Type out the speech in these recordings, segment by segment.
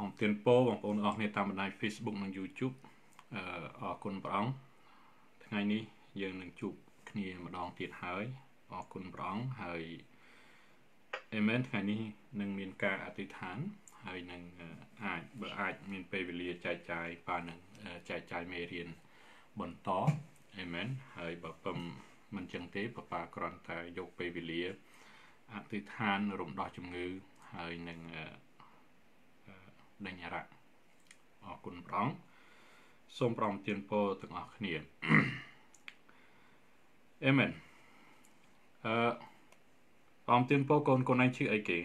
អំទានពោបងប្អូនទាំងអស់គ្នាតាមបណ្ដាញ Facebook និង YouTube អឺអរគុណព្រះអង្គថ្ងៃនេះយើងនឹងជួបគ្នាម្ដងទៀតហើយអរគុណព្រះអង្គហើយអេមែនថ្ងៃនេះនឹងមានការអធិដ្ឋានហើយនឹងអាចបើអាចមានពេលវេលាចែកចាយប៉ានឹងចែកចាយមេរៀនបន្តអេមែនហើយបើពឹមមិនចឹងទេបបាគ្រាន់តែយកពេលវេលាអធិដ្ឋានរំដោះជំងឺហើយនឹង ដេញរៈអរគុណព្រះអង្គសូមប្រំទានពរទាំងអស់គ្នាអេមែនអឺប្រំទានពរកូនកូនឯងឈ្មោះអីគេ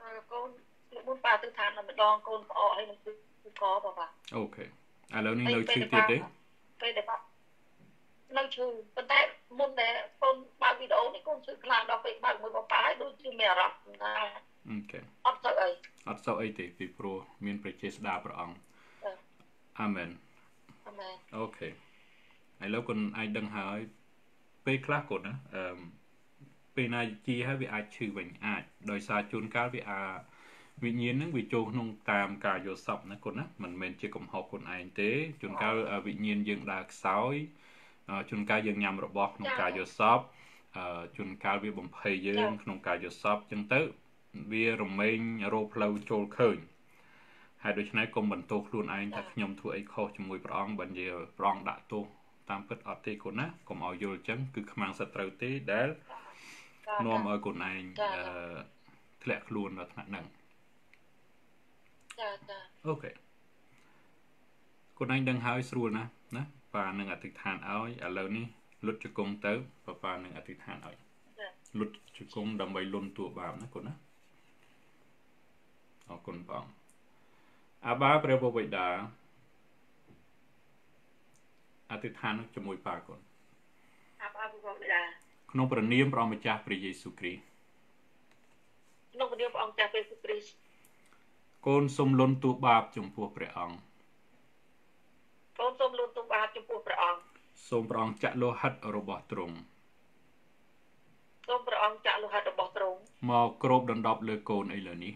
អឺកូនលោកមុនប៉ាទៅឋានម្ដងកូនក្អកហើយនឹងគឺកបបាអូខេឥឡូវនេះនៅឈ្មោះទៀតទេពេលដែលបានៅឈឺប៉ុន្តែមុនដែលកូនបើកវីដេអូនេះកូនឈឺខ្លាំងដល់ពេលបើកមួយបបាហើយដូចជាមានអារម្មណ៍ថា អូខេអត់ទៅអីអត់ទៅអីទេពីព្រោះមានព្រះចេស្តាព្រះអង្គអាមែនអាមែនអូខេឥឡូវគុណអាចដឹងហើយពេលខ្លះគុណណាអឺពេលណាជាហើយវាអាចឈឺវិញអាចដោយសារជួនកាលវាអាវិញ្ញាណហ្នឹងវាចូលក្នុងតាមការយល់សពណាគុណណាមិនមែនជាកំហុសខ្លួនឯងទេជួនកាលវិញ្ញាណយើងដើរខ្សោយជួនកាលយើងញ៉ាំរបស់ក្នុងការយល់សពជួនកាលវាបំភ័យយើងក្នុងការយល់សពអញ្ចឹងទៅ វារមែងរោផ្លូវចូលឃើញហើយដូច្នេះកុំបន្ទោសខ្លួនឯងថាខ្ញុំធ្វើអីខុសជាមួយព្រះអង្គបើនិយាយព្រះអង្គដាក់ទោសតាមពិតអត់ទេកូនណាកុំឲ្យយល់ចឹងគឺខ្មាំងសត្រូវទេដែលនាំឲ្យកូនឯងអឺធ្លាក់ខ្លួនដល់ថ្នាក់ហ្នឹងចាចាអូខេកូនឯងដឹងហើយស្រួលណាស់ណាប៉ានឹងអធិដ្ឋានឲ្យឥឡូវនេះលុតជង្គង់ទៅប៉ានឹងអធិដ្ឋានឲ្យលុតជង្គង់ដើម្បីលុនតួបាបណាកូនណា អរគុណបងអាបាព្រះបវេដាអធិដ្ឋានជាមួយប៉ាកូនអាបាព្រះបវេដាក្នុងព្រះនាមព្រះម្ចាស់ព្រះយេស៊ូវគ្រីស្ទក្នុងព្រះនាមព្រះអង្គចាស់ព្រះយេស៊ូវគ្រីស្ទកូនសូមលន់ទូបាបចំពោះព្រះអង្គកូនសូមលន់ទូបាបចំពោះព្រះអង្គសូមព្រះអង្គចាក់លោហិតរបស់ទ្រង់សូមព្រះអង្គចាក់លោហិតរបស់ទ្រង់មកគ្របដណ្ដប់លើកូនឥឡូវនេះ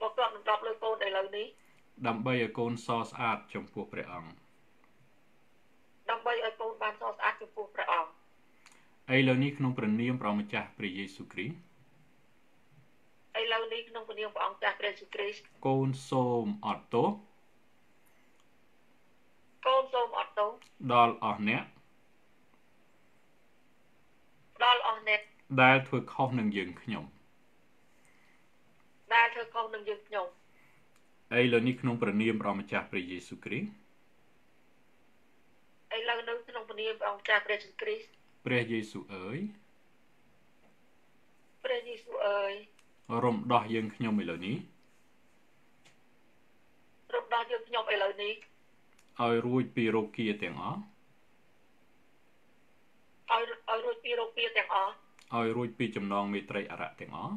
មកគ្របដណ្ដប់លើកូនឥឡូវនេះដើម្បីឲ្យកូនសស្អាតចំពោះព្រះអង្គដើម្បីឲ្យកូនបានសស្អាតចំពោះព្រះអង្គឥឡូវនេះក្នុងព្រះនាមព្រះម្ចាស់ព្រះយេស៊ូវគ្រីស្ទឥឡូវនេះក្នុងព្រះនាមព្រះអង្គចាស់ព្រះយេស៊ូវគ្រីស្ទកូនសូមអត់ទោសកូនសូមអត់ទោសដល់អស់អ្នកដល់អស់អ្នកដែលធ្វើខុសនឹងយើងខ្ញុំ ដែលធ្វើខុសនឹងយើងខ្ញុំឥឡូវនេះក្នុងព្រះនាមព្រះម្ចាស់ព្រះយេស៊ូវគ្រីស្ទឥឡូវនៅក្នុងព្រះនាមព្រះអង្គចាស់ព្រះយេស៊ូវគ្រីស្ទព្រះយេស៊ូវអើយព្រះយេស៊ូវអើយរំដោះយើងខ្ញុំឥឡូវនេះរំដោះយើងខ្ញុំឥឡូវនេះឲ្យរួចពីរោគាទាំងអស់ឲ្យឲ្យរួចពីរោគាទាំងអស់ឲ្យរួចពីចំណងមេត្រីអរៈទាំងអស់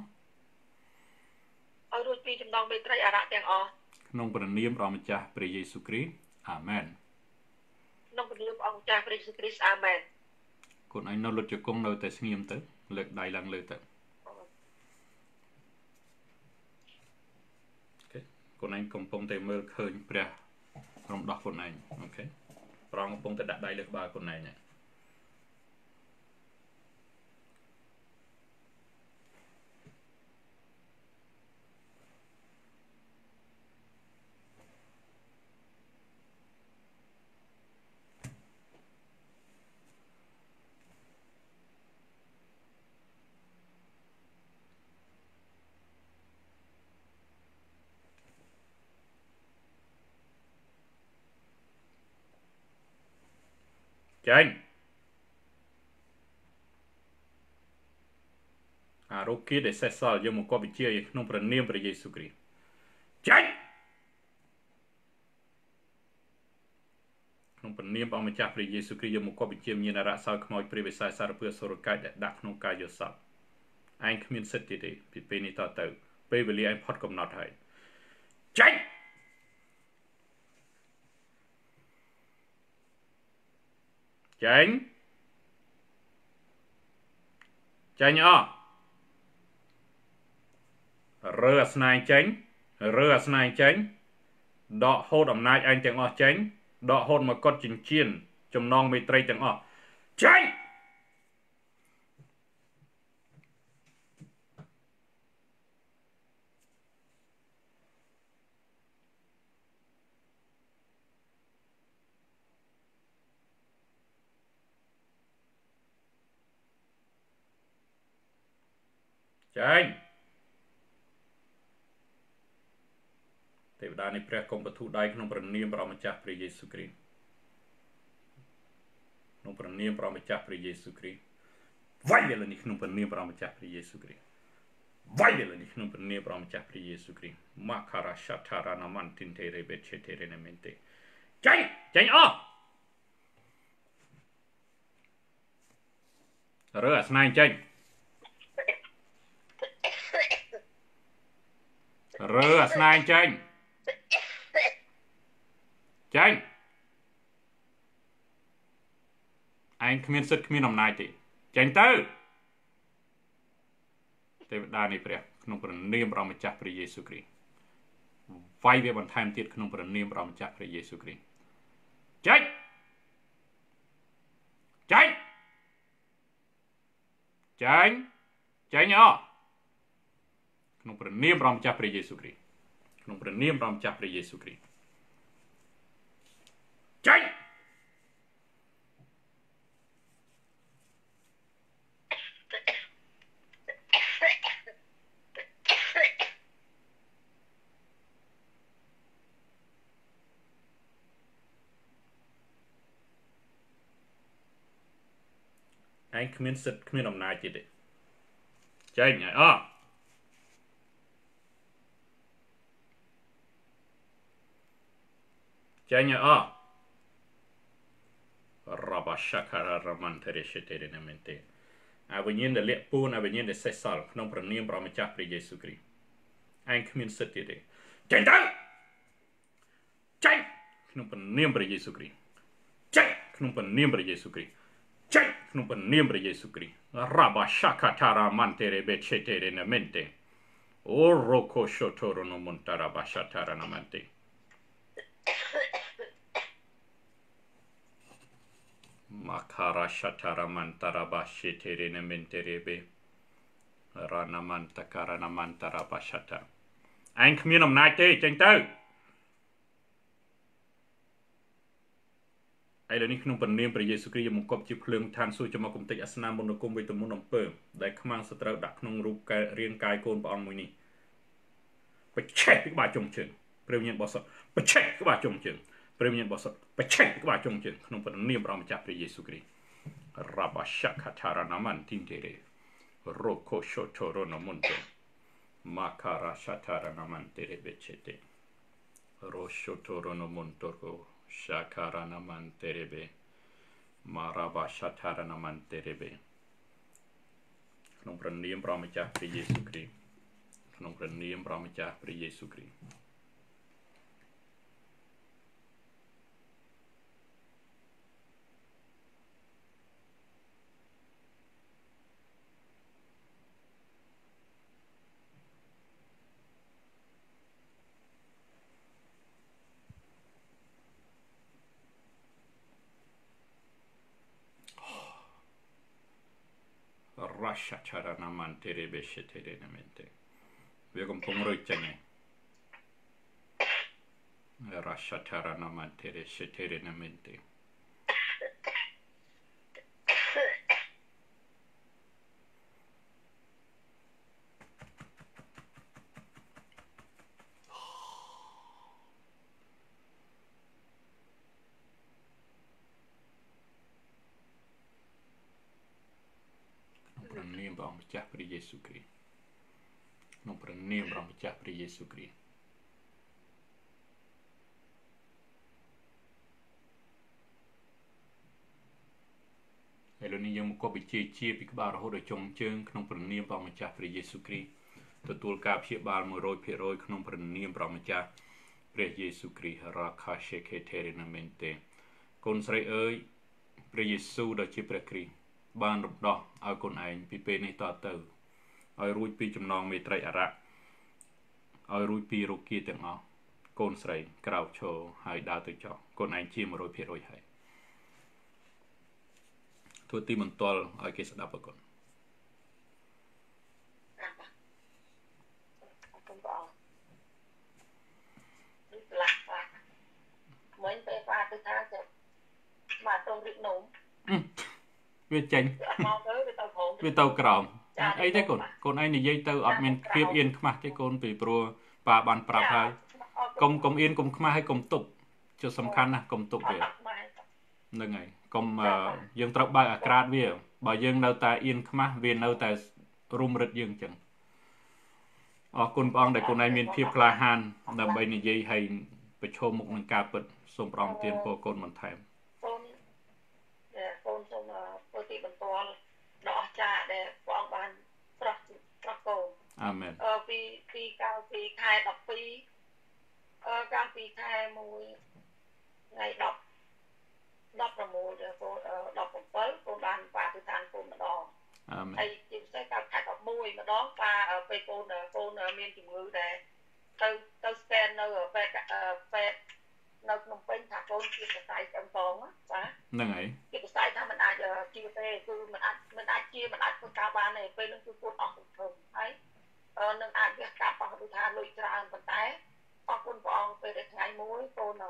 ឲ្យរួចពីចំណងមេត្រីអរៈទាំងអស់ក្នុងព្រះនាមព្រះម្ចាស់ព្រះយេស៊ូវគ្រីស្ទអាមែនក្នុងព្រះនាមព្រះអង្គចាស់ព្រះយេស៊ូវគ្រីស្ទអាមែនកូនឯងនៅលុតជង្គង់នៅតែស្ងៀមទៅលើកដៃឡើងលើទៅកូនឯងកំពុងតែមើលឃើញព្រះរំដោះកូនឯងអូខេប្រងកំពុងតែដាក់ដៃលើក្បាលកូនឯងហ្ចេញអារោគីដែលសេះសល់យកមកគប់វិជាក្នុងព្រះនាមព្រះយេស៊ូវគ្រីស្ទចេញក្នុងព្រះនាមព្រះម្ចាស់ព្រះយេស៊ូវគ្រីស្ទយកមកគប់វិជាមានរសល់ខ្មោចព្រះវិសាសារពើសុរកាយដែលដាក់ក្នុងកាយយល់សពឯងគ្មានសិទ្ធិទេពីពេលនេះតទៅពេលវេលាឯងផុតកំណត់ហើយចេញ ចេញចេញអស់រើអាស្នែងចេញរើអាស្នែងចេញដកហូតអំណាចឯងទាំងអស់ចេញដកហូតមកកត់ចិញ្ចៀនចំណងមេត្រីទាំងអស់ចេញ ចេញទេវតានៃព្រះកុំបធុដៃក្នុងព្រះនាមព្រះម្ចាស់ព្រះយេស៊ូវគ្រីស្ទក្នុងព្រះនាមព្រះម្ចាស់ព្រះយេស៊ូវគ្រីស្ទវាយលើនេះក្នុងព្រះនាមព្រះម្ចាស់ព្រះយេស៊ូវគ្រីស្ទវាយលើនេះក្នុងព្រះនាមព្រះម្ចាស់ព្រះយេស៊ូវគ្រីស្ទម៉ាខារ៉ាឆាថារ៉ាណាម៉ាន់ទីនតេរេបេឆេតេរេណេមែនទេចេញចេញអស់រើអាស្នែងចេញ រើអាស្នែងចេញចេញឯងគ្មានសិទ្ធិគ្មានអំណាចទេចេញទៅទេវតានៃព្រះក្នុងព្រះនាមព្រះម្ចាស់ព្រះយេស៊ូវគ្រីស្ទវាយវាបន្ថែមទៀតក្នុងព្រះនាមព្រះម្ចាស់ព្រះយេស៊ូវគ្រីស្ទចេញចេញចេញចេញអស់ ក្នុងព្រះនាមព្រះម្ចាស់ព្រះយេស៊ូវគ្រីស្ទក្នុងព្រះនាមព្រះម្ចាស់ព្រះយេស៊ូវគ្រីស្ទចេញឯងគ្មានសិទ្ធគ្មានអំណាចទៀតទេចេញឲ្យអ ស់ចេញឲ្យអស់របាសាការរមន្តរិសិទេរណមែនទេអវិញ្ញាណដែលលាក់ពួនអវិញ្ញាណដែលសេះសល់ក្នុងព្រះ Makara shatara mantara bashitere ne menterebe Rana manta karana mantara bashata ឯងគ្មានអំណាចទេចេញទៅឥឡូវនេះក្នុងព្រះនាមព្រះយេស៊ូវគ្រីស្ទយើងមកគប់ជាភ្លើងឋានសួគ៌ចំមកគំតិចអាសនាមុនគុំវេទមុនអំពើដែលខ្មាំងសត្រូវដាក់ក្នុងរូបកាយរាងកាយកូនព្រះអង្គមួយនេះបច្ឆេះពីក្បាលចុងជើងព្រះវិញ្ញាណបរិសុទ្ធបច្ឆេះក្បាលចុងជើង ព្រះវិញ្ញាណបរិសុទ្ធបច្ឆេះក្បាលចុងជើងក្នុងព្រះនាមព្រះម្ចាស់ព្រះយេស៊ូវគ្រីស្ទរ៉ាបាសាខាថារណាម៉ាន់ទីនតេរេរ៉ូកូឈូតូរណមុនតូម៉ាការ៉ាសាថារណាម៉ាន់តេរេបេឆេតេរ៉ូឈូតូរណមុនតូកូសាការ៉ាណាម៉ាន់តេរេបេម៉ារ៉ាបាសាថារណាម៉ាន់តេរេបេក្នុងព្រះនាមព្រះម្ចាស់ព្រះយេស៊ូវគ្រីស្ទក្នុងព្រះនាមព្រះម្ចាស់ព្រះយេស៊ូវគ្រីស្ទ រាសាឆារណាម៉ាន់តេរេបេសេតេរេណាមែនទេវាកំពុងរើចេញហើយរាសាឆារណាម៉ាន់តេរេសេតេរេណាមែនទេម្ចាស់ព្រះយេស៊ូវគ្រីស្ទក្នុងព្រះនាមរបស់ម្ចាស់ព្រះយេស៊ូវគ្រីស្ទឥឡូវនេះយើងមកគប់វិជាជាពីក្បាលរហូតដល់ចុងជើងក្នុងព្រះនាមរបស់ម្ចាស់ព្រះយេស៊ូវគ្រីស្ទទទួលការព្យាបាល100%ក្នុងព្រះនាមរបស់ម្ចាស់ព្រះយេស៊ូវគ្រីស្ទរាខាឆេខេតេរីណាមែនទេកូនស្រីអើយព្រះយេស៊ូវដ៏ជាព្រះគ្រីស្ទ បានរំដោះឲ្យកូនឯងពីពេលនេះតទៅឲ្យរួចពីចំណងមេត្រីអរៈឲ្យរួចពីរោគាទាំងអស់កូនស្រីក្រោកឈរហើយដើរទៅចោះកូនឯងជា100%ហើយធ្វើទីបន្ទាល់ឲ្យគេស្ដាប់ប្រកបមិញពេលប៉ាទៅថាទៅមកត្រង់រិចនំ វាចេញមកទៅវាទៅក្រោមវាទៅក្រោមអីទេកូនកូនឯងនិយាយទៅអត់មានភាពអៀនខ្មាស់ទេកូនពីព្រោះប៉ាបានប្រាប់ហើយកុំកុំអៀនកុំខ្មាស់ហើយកុំទប់ជាសំខាន់ណាស់កុំទប់វាហ្នឹងហើយកុំយើងត្រូវបើកអាក្រាតវា បើយើងនៅតែអៀនខ្មាស់វានៅតែរុំរិតយើងអញ្ចឹងអរគុណព្រះអង្គដែលកូនឯងមានភាពក្លាហានដើម្បីនិយាយឲ្យប្រឈមមុខនឹងការពិតសូមព្រះអង្គទានពរកូនបន្ថែមកូនកូនសូមធ្វើទីបន្ទាល់ដ៏អស្ចារ្យដែលព្រះអង្គបានប្រោះប្រោះកូន អាមែនអឺពីពីកាលពីខែ12អឺកាលពីខែ1ថ្ងៃ10 16កូន17កូនបានបាទិឋានគូនម្ដងអាមែនហើយជាពិសេសកាលខែ11ម្ដងប៉ាពេលកូនកូនមានជំងឺដែរទៅទៅ scan នៅពេទ្យពេទ្យនៅក្នុងពេញថាកូនជាសរសៃស្អឹងកងបាទហ្នឹងហើយជាសរសៃថាมันអាចជាទេគឺมันអាចมันអាចជាมันអាចធ្វើការបានទេពេលនោះគឺគួរអស់សង្ឃឹមហើយ នឹងអាចវាកាប់បោះទៅថាលុយច្រើនប៉ុន្តែអរគុណព្រះអង្គពេលដែលថ្ងៃមួយកូន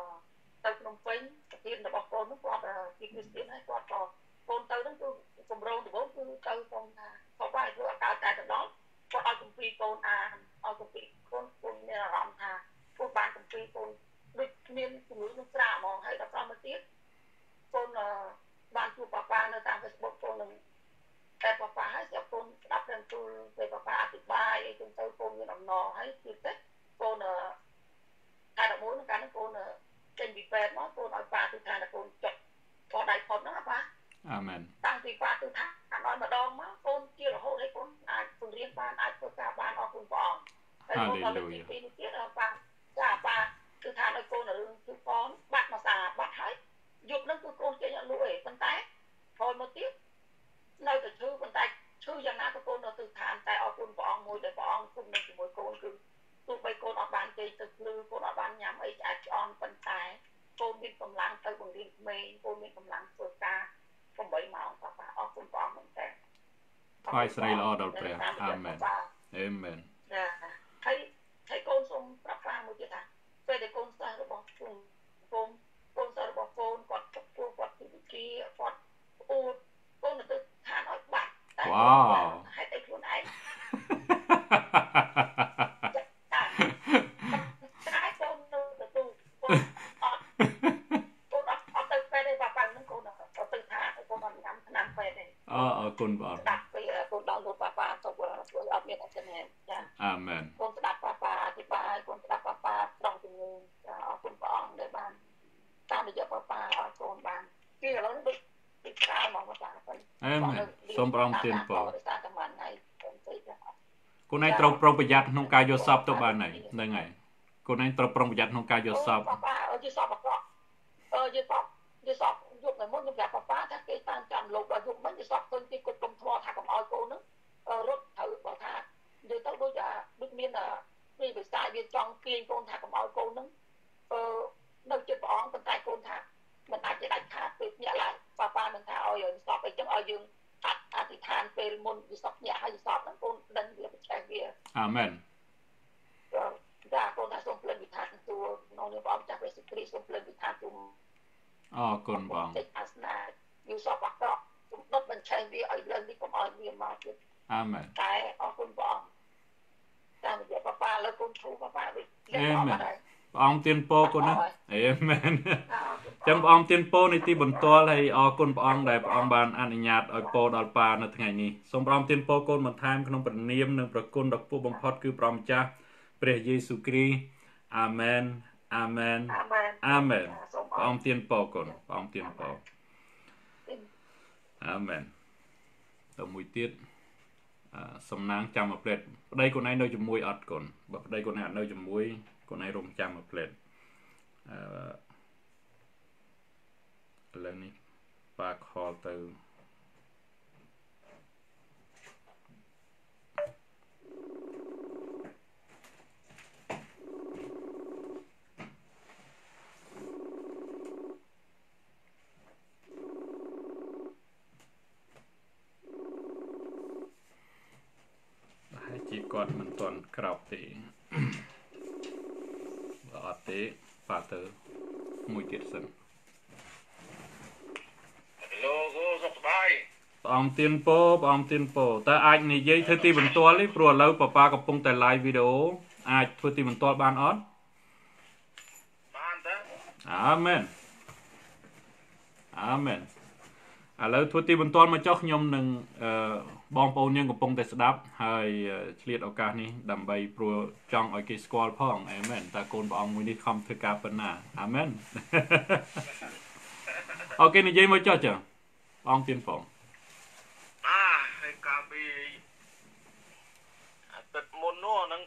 ទៅក្នុងពេញប្រធានរបស់កូននោះគាត់ជាគ្រីស្ទានហើយគាត់ក៏កូនទៅនោះគឺគម្រោងដំបូងគឺទៅកូនថាគាត់បានធ្វើអកកើតតែទៅដល់គាត់ឲ្យគម្ពីរកូនអានឲ្យគម្ពីរកូនគូនមានអារម្មណ៍ថាគូនបានគម្ពីរកូនដូចមានជំងឺនឹងស្រាហ្មងហើយដល់ប្រមកទៀតកូនបានជួបប៉ាប៉ានៅតាម Facebook កូននឹង តែប៉ាប៉ាហើយស្រាប់កូនស្ដាប់ទាំងទូលពេលប៉ាប៉ាអធិប្បាយអីទៅទៅកូនមានអំណរហើយទៀតទេកូនកាល11នឹងកាលនោះកូនចេញពីពេទ្យមកកូនឲ្យប៉ាទៅថាកូនចុចផដៃផុតហ្នឹងប៉ាអាមែនតាំងពីប៉ាទៅថាអានឲ្យម្ដងមកកូនជារហូតឲ្យកូនអាចពង្រៀនបានអាចធ្វើការបានអរគុណព្រះអង្គហើយកូនដល់ទី2នេះទៀតប៉ាចាប៉ាគឺថាឲ្យកូនរឿងគឺកនបាត់មកស្អាតបាត់ហើយយប់ហ្នឹងគឺកូនចេញអត់លក់ទេប៉ុន្តែក្រោយមកទៀត នៅតែឈឺប៉ុន្តែឈឺយ៉ាងណាក៏កូននៅទិដ្ឋានតែអរគុណព្រះអង្គមួយដែលព្រះអង្គគុំនៅជាមួយកូនគឺទោះបីកូនអត់បានជ័យទឹកភ្លឺកូនអត់បានញ៉ាំអីឆ្អែតឆ្អន់ប៉ុន្តែកូនមានកម្លាំងទៅបង្រៀនក្មេងកូនមានកម្លាំងធ្វើការ8ម៉ោងប៉ាប៉ាអរគុណព្រះអង្គមែនតើថ្វាយស្រីល្អដល់ព្រះអាមែនអេមែនចាហើយហើយកូនសូមប្រាប់ប៉ាមួយទៀតថាពេលដែលកូនសិស្សរបស់កូនកូនកូនសិស្សរបស់កូនគាត់ចុកគោគាត់ទីវិជាគាត់អួតកូនទៅឋានឲ្យបាត់តែ វ៉ាវហេតុអីខ្លួនឯងអរអរគុណបងស្ដាប់ពីកូនដល់លោកប៉ាប៉ាទៅធ្វើអត់មានអត់ចំណេះចាអាមែនកូនស្ដាប់ប៉ាប៉ាអធិប្បាយកូនស្ដាប់ប៉ាប៉ាត្រង់ជំងឺចាអរគុណព្រះអង្គដែលបានតាមរយៈប៉ាប៉ាឲ្យកូនបានគឺឥឡូវដូចពីក្រៅមកប៉ាប៉ាទៅអេមែន សូមព្រះអង្គទានពរសាតែមិនហើយកូនទៅចាកូនឯងត្រូវប្រុងប្រយ័ត្នក្នុងការយកសពទៅបានហើយហ្នឹងហើយកូនឯងត្រូវប្រុងប្រយ័ត្នក្នុងការយកសពប៉ាប៉ាអើយកសពអក្រក់អឺយកសពយកសពយកតែមុនខ្ញុំប្រាប់ប៉ាប៉ាថាគេតាមចាំលោកដល់យកមិនយកសពឃើញគេគាត់គុំថ្មថាកុំឲ្យកូនហ្នឹងរត់ត្រូវបើថានិយាយទៅដូចដូចមានពីវិស័យវាចង់ទាញកូនថាកុំឲ្យកូនហ្នឹងអឺនៅចិត្តព្រះអង្គប៉ុន្តែកូនថាមិនអាចជាដាច់ខាតពេលញាក់ឡើងប៉ាប៉ានឹងថាឲ្យសពអីចឹងឲ្យយើង អអធិដ្ឋានពេលមុនវិសពញាក់ហើយសពហ្នឹងកូនដឹងវាបច្ចេកវាអាមែនចាកូនថាសូមភ្លឹងវិធានទូលក្នុងនាមព្រះអង្គចាស់ព្រះសិក្រីសូមភ្លឹងវិធានទូលអរគុណបងចេញអាសនាយូសពអក្រក់សូមដុតបញ្ឆេះវាឲ្យលើនេះកុំឲ្យវាមកទៀតអាមែនតែអរគុណព្រះអង្គតាមរយៈប៉ាប៉ាលើកូនគ្រូប៉ាប៉ាវិញអេមែន ព្រះអង្គទានពរគុណណាអេមែនចឹងព្រះអង្គទានពរនៃទីបន្ទាល់ហើយអរគុណព្រះអង្គដែលព្រះអង្គបានអនុញ្ញាតឲ្យពរដល់ប៉ានៅថ្ងៃនេះសូមព្រះអង្គទានពរកូនបន្ថែមក្នុងព្រះនាមនិងប្រគុណដ៏ខ្ពស់បំផុតគឺព្រះម្ចាស់ព្រះយេស៊ូវគ្រីស្ទអាមែនអាមែនអាមែនព្រះអង្គទានពរកូនព្រះអង្គទានពរអាមែនទៅមួយទៀតសំណាងចាំមួយផ្លេតប្តីខ្លួនឯងនៅជាមួយអត់កូនបើប្តីខ្លួនឯងអត់នៅជាមួយ ខ្លួនឯងរងចាំមួយផ្លែតអឺឥឡូវនេះប៉ាខលទៅគាត់មិនទាន់ក្រោបទេ អត់ទេប៉ាទៅមួយទៀតសិនលោកសុខសប្បាយព្រះអង្គទៀនពោព្រះអង្គទៀនពោតើអាចនិយាយធ្វើទីបន្ទាល់ទេព្រោះឥឡូវប៉ាប៉ាកំពុងតែ live វីដេអូអាចធ្វើទីបន្ទាល់បានអត់បានតើអាមែនអាមែនឥឡូវធ្វើទីបន្ទាល់មកចុះខ្ញុំនឹងអឺ បងប្អូនយើងកំពុងតែស្ដាប់ហើយឆ្លៀតឱកាសនេះដើម្បីព្រោះចង់ឲ្យគេស្គាល់ផងអាមែនតើកូនព្រះអង្គមួយនេះខំធ្វើការប៉ុណ្ណាអាមែនអូខេនិយាយមកចុះចាបងទៀនផងអាហើយកាលពីអាទិត្យមុននោះហ្នឹង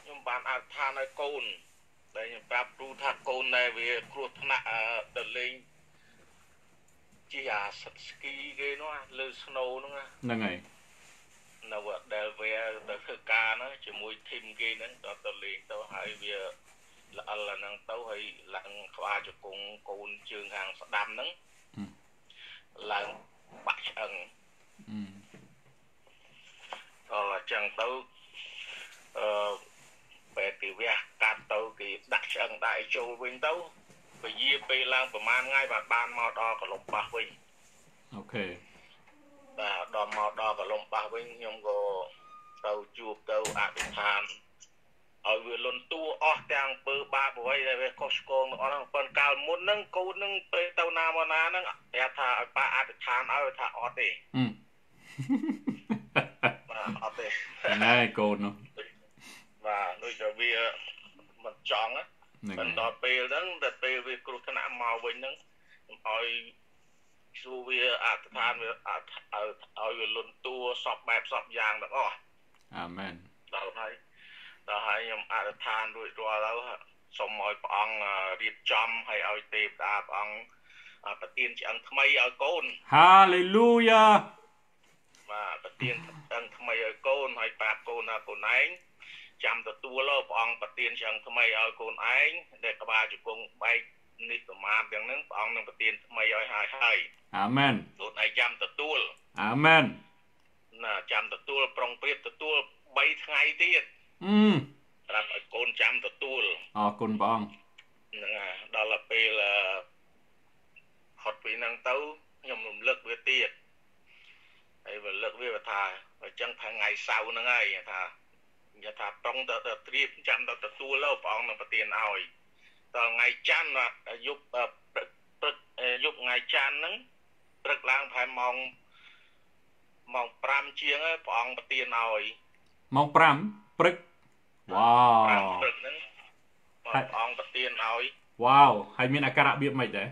ខ្ញុំបានអធិដ្ឋានឲ្យកូនដែលខ្ញុំប្រាប់គ្រូថាកូនដែលវាគ្រោះថ្នាក់ទៅលេងជាអាសិតស្គីគេនោះលើស្នូហ្នឹងហ្នឹងហើយ នៅដែលវាទៅធ្វើការហ្នឹងជាមួយធីមគេហ្នឹងដល់ទៅលេងទៅហើយវាល្អិលហ្នឹងទៅហើយឡើងក្បាលជង្គង់កូនជើងខាងស្ដាំហ្នឹងឡើងបាក់ឆ្អឹងដល់អញ្ចឹងទៅអឺពេលគេវះកាត់ទៅគេដាក់ឆ្អឹងដៃចូលវិញទៅពយាពេលឡើងប្រហែលថ្ងៃបាទបានមកដល់កលុំបាសវិញអូខេ បាទដល់មកដល់កលុំបាសវិញខ្ញុំក៏ទៅជួបទៅអធិដ្ឋានឲ្យវាលន់តួអស់ទាំងពើបាបអ្វីដែលវាខុសឆ្គងទាំងអស់ហ្នឹងប៉ុន្តែកាលមុនហ្នឹងកូនហ្នឹងពេលទៅណាមកណាហ្នឹងប្រាប់ថាឲ្យប៉ាអធិដ្ឋានឲ្យថាអត់ទេបាទអត់ទេណែកូននោះបាទដូចតែវាមិនចង់ណាបន្តដល់ពេលហ្នឹងដល់ពេលវាគ្រោះថ្នាក់មកវិញហ្នឹងខ្ញុំឲ្យ សួរវាអធិដ្ឋានវាឲ្យវាលន់តួសពបែបសពយ៉ាងទាំងអស់អាមែនដល់ហើយដល់ហើយខ្ញុំអធិដ្ឋានរួចរាល់ទៅសូមឲ្យព្រះអង្គរៀបចំឲ្យឲ្យទេវតាព្រះអង្គប្រទានឆ្អឹងថ្មីឲ្យកូនហាឡេលូយ៉ាបាទប្រទានឆ្អឹងថ្មីឲ្យកូនហើយប្រាប់កូនថាកូនឯងចាំទទួលព្រះអង្គប្រទានឆ្អឹងថ្មីឲ្យកូនឯងដែលក្បាលជង្គង់បែក នេះប្រមាទទាំងហ្នឹងព្រះអង្គនឹងប្រទានថ្មីឲ្យហើយហើយអាមែនកូនឯងចាំទទួលអាមែនណាចាំទទួលប្រុងព្រៀបទទួល3ថ្ងៃទៀតអឺប្រាប់ឲ្យកូនចាំទទួលអរគុណព្រះអង្គហ្នឹងហើយដល់ពេលហត់ពីហ្នឹងទៅខ្ញុំរំលឹកវាទៀតហើយរំលឹកវាថាអញ្ចឹងថ្ងៃសៅរ៍ហ្នឹងហើយថានិយាយថាប្រុងទៅត្រៀមចាំទៅទទួលទៅព្រះអង្គនឹងប្រទានឲ្យ ដល់ថ្ងៃច័ន្ទយប់ព្រឹកយប់ថ្ងៃច័ន្ទហ្នឹងព្រឹកឡើងប្រហែលម៉ោងម៉ោង5ជាងព្រះអង្គប្រទានឲ្យម៉ោង5ព្រឹកវ៉ាវព្រឹកហ្នឹងព្រះអង្គប្រទានឲ្យវ៉ាវហើយមានអាការៈរបៀបម៉េចដែរ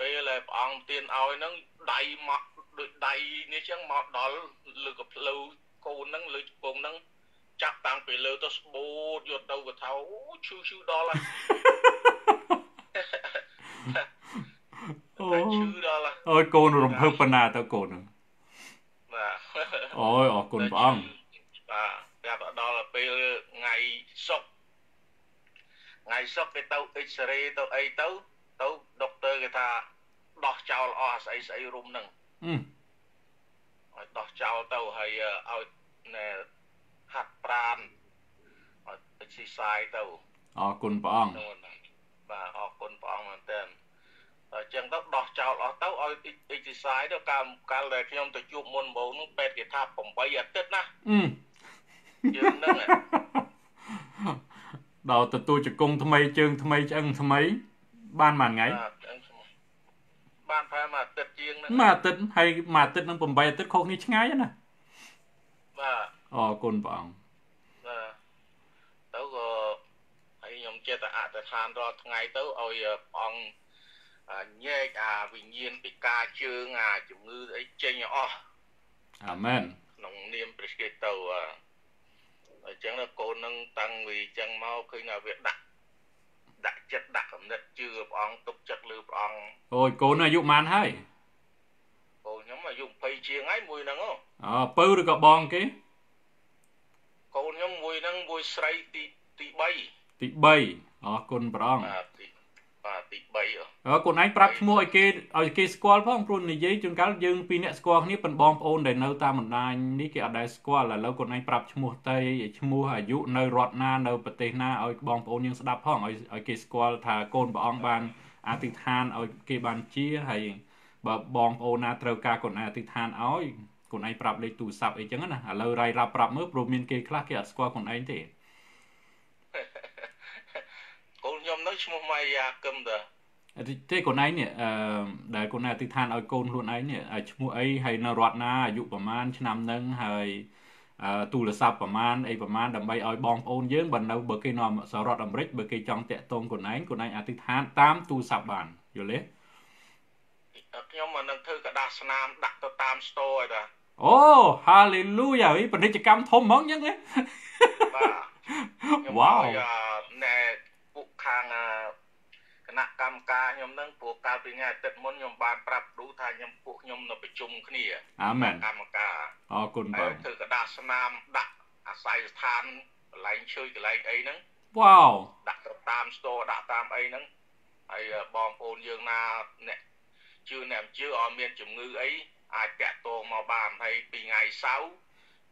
ពេលដែលព្រះអង្គប្រទានឲ្យហ្នឹងដៃមកដូចដៃនេះចឹងមកដល់លើកផ្លូវកូនហ្នឹងលើជង្គង់ហ្នឹង ចាប់តាំងពីលើទៅស្បូតយកទៅកថាអូឈឺឈឺដល់ហើយអូឈឺដល់អូយកូនរំភើបប៉ុណ្ណាទៅកូនហ្នឹងបាទអូយអរគុណព្រះអង្គបាទប្រាប់ដល់ពេលថ្ងៃសុកថ្ងៃសុកគេទៅ X-ray ទៅអីទៅទៅដុកទ័រគេថាដោះចោលអស់ស្អីស្អីរុំហ្នឹងឲ្យដោះចោលទៅហើយឲ្យ ណែហាត់ប្រានឲ្យ exercise ទៅអរគុណព្រះអង្គបាទអរគុណព្រះអង្គមែនទែនអញ្ចឹងទៅដោះចោលអស់ទៅឲ្យ exercise ទៅកាលកាលដែលខ្ញុំទៅជួបមុនបងនោះពេទ្យគេថា8អាទិត្យណាអឺយើងនឹងដល់ទទួលជង្គង់ថ្មីជើងថ្មីឆ្អឹងថ្មី បានមួយថ្ងៃបានប្រហែលមួយអាទិត្យជាងហ្នឹងមួយអាទិត្យហើយមួយអាទិត្យនឹង8អាទិត្យខុសគ្នាឆ្ងាយណាបាទ អរគុណព្រះអង្គបាទទៅក៏ហើយខ្ញុំចេះតែអធិដ្ឋានរាល់ថ្ងៃទៅឲ្យព្រះអង្គញែកអាវិញ្ញាណពិការជើងអាជំងឺអីចេញអស់អាមែនក្នុងនាមព្រះគ្រីស្ទទៅអញ្ចឹងកូននឹងតាំងពីអញ្ចឹងមកឃើញថាវាដាក់ដាក់ចិត្តដាក់កំណត់ជឿព្រះអង្គទុកចិត្តលើព្រះអង្គអូយកូនអាយុប៉ុន្មានហើយកូនខ្ញុំអាយុ20ជាងហើយមួយហ្នឹងអូពៅឬក៏បងគេ កូនខ្ញុំមួយហ្នឹងមួយស្រីទីទី3ទី3អរគុណព្រះអង្គបាទទីបាទទី3អឺខ្លួនឯងប្រាប់ឈ្មោះឲ្យគេឲ្យគេស្គាល់ផងព្រោះនិយាយជួនកាលយើងពីរអ្នកស្គាល់គ្នាប៉ុនបងប្អូនដែលនៅតាមបណ្ដាញនេះគេអត់ដែលស្គាល់ឥឡូវខ្លួនឯងប្រាប់ឈ្មោះទៅឈ្មោះអាយុនៅរដ្ឋណានៅប្រទេសណាឲ្យបងប្អូនយើងស្ដាប់ផងឲ្យឲ្យគេស្គាល់ថាកូនព្រះអង្គបានអធិដ្ឋានឲ្យគេបានជាហើយបើបងប្អូនណាត្រូវការខ្លួនឯងអធិដ្ឋានឲ្យ ខ្លួនឯងប្រាប់លេខទូរស័ព្ទអីចឹងណាឥឡូវរាយរាប់ប្រាប់មើលព្រោះមានគេខ្លះគេអត់ស្គាល់ខ្លួនឯងទេកូនខ្ញុំនៅឈ្មោះម៉ៃយ៉ាកឹមតាទេកូនឯងនេះអឺដែលកូនឯងអធិដ្ឋានឲ្យកូនខ្លួនឯងនេះឈ្មោះអីហើយនៅរដ្ឋណាអាយុប្រហែលឆ្នាំនឹងហើយទូរស័ព្ទប្រមាណអីប្រមាណដើម្បីឲ្យបងប្អូនយើងបើនៅបើគេនាំសហរដ្ឋអាមេរិកបើគេចង់តាក់ទងខ្លួនឯងខ្លួនឯងអធិដ្ឋានតាមទូរស័ព្ទបានយល់ទេ ខ្ញុំមិននឹងធ្វើกระดาษស្នាមដាក់ទៅតាម store ឯតាអូ hallelujah វិពាណិជ្ជកម្មធំហ្មងចឹងហ៎បាទវ៉ាវណែពួកខាងគណៈកម្មការខ្ញុំនឹងពួកកាលពីថ្ងៃអាទិត្យមុនខ្ញុំបានប្រាប់គ្រូថាខ្ញុំពួកខ្ញុំនៅប្រជុំគ្នាអាមែនកម្មការអរគុណបងធ្វើกระดาษស្នាមដាក់អាស័យស្ថានកន្លែងជួយកន្លែងអីហ្នឹងវ៉ាវដាក់ទៅតាម store ដាក់តាមអីហ្នឹងហើយបងប្អូនយើងណាអ្នក ជឿអ្នកជឿអត់មានជំងឺអីអាចតាក់ទងមកបានហើយពីថ្ងៃសៅរ៍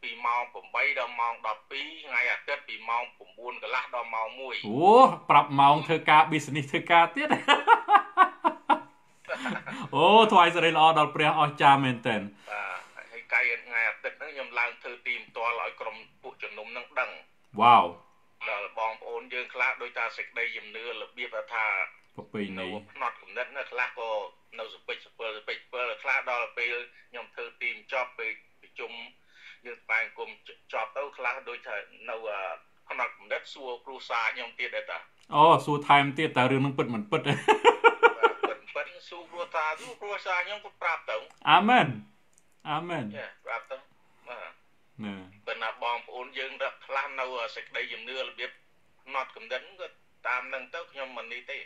ពីម៉ោង8ដល់ម៉ោង12ថ្ងៃអាទិត្យពីម៉ោង9កន្លះដល់ម៉ោង1អូប្រាប់ម៉ោងធ្វើការ business ធ្វើការទៀតអូថ្វាយសេរីល្អដល់ព្រះអស្ចារ្យមែនតើបាទហើយកាយថ្ងៃអាទិត្យហ្នឹងខ្ញុំឡើងធ្វើទីផ្ទាល់ឲ្យក្រុមពួកជំនុំហ្នឹងដឹងវ៉ាវដល់បងប្អូនយើងខ្លះដោយតាសេចក្តីជំនឿរបៀបថាប្រពៃណីផ្នត់គំនិតណាខ្លះក៏ នៅសពេចសពិលសពេចសពិលខ្លះដល់ពេលខ្ញុំធ្វើទីមចប់ពេលប្រជុំយើងស្វែងគុំចប់ទៅខ្លះដូចថានៅផ្នត់គំនិតសួរគ្រូសាខ្ញុំទៀតដែរតាអូសួរថែមទៀតតើរឿងនឹងពិតមិនពិតពិតពិតសួរគ្រូសាសួរគ្រូសាខ្ញុំក៏ប្រាប់ទៅអាមែនអាមែនប្រាប់ទៅបាទណែបើណាបងប្អូនយើងរកខ្លះនៅសេចក្តីជំនឿរបៀបផ្នត់គំនិតក៏ តាមនឹងទៅខ្ញុំមិននេះទេ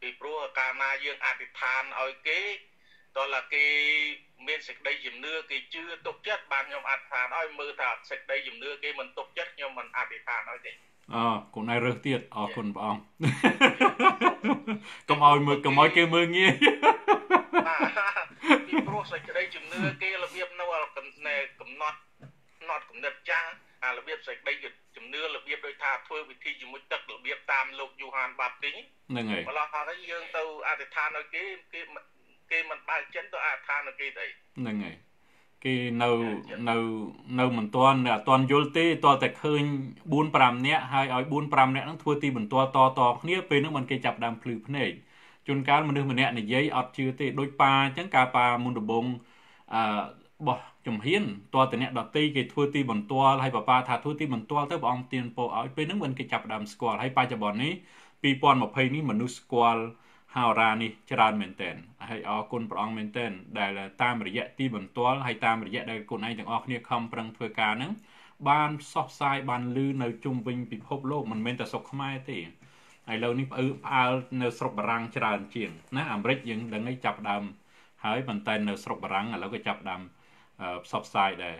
ពីព្រោះកាលណាយើងអធិដ្ឋានឲ្យគេតើឡាគេមានសេចក្តីជំនឿគេជឿទុកចិត្តបានខ្ញុំអធិដ្ឋានឲ្យមើលថាសេចក្តីជំនឿគេមិនទុកចិត្តខ្ញុំមិនអធិដ្ឋានឲ្យទេអកូនឯងរើសទៀតអរគុណព្រះអង្គកុំឲ្យមើលកុំឲ្យគេមើលងាយពីព្រោះសេចក្តីជំនឿគេរបៀបនៅកំណត់ណត់កំណត់ចាស់អារបៀបសេចក្តី ជំនឿរបៀបដូចថាធ្វើវិធីជាមួយទឹករបៀបតាមលោកយូហានបាប់ទីហ្នឹងហើយម្ល៉េះហើយយើងទៅអធិដ្ឋានឲ្យគេគេគេមិនបើកចិត្តទៅអធិដ្ឋានឲ្យគេទៅហ្នឹងហើយគេនៅនៅនៅមិនទាន់អត់ទាន់យល់ទេតើតែឃើញ4 5នាក់ហើយឲ្យ4 5នាក់ហ្នឹងធ្វើទីបន្ទាល់តតគ្នាពេលហ្នឹងមិនគេចាប់ដើមភ្លឺភ្នែកជួនកាលមនុស្សម្នាក់និយាយអត់ជឿទេដូចប៉ាអញ្ចឹងកាលប៉ាមុនដំបងអឺបោះ ជំហានតើតអ្នកដតីគេធ្វើទីបន្ទាល់ហើយប៉ាប៉ាថាធ្វើទីបន្ទាល់ទៅព្រះអង្គទានពោឲ្យពេលហ្នឹងមិនគេចាប់ដើមស្គាល់ហើយបច្ចុប្បន្ននេះ2020នេះមនុស្សស្គាល់ហោរានេះច្រើនមែនទែនហើយអរគុណព្រះអង្គមែនទែនដែលតាមរយៈទីបន្ទាល់ហើយតាមរយៈដែលខ្លួនឯងទាំងអស់គ្នាខំប្រឹងធ្វើការហ្នឹងបានផ្សព្វផ្សាយបានលឺនៅជុំវិញពិភពលោកមិនមែនតែស្រុកខ្មែរទេហើយឥឡូវនេះផ្អើផ្អើលនៅស្រុកបារាំងច្រើនជាងណាអាមេរិកយើងដឹងឲ្យចាប់ដើមហើយប៉ុន្តែនៅស្រុកបារាំងឥឡូវក៏ចាប់ដើម ផ្សព្វផ្សាយដែរ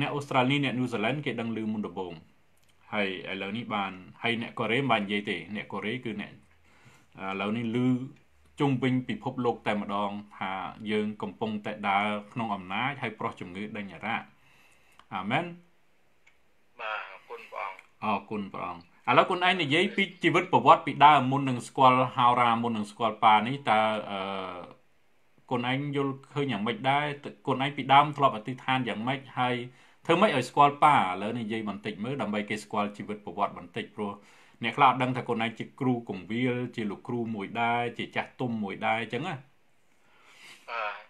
អ្នកអូស្ត្រាលីអ្នកញូហ្សេឡង់គេដឹងឮមុនដំបូងហើយឥឡូវនេះបានហើយអ្នកកូរ៉េមិនបាននិយាយទេ អ្នកកូរ៉េគឺអ្នកឥឡូវនេះឮជុំវិញពិភពលោកតែម្ដងថាយើងកំពុងតែដើរក្នុងអំណាចហើយប្រោះជំងឺដេញអារ៉ាអាមែនបាទអរគុណព្រះអង្គអរគុណព្រះអង្គឥឡូវគុណឯងនិយាយពីជីវិតប្រវត្តិពីដើមមុននឹងស្គាល់ហោរាមុននឹងស្គាល់ប៉ានេះតើអឺ គុណឯងយល់ឃើញយ៉ាងម៉េចដែរគុណឯងពីដើមធ្លាប់អធិដ្ឋានយ៉ាងម៉េចហើយធ្វើម៉េចឲ្យស្គាល់ប៉ាឥឡូវនេះនិយាយបន្តិចមើលដើម្បីគេស្គាល់ជីវិតប្រវត្តិបន្តិចព្រោះអ្នកខ្លះអត់ដឹងថាខ្លួនឯងជាគ្រូកងវិលជាលោកគ្រូមួយដែរជាចាស់ទុំមួយដែរអញ្ចឹងណាបាទ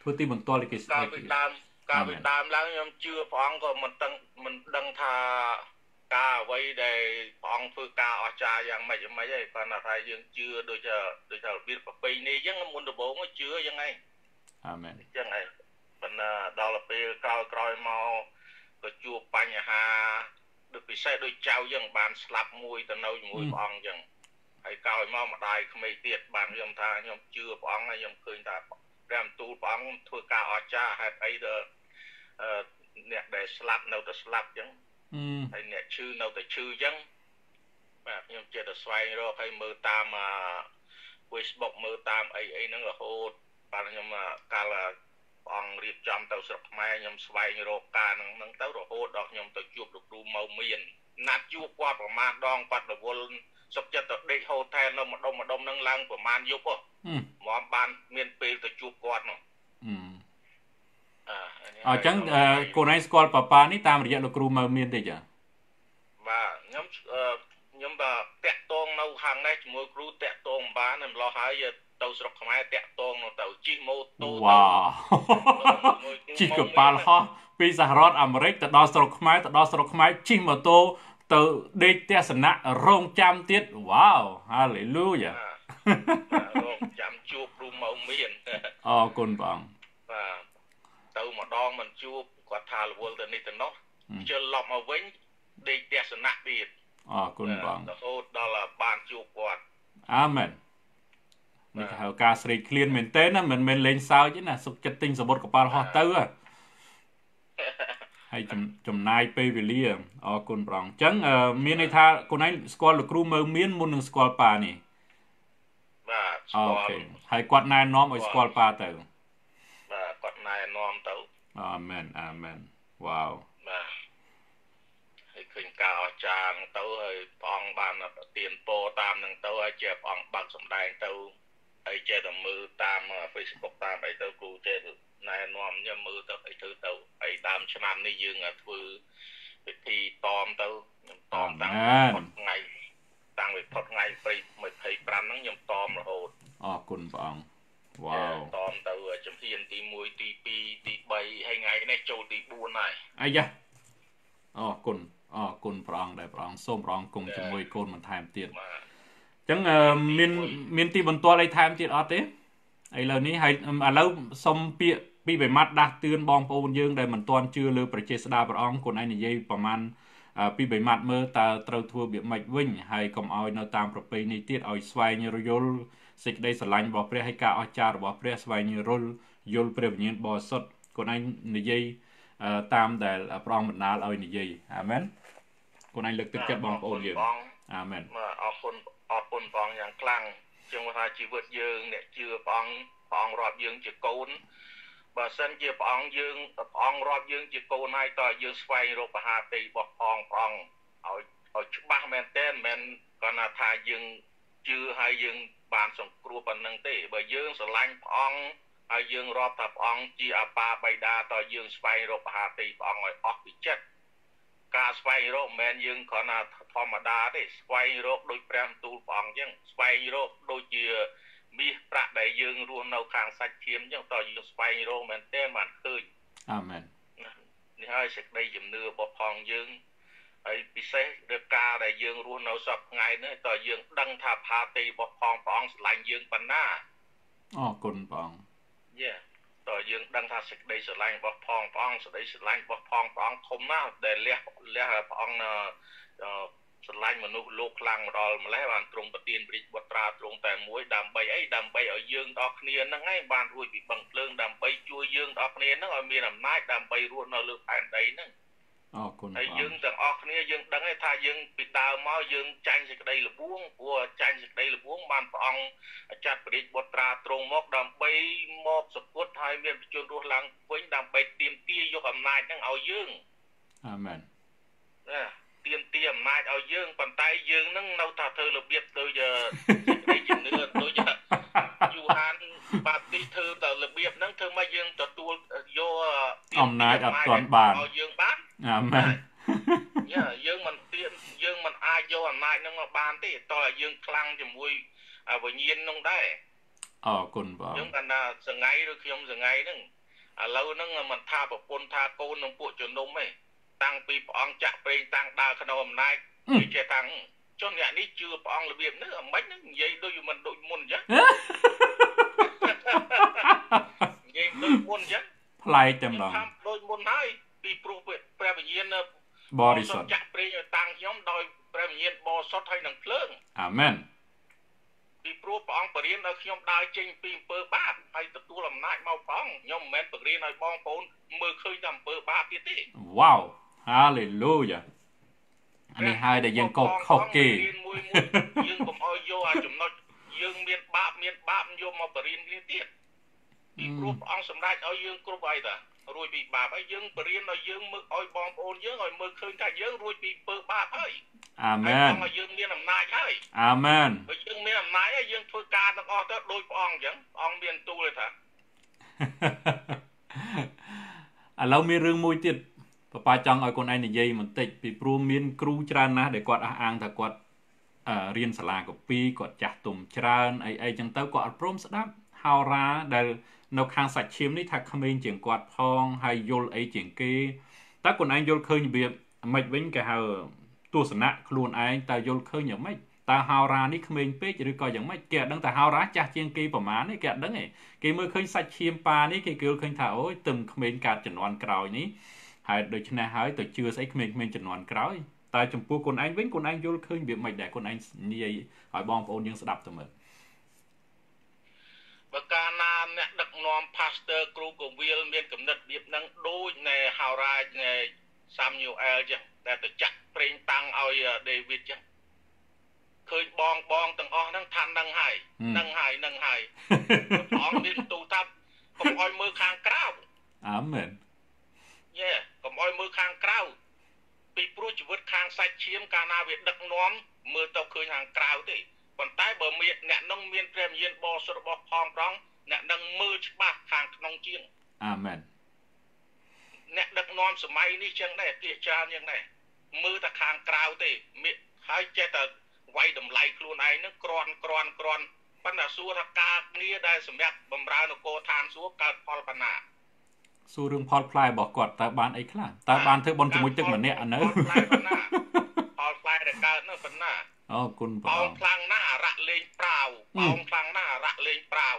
ធ្វើទីបន្ទាល់គេស្គាល់ពីដើមកាលពីដើមឡើងខ្ញុំជឿព្រះអង្គក៏មិនដឹងមិនដឹងថា ការអ្វីដែលព្រះអង្គធ្វើការអស្ចារ្យយ៉ាងម៉េចយ៉ាងម៉េចឯងគាត់ថាយើងជឿដូចដូចថារបៀបប្រពៃណីអញ្ចឹងមុនដំបូងជឿយ៉ាងហ្នឹងអាមែនអញ្ចឹងឯងប៉ុន្តែដល់ពេលក្រោយក្រោយមកក៏ជួបបញ្ហាដូចពិសេសដូចចៅយើងបានស្លាប់មួយទៅនៅជាមួយព្រះអង្គអញ្ចឹងហើយក្រោយមកម្ដាយក្មេងទៀតបានខ្ញុំថាខ្ញុំជឿព្រះអង្គហើយខ្ញុំឃើញថាព្រះបន្ទូលព្រះអង្គធ្វើការអស្ចារ្យហេតុអីទៅអ្នកដែលស្លាប់នៅតែស្លាប់អញ្ចឹង ហើយអ្នកឈឺនៅតែឈឺអញ្ចឹងបាទខ្ញុំចេះតែស្វែងរកហើយមើលតាម Facebook មើលតាមអីអីហ្នឹងរហូតបាទខ្ញុំកាលព្រះអង្គរៀបចំទៅស្រុកខ្មែរខ្ញុំស្វែងរកការហ្នឹងហ្នឹងទៅរហូតដល់ខ្ញុំទៅជួបលោកគ្រូម៉ៅមានណាត់ជួបគាត់ប្រមាណដងគាត់រវល់សុខចិត្តទៅដេកហូថែលនៅម្ដុំម្ដុំហ្នឹងឡើងប្រមាណយប់ហ៎មកបានមានពេលទៅជួបគាត់នោះ អញ្ចឹងកូនឯងស្គាល់ប៉ាប៉ានេះតាមរយៈលោកគ្រូមើលមានទេចាបាទខ្ញុំខ្ញុំបាទតាក់តងនៅខាងនេះជាមួយគ្រូតាក់តងបានម្លោះហើយទៅស្រុកខ្មែរតាក់តងទៅជិះម៉ូតូវ៉ាជិះកប៉ាល់ហោះពីសហរដ្ឋអាមេរិកទៅដល់ស្រុកខ្មែរទៅដល់ស្រុកខ្មែរជិះម៉ូតូទៅដេកទស្សនៈរងចាំទៀតវ៉ាវហាឡេលូយ៉ារងចាំជួបគ្រូម៉ៅមានអរគុណបងបាទ ទៅម្ដងមិនជួបគាត់ថារវល់ទៅនេះទៅនោះជិលឡប់មកវិញដេកទស្សនៈទៀតអរគុណបងរហូតដល់បានជួបគាត់អាមែននេះគេហៅការស្រេកឃ្លានមែនតើណាមិនមែនលេងសើចទេណាសុខចិត្តទិញសមុទ្រកប៉ាល់ហោះទៅហើយចំណាយពេលវេលាអរគុណប្រងអញ្ចឹងមានន័យថាកូនឯងស្គាល់លោកគ្រូមើលមានមុននឹងស្គាល់ប៉ានេះបាទអូខេហើយគាត់ណែនាំឲ្យស្គាល់ប៉ាទៅបាទ គាត់ណែនាំទៅអាមែនអាមែនវ៉ាវបាទហើយឃើញការអស្ចារ្យទៅហើយព្រះអង្គបានប្រទានពរតាមនឹងទៅហើយជាព្រះអង្គបើកសម្ដែងទៅហើយចេះតែមើលតាម Facebook តាមអីទៅគ្រូចេះណែនាំខ្ញុំមើលទៅអីទៅទៅហើយដើមឆ្នាំនេះយើងធ្វើពិធីតមទៅខ្ញុំតមតាំងថ្ងៃតាំងពីផុតថ្ងៃ25ហ្នឹងខ្ញុំតមរហូតអរគុណព្រះអង្គ វ៉ាវតមទៅជំហានទី1ទី2ទី3ហើយថ្ងៃនេះចូលទី4ហើយអាយ៉ាអរគុណអរគុណព្រះអង្គដែលព្រះអង្គសូមព្រះអង្គគង់ជាមួយកូនបន្ថែមទៀតបាទអញ្ចឹងមានមានទីបន្ទាល់អីថែមទៀតអត់ទេឥឡូវនេះហើយឥឡូវសុំពាក្យពីបិមាត់ដាស់តឿនបងប្អូនយើងដែលមិនទាន់ជឿលើប្រជាស្ដាព្រះអង្គខ្លួនឯងនិយាយប្រមាណពីបិមាត់មើលតើត្រូវធ្វើបៀបម៉េចវិញហើយកុំឲ្យនៅតាមប្រពៃនេះទៀតឲ្យស្វែងរយល់ សេចក្តីស្រឡាញ់របស់ព្រះហើយការអស្ចារ្យរបស់ព្រះស្វែងរលយល់ព្រះវិញ្ញាណបរិសុទ្ធខ្លួនឯងនិយាយតាមដែលព្រះអង្គបណ្ដាលឲ្យនិយាយអាមែនខ្លួនឯងលើកទឹកចិត្តបងប្អូនយើងអាមែនអរគុណអរគុណព្រះអង្គយ៉ាងខ្លាំងជាងថាជីវិតយើងអ្នកជឿព្រះអង្គព្រះអង្គរាប់យើងជាកូនបើសិនជាព្រះអង្គយើងព្រះអង្គរាប់យើងជាកូនហើយតើយើងស្វែងរកបហាទីរបស់ផងព្រះអង្គឲ្យឲ្យច្បាស់មែនទែនមិនគាត់ថាយើងជឿហើយយើង បានសង្គ្រោះប៉ុណ្្នឹងទេបើយើងស្រឡាញ់ព្រះអង្គហើយយើងរាប់ថាព្រះអង្គជាអបាបៃតាតើយើងស្វែងរកបហាទីព្រះអង្គឲ្យអស់ពីចិត្តការស្វែងរកមិនមែនយើងគ្រាន់តែធម្មតាទេស្វែងរកដូចព្រះទូលព្រះអង្គអញ្ចឹងស្វែងរកដូចជាមាសប្រាក់ដែលយើងរស់នៅខាងសាច់ឈាមអញ្ចឹងតើយើងស្វែងរកមែនទេបានឃើញអាមែននេះហើយសេចក្តីជំនឿរបស់ផងយើង ហើយពិសេសលើការដែលយើងរស់នៅសពថ្ងៃនេះតើយើងដឹងថាផាទីរបស់ផងព្រះអង្គស្រឡាញ់យើងប៉ុណ្ណាអរគុណព្រះអង្គយេតើយើងដឹងថាសេចក្តីស្រឡាញ់របស់ផងព្រះអង្គសេចក្តីស្រឡាញ់របស់ផងព្រះអង្គធំណាស់ដែលលះលះព្រះអង្គស្រឡាញ់មនុស្សលោកខ្លាំងមកដល់ម្លេះបានទ្រង់ប្រទានព្រះបុត្រាទ្រង់តែមួយដើម្បីអីដើម្បីឲ្យយើងដល់គ្នាហ្នឹងឯងបានរួចពីបឹងភ្លើងដើម្បីជួយយើងដល់គ្នាហ្នឹងឲ្យមានអំណាចដើម្បីរស់នៅលើផែនដីហ្នឹង អរគុណហើយយើងទាំងអស់គ្នាយើងដឹងថាយើងពីដើមមកយើងចាញ់សេចក្តីល្បួងព្រោះចាញ់សេចក្តីល្បួងបានព្រះអង្គចាត់ព្រះបុត្រាទ្រង់មកដើម្បីមកសគត់ហើយមានបញ្ជនរស់ឡើងវិញដើម្បីទាមទារយកអំណាចហ្នឹងឲ្យយើងអាមែនណាទៀមទាអំណាចឲ្យយើងប៉ុន្តែយើងនឹងនៅតែធ្វើរបៀបដូចសេចក្តីជំនឿដូចយូហាន បាទីធ្វើតែរបៀបហ្នឹងធ្វើមកយើងទទួលយកអំណាចអត់ទាន់បានឲ្យយើងបានអាមែនយ៉ាយើងមិនទៀមយើងមិនអាចយកអំណាចហ្នឹងមកបានទេតើឲ្យយើងខ្លាំងជាមួយវិញ្ញាណហ្នឹងដែរអរគុណបងយើងគាត់ថាសងៃឬខ្ញុំសងៃហ្នឹងឥឡូវហ្នឹងមិនថាប្រពន្ធថាកូននឹងពួកជំនុំទេតាំងពីព្រះអង្គចាក់ប្រេងតាំងដើរក្នុងអំណាចវាចេះតាំងចុះអ្នកនេះជឿព្រះអង្គរបៀបនេះអាម៉េចហ្នឹងនិយាយដូចមិនដូចមុនអញ្ចឹង និយាយដូចមុនអញ្ចឹងប្លែកតែម្ដងដូចមុនហើយពីព្រោះព្រះវិញ្ញាណបរិសុទ្ធចាក់ប្រេងឲ្យតាំងខ្ញុំដោយព្រះវិញ្ញាណបរិសុទ្ធហើយនឹងភ្លើងអាមែនពីព្រោះព្រះអង្គបរៀនឲ្យខ្ញុំដើរចេញពីអំពើបាបហើយទទួលអំណាចមកព្រះអង្គខ្ញុំមិនមែនបរៀនឲ្យបងប្អូនមើលឃើញតែអំពើបាបទៀតទេវ៉ាវ hallelujah អានេះហើយដែលយើងកោតខុសគេមួយមួយយើងកុំឲ្យយកអាចំណុច យើងមានបាបមានបាបយកមកបរៀនគ្នាទៀតពីព្រោះព្រះអង្គសម្រេចឲ្យយើងគ្រប់ហើយតារួចពីបាបហើយយើងបរៀនឲ្យយើងមើលឲ្យបងប្អូនយើងឲ្យមើលឃើញថាយើងរួចពីពើបាបហើយអាមែនឲ្យយើងមានអំណាចហើយអាមែនបើយើងមានអំណាចហើយយើងធ្វើការទាំងអស់ទៅដោយព្រះអង្គអញ្ចឹងព្រះអង្គមានទូលថាឥឡូវមានរឿងមួយទៀតប៉ាប៉ាចង់ឲ្យកូនឯងនិយាយបន្តិចពីព្រោះមានគ្រូច្រើនណាស់ដែលគាត់អះអាងថាគាត់ រៀនសាលាកពីគាត់ចាស់ទុំច្រើនអីអីចឹងទៅគាត់អត់ព្រមស្ដាប់ហោរាដែលនៅខាងសាច់ឈាមនេះថាក្មេងជាងគាត់ផងហើយយល់អីជាងគេតើខ្លួនឯងយល់ឃើញរបៀបមិនវិញគេហៅទស្សនៈខ្លួនឯងតើយល់ឃើញយ៉ាងម៉េចតើហោរានេះក្មេងពេកឬក៏យ៉ាងម៉េចគេអត់ដឹងថាហោរាចាស់ជាងគេប្រមាណទេគេអត់ដឹងទេគេមើលឃើញសាច់ឈាមប៉ានេះគេយល់ឃើញថាអូយទឹមក្មេងកាត់ជំនាន់ក្រោយនេះហើយដូច្នេះហើយទៅជឿស្អីក្មេងៗជំនាន់ក្រោយ តែចំពោះខ្លួនឯងវិញខ្លួនឯងយល់ឃើញវាមិនដែរខ្លួនឯងនិយាយឲ្យបងប្អូនយើងស្ដាប់ទៅមើលបើកាលណាអ្នកដឹកនាំ pastor គ្រូកវិលមានគំនិតរបៀបហ្នឹងដូចនៅហោរាជនៃ Samuel ចឹងដែលទៅចាក់ប្រេងតាំងឲ្យ David ចឹងឃើញបងបងទាំងអស់ហ្នឹងថានឹងហើយនឹងហើយនឹងហើយព្រះអង្គមានទូថាកុំឲ្យមើលខាងក្រៅអាមែនយេកុំឲ្យមើលខាងក្រៅ ពីព្រោះជីវិតខាងសាច់ឈាមកាលណាវាដឹកនាំមើលទៅឃើញខាងក្រៅទេប៉ុន្តែបើមានអ្នកនឹងមានព្រះវិញ្ញាណបរិសុទ្ធរបស់ផងប្រងអ្នកនឹងមើលច្បាស់ខាងក្នុងជាងអាមែនអ្នកដឹកនាំសម័យនេះចឹងដែរពាក្យច្រើនចឹងដែរមើលតែខាងក្រៅទេហើយចេះតែវាយតម្លៃខ្លួនឯងនឹងក្រាន់ក្រាន់ក្រាន់ប៉ុន្តែសួរថាការងារដែលសម្រាប់បំរើនគរឋានសួគ៌កើតផលបណ្ណា សួររឿងផលផ្លែរបស់គាត់តើបានអីខ្លះតើបានធ្វើបន់ជាមួយទឹកម្នាក់នៅផលផ្លែដែលកើតនោះប៉ុណ្ណាអរគុណបងបងខ្លាំងណាស់អរៈលេងប្រាវបងខ្លាំងណាស់អរៈលេងប្រាវ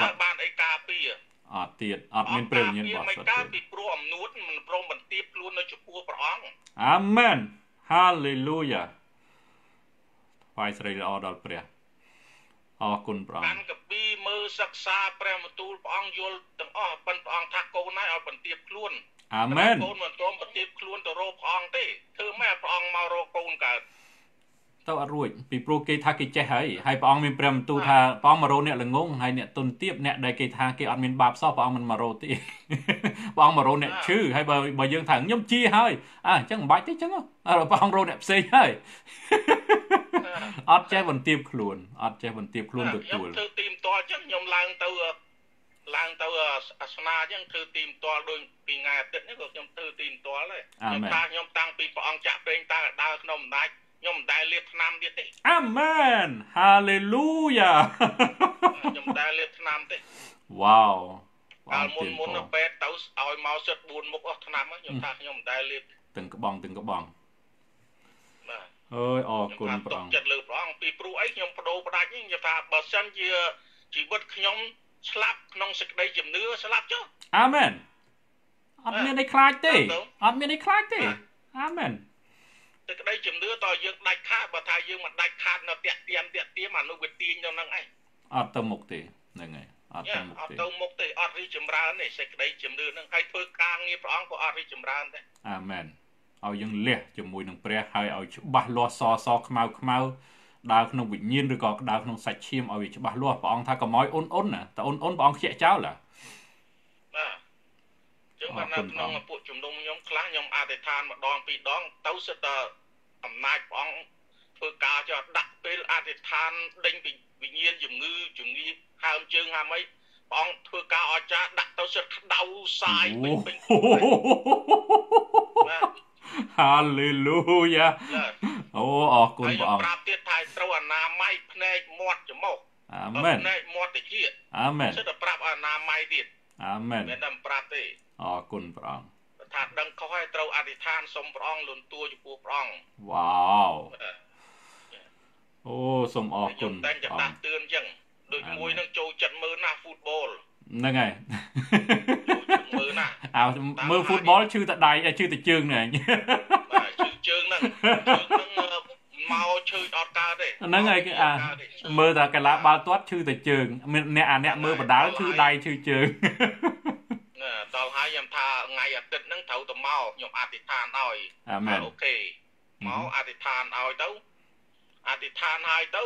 តើបានអីការពារអត់ទៀតអត់មានព្រះវិញ្ញាណបរិសុទ្ធទេពីព្រោះអំនួតមិនព្រមបន្ទាបខ្លួននៅចំពោះព្រះអង្គអាមែនហាឡេលូយ៉ាថ្វាយស្រីល្អដល់ព្រះ អរគុណព្រះអង្គបានកពីមើលសិក្សាព្រះបន្ទូលព្រះអង្គយល់ទាំងអស់ប៉ុន្តែព្រះអង្គថាកូនហើយឲ្យបន្ទាបខ្លួនអាមែនកូនមិនព្រមបន្ទាបខ្លួនទៅរកព្រះអង្គទេធ្វើម៉េចព្រះអង្គមករកកូនកើតទៅអត់រួចពីព្រោះគេថាគេចេះហើយហើយព្រះអង្គមានព្រះបន្ទូលថាព្រះអង្គមករោអ្នកល្ងងហើយអ្នកទុនទៀបអ្នកដែលគេថាគេអត់មានបាបសោះព្រះអង្គមិនមករោទេព្រះអង្គមករោអ្នកឈឺហើយបើបើយើងថាខ្ញុំជាហើយអើអញ្ចឹងមិនបាច់ទេអញ្ចឹងព្រះអង្គរោអ្នកផ្សេងហើយ អត់ចេះបន្ទាបខ្លួនអត់ចេះបន្ទាបខ្លួនទទួលខ្ញុំធ្វើទីមតអញ្ចឹងខ្ញុំឡើងទៅឡើងទៅអាសនាអញ្ចឹងធ្វើទីមតលដូចពីថ្ងៃអាទិត្យនេះក៏ខ្ញុំធ្វើទីមតលដែរខ្ញុំថាខ្ញុំតាំងពីព្រះអង្គចាក់ពេញតើដើរក្នុងអំណាចខ្ញុំមិនដែលលាបថ្នាំទៀតទេអាមែនហាឡេលូយ៉ាខ្ញុំមិនដែលលាបថ្នាំទេវ៉ាវកាលមុនមុនពេទ្យទៅឲ្យមកសិត4មុខអស់ថ្នាំខ្ញុំថាខ្ញុំមិនដែលលាបទាំងក្បងទាំងក្បងបាទ អើយអរគុណព្រះអង្គចិត្តលើព្រះអង្គពីព្រោះអីខ្ញុំបដូរផ្ដាច់ខ្ញុំថាបើសិនជាជីវិតខ្ញុំស្លាប់ក្នុងសេចក្តីជំនឿស្លាប់ចុះអាមែនអត់មានអីខ្លាចទេអត់មានអីខ្លាចទេអាមែនសេចក្តីជំនឿតើយើងដាច់ខាតបើថាយើងមិនដាច់ខាតនៅតាក់ទៀមតាក់ទៀមអានោះវាទាញនៅនឹងឯងអត់ទៅមុខទេហ្នឹងហើយអត់ទៅមុខទេអត់ទៅមុខទេអត់រីចម្រើនទេសេចក្តីជំនឿនឹងហើយធ្វើការងារព្រះអង្គក៏អត់រីចម្រើនដែរអាមែន ឲ្យយើងលះជាមួយនឹងព្រះហើយឲ្យច្បាស់លាស់សសខ្មៅខ្មៅដើរក្នុងវិញ្ញាណឬក៏ដើរក្នុងសាច់ឈាមឲ្យវាច្បាស់លាស់ព្រះអង្គថាកុំឲ្យអ៊ុនអ៊ុនណាតែអ៊ុនអ៊ុនព្រះអង្គខ្ជិះចោលឡាបាទចឹងបាននៅក្នុងពួកជំនុំខ្ញុំខ្លះខ្ញុំអធិដ្ឋានម្ដងពីរដងទៅសិតតែអំណាចព្រះអង្គធ្វើការចោលដាក់ពេលអធិដ្ឋានដេញពីវិញ្ញាណជំងឺជំងឺហើមជើងហើមអីព្រះអង្គធ្វើការអស្ចារ្យដាក់ទៅសិតក្តៅសាយពេញពេញបាទ ហាឡេលូយ៉ាអូអរគុណព្រះអង្គប្រាប់ទៀតថាត្រូវអនាម័យភ្នែកមាត់ច្រមុះអាមែនភ្នែកមាត់តិចអាមែនសិតតែប្រាប់អនាម័យទៀតអាមែនមិនតែប្រាប់ទេអរគុណព្រះអង្គថាដឹងខុសហើយត្រូវអធិដ្ឋានសុំព្រះអង្គលន់តួចំពោះព្រះអង្គវ៉ាវអូសូមអរគុណតែจะដាស់តឿនអញ្ចឹងដូចមួយនឹងចូលចិត្តមើលណាហ្វូតបលហ្នឹងហើយមើលណា អើមើលហ្វូតបលឈឺតែដៃឈឺតែជើងហ្នឹងបាទឈឺជើងហ្នឹងជើងហ្នឹងមកឈឺអត់កើតទេហ្នឹងហើយគឺអាមើលតែកីឡាបាល់ទាត់ឈឺតែជើងមានអ្នកអាអ្នកមើលបដាល់ឈឺដៃឈឺជើងដល់ហើយខ្ញុំថាថ្ងៃអាទិត្យហ្នឹងត្រូវទៅមកខ្ញុំអធិដ្ឋានឲ្យអាមែនអូខេមកអធិដ្ឋានឲ្យទៅអធិដ្ឋានហើយទៅ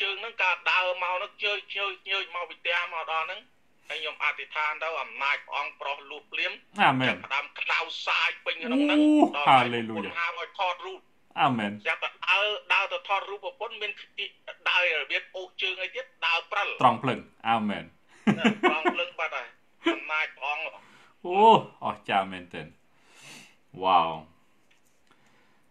ជើងហ្នឹងការដើរមកហ្នឹងជើញជើញញើញមកពីផ្ទះមកដល់ហ្នឹង ហើយខ្ញុំអធិដ្ឋានទៅអំណាចព្រះអង្គប្រោះលួសភ្លាមអាមែនផ្ដាំក្តៅសាយពេញក្នុងហ្នឹងដល់ហាឡេលូយ៉ាហៅឲ្យថតរូបអាមែនចាប់ទៅដើរដើរទៅថតរូបប្រពន្ធមានដើររបៀបអូសជើងអីទៀតដើរព្រិលត្រង់ភ្លឹងអាមែនត្រង់ភ្លឹងបាត់ហើយអំណាចព្រះអង្គអូអស្ចារ្យមែនទែនវ៉ាវ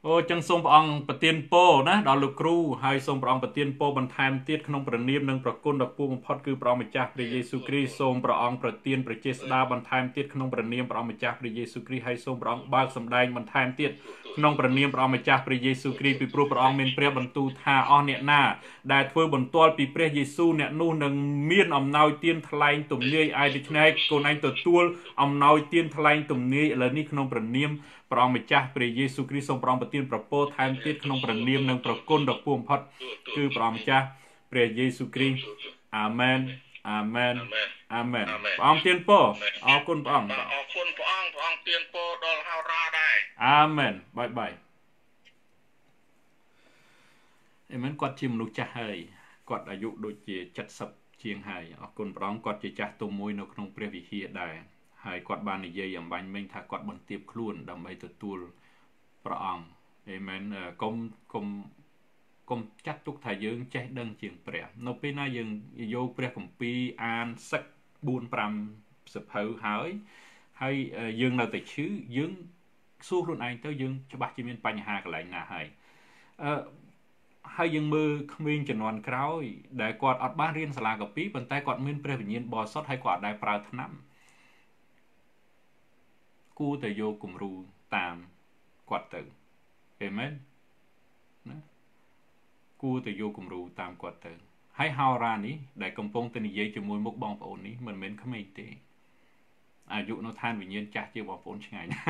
អូចឹងសូមព្រះអង្គប្រទានពរណាដល់លោកគ្រូហើយសូមព្រះអង្គប្រទានពរបន្ថែមទៀតក្នុងព្រះនាមនិងប្រគុណដ៏ពូបំផុតគឺព្រះម្ចាស់ព្រះយេស៊ូវគ្រីស្ទសូមព្រះអង្គប្រទានប្រជាស្ដាបន្ថែមទៀតក្នុងព្រះនាមព្រះម្ចាស់ព្រះយេស៊ូវគ្រីស្ទហើយសូមព្រះអង្គបើកសម្ដែងបន្ថែមទៀត ក្នុងព្រះនាមព្រះម្ចាស់ព្រះយេស៊ូវគ្រីស្ទពីព្រោះព្រះអង្គមានព្រះបន្ទូលថាអស់អ្នកណាដែលធ្វើបន្ទាល់ពីព្រះយេស៊ូវអ្នកនោះនឹងមានអំណោយទានថ្លែងទំនាយឯដូច្នេះកូនឯងទទួលអំណោយទានថ្លែងទំនាយឥឡូវនេះក្នុងព្រះនាមព្រះអង្គម្ចាស់ព្រះយេស៊ូវគ្រីស្ទសូមព្រះអង្គប្រទានប្រពោថែមទៀតក្នុងព្រះនាមនិងប្រគុណដ៏ពូបំផុតគឺព្រះអង្គម្ចាស់ព្រះយេស៊ូវគ្រីស្ទអាមែន អាមែនអាមែនព្រះអង្គទានពរអរគុណព្រះអង្គអរគុណព្រះអង្គព្រះអង្គទានពរដល់ហោរាដែរអាមែនបាយបាយអីមែនគាត់ជាមនុស្សចាស់ហើយគាត់អាយុដូចជា70ជាងហើយអរគុណព្រះអង្គគាត់ជាចាស់ទុំមួយនៅក្នុងព្រះវិហារដែរហើយគាត់បាននិយាយអំបញ្ញមិញថាគាត់បន្ទាបខ្លួនដើម្បីទទួលព្រះអង្គអេមែនកុំកុំ កុំចាត់ទុកថាយើងចេះដឹងជាងព្រះនៅពេលណាយើងយកព្រះគម្ពីរអានសឹក4 5សភៅហើយហើយយើងនៅតែឈឺយើងសួរខ្លួនឯងទៅយើងច្បាស់ជាមានបញ្ហាកន្លែងណាហើយអឺហើយយើងមើលក្មេងជំនាន់ក្រោយ ដែលគាត់អត់បានរៀនសាលាកាពីប៉ុន្តែគាត់មានព្រះវិញ្ញាណបរិសុទ្ធហើយគាត់អត់ដែលប្រើថ្នាំគួរតែយកគំរូតាមគាត់ទៅអេមែនណា គួរតែយកគំរូតាមគាត់ទៅហើយហោរានេះដែលកំពុងតែនិយាយជាមួយមុខបងប្អូននេះមិនមែនក្មេងទេអាយុនៅឋានវិញ្ញាណចាស់ជាបងប្អូនឆ្ងាយណាស់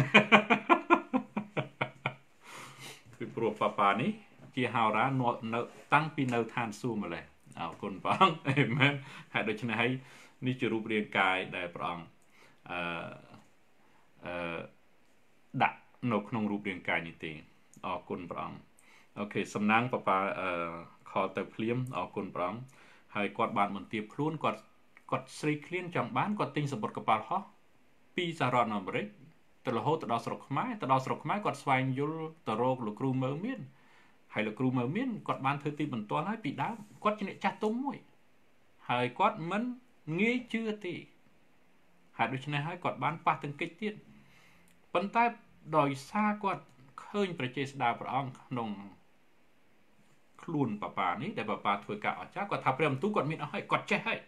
គឺព្រោះប៉ាប៉ានេះ ជាហោរានៅតាំងពីនៅឋានសួគ៌ម្លេះអរគុណព្រះអង្គអេមែនហើយដូច្នេះហើយនេះជារូបរាងកាយដែលព្រះអង្គអឺអឺដាក់នៅក្នុងរូបរាងកាយនេះទេអរគុណព្រះអង្គ អូខេសំណាងប៉ប៉ាអឺខលទៅភ្លាមអរគុណព្រះអង្គហើយគាត់បានបន្ទាបខ្លួនគាត់គាត់ស្រីឃ្លានចង់បានគាត់ទិញសម្បត្តិកប៉ាល់ហោះពីសហរដ្ឋអាមេរិកទៅរហូតទៅដល់ស្រុកខ្មែរទៅដល់ស្រុកខ្មែរគាត់ស្វែងយល់ទៅរកលោកគ្រូមើមានហើយលោកគ្រូមើមានគាត់បានធ្វើទីបន្ទាល់ហើយពីដើមគាត់ជាអ្នកចាស់ទុំមួយ ហើយគាត់មិនងាយជឿទេហើយដូច្នេះហើយគាត់បានប៉ះទង្គិចទៀតប៉ុន្តែដោយសារគាត់ឃើញប្រជាស្ដាព្រះអង្គក្នុង ខ្លួនប៉ាប៉ានេះដែលប៉ាប៉ាធ្វើការអស្ចារ្យគាត់ថាព្រះបន្ទូលគាត់មានអស់ហើយគាត់ចេះហើយ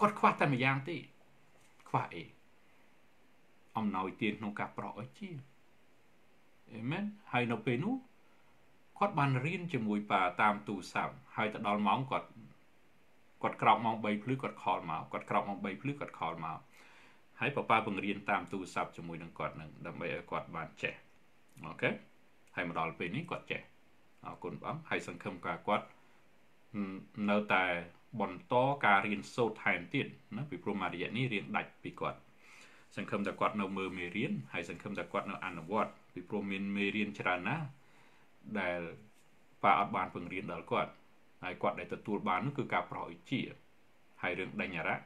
គាត់ខ្វះតែម្យ៉ាងទេខ្វះអីអំណោយទានក្នុងការប្រោសឲ្យជាអេមែនហើយនៅពេលនោះគាត់បានរៀនជាមួយប៉ាតាមទូរស័ព្ទហើយទៅដល់ម៉ោងគាត់គាត់ក្រោកម៉ោង3ភ្លឺគាត់ខលមកគាត់ក្រោកម៉ោង3ភ្លឺគាត់ខលមកហើយប៉ាប៉ាបង្រៀនតាមទូរស័ព្ទជាមួយនឹងគាត់នឹងដើម្បីឲ្យគាត់បានចេះអូខេហើយមកដល់ពេលនេះគាត់ចេះ អរគុណបងហើយសង្ឃឹមថាគាត់នៅតែបន្តការរៀនសូត្រថែមទៀតណាពីព្រោះមួយរយៈនេះរៀនដាច់ពីគាត់សង្ឃឹមថាគាត់នៅមើលមេរៀនហើយសង្ឃឹមថាគាត់នៅអនុវត្តពីព្រោះមានមេរៀនច្រើនណាស់ដែលប៉ាអត់បានពង្រៀនដល់គាត់ហើយគាត់ដែលទទួលបាននោះគឺការប្រោយជាហើយរឿងដេញអរៈ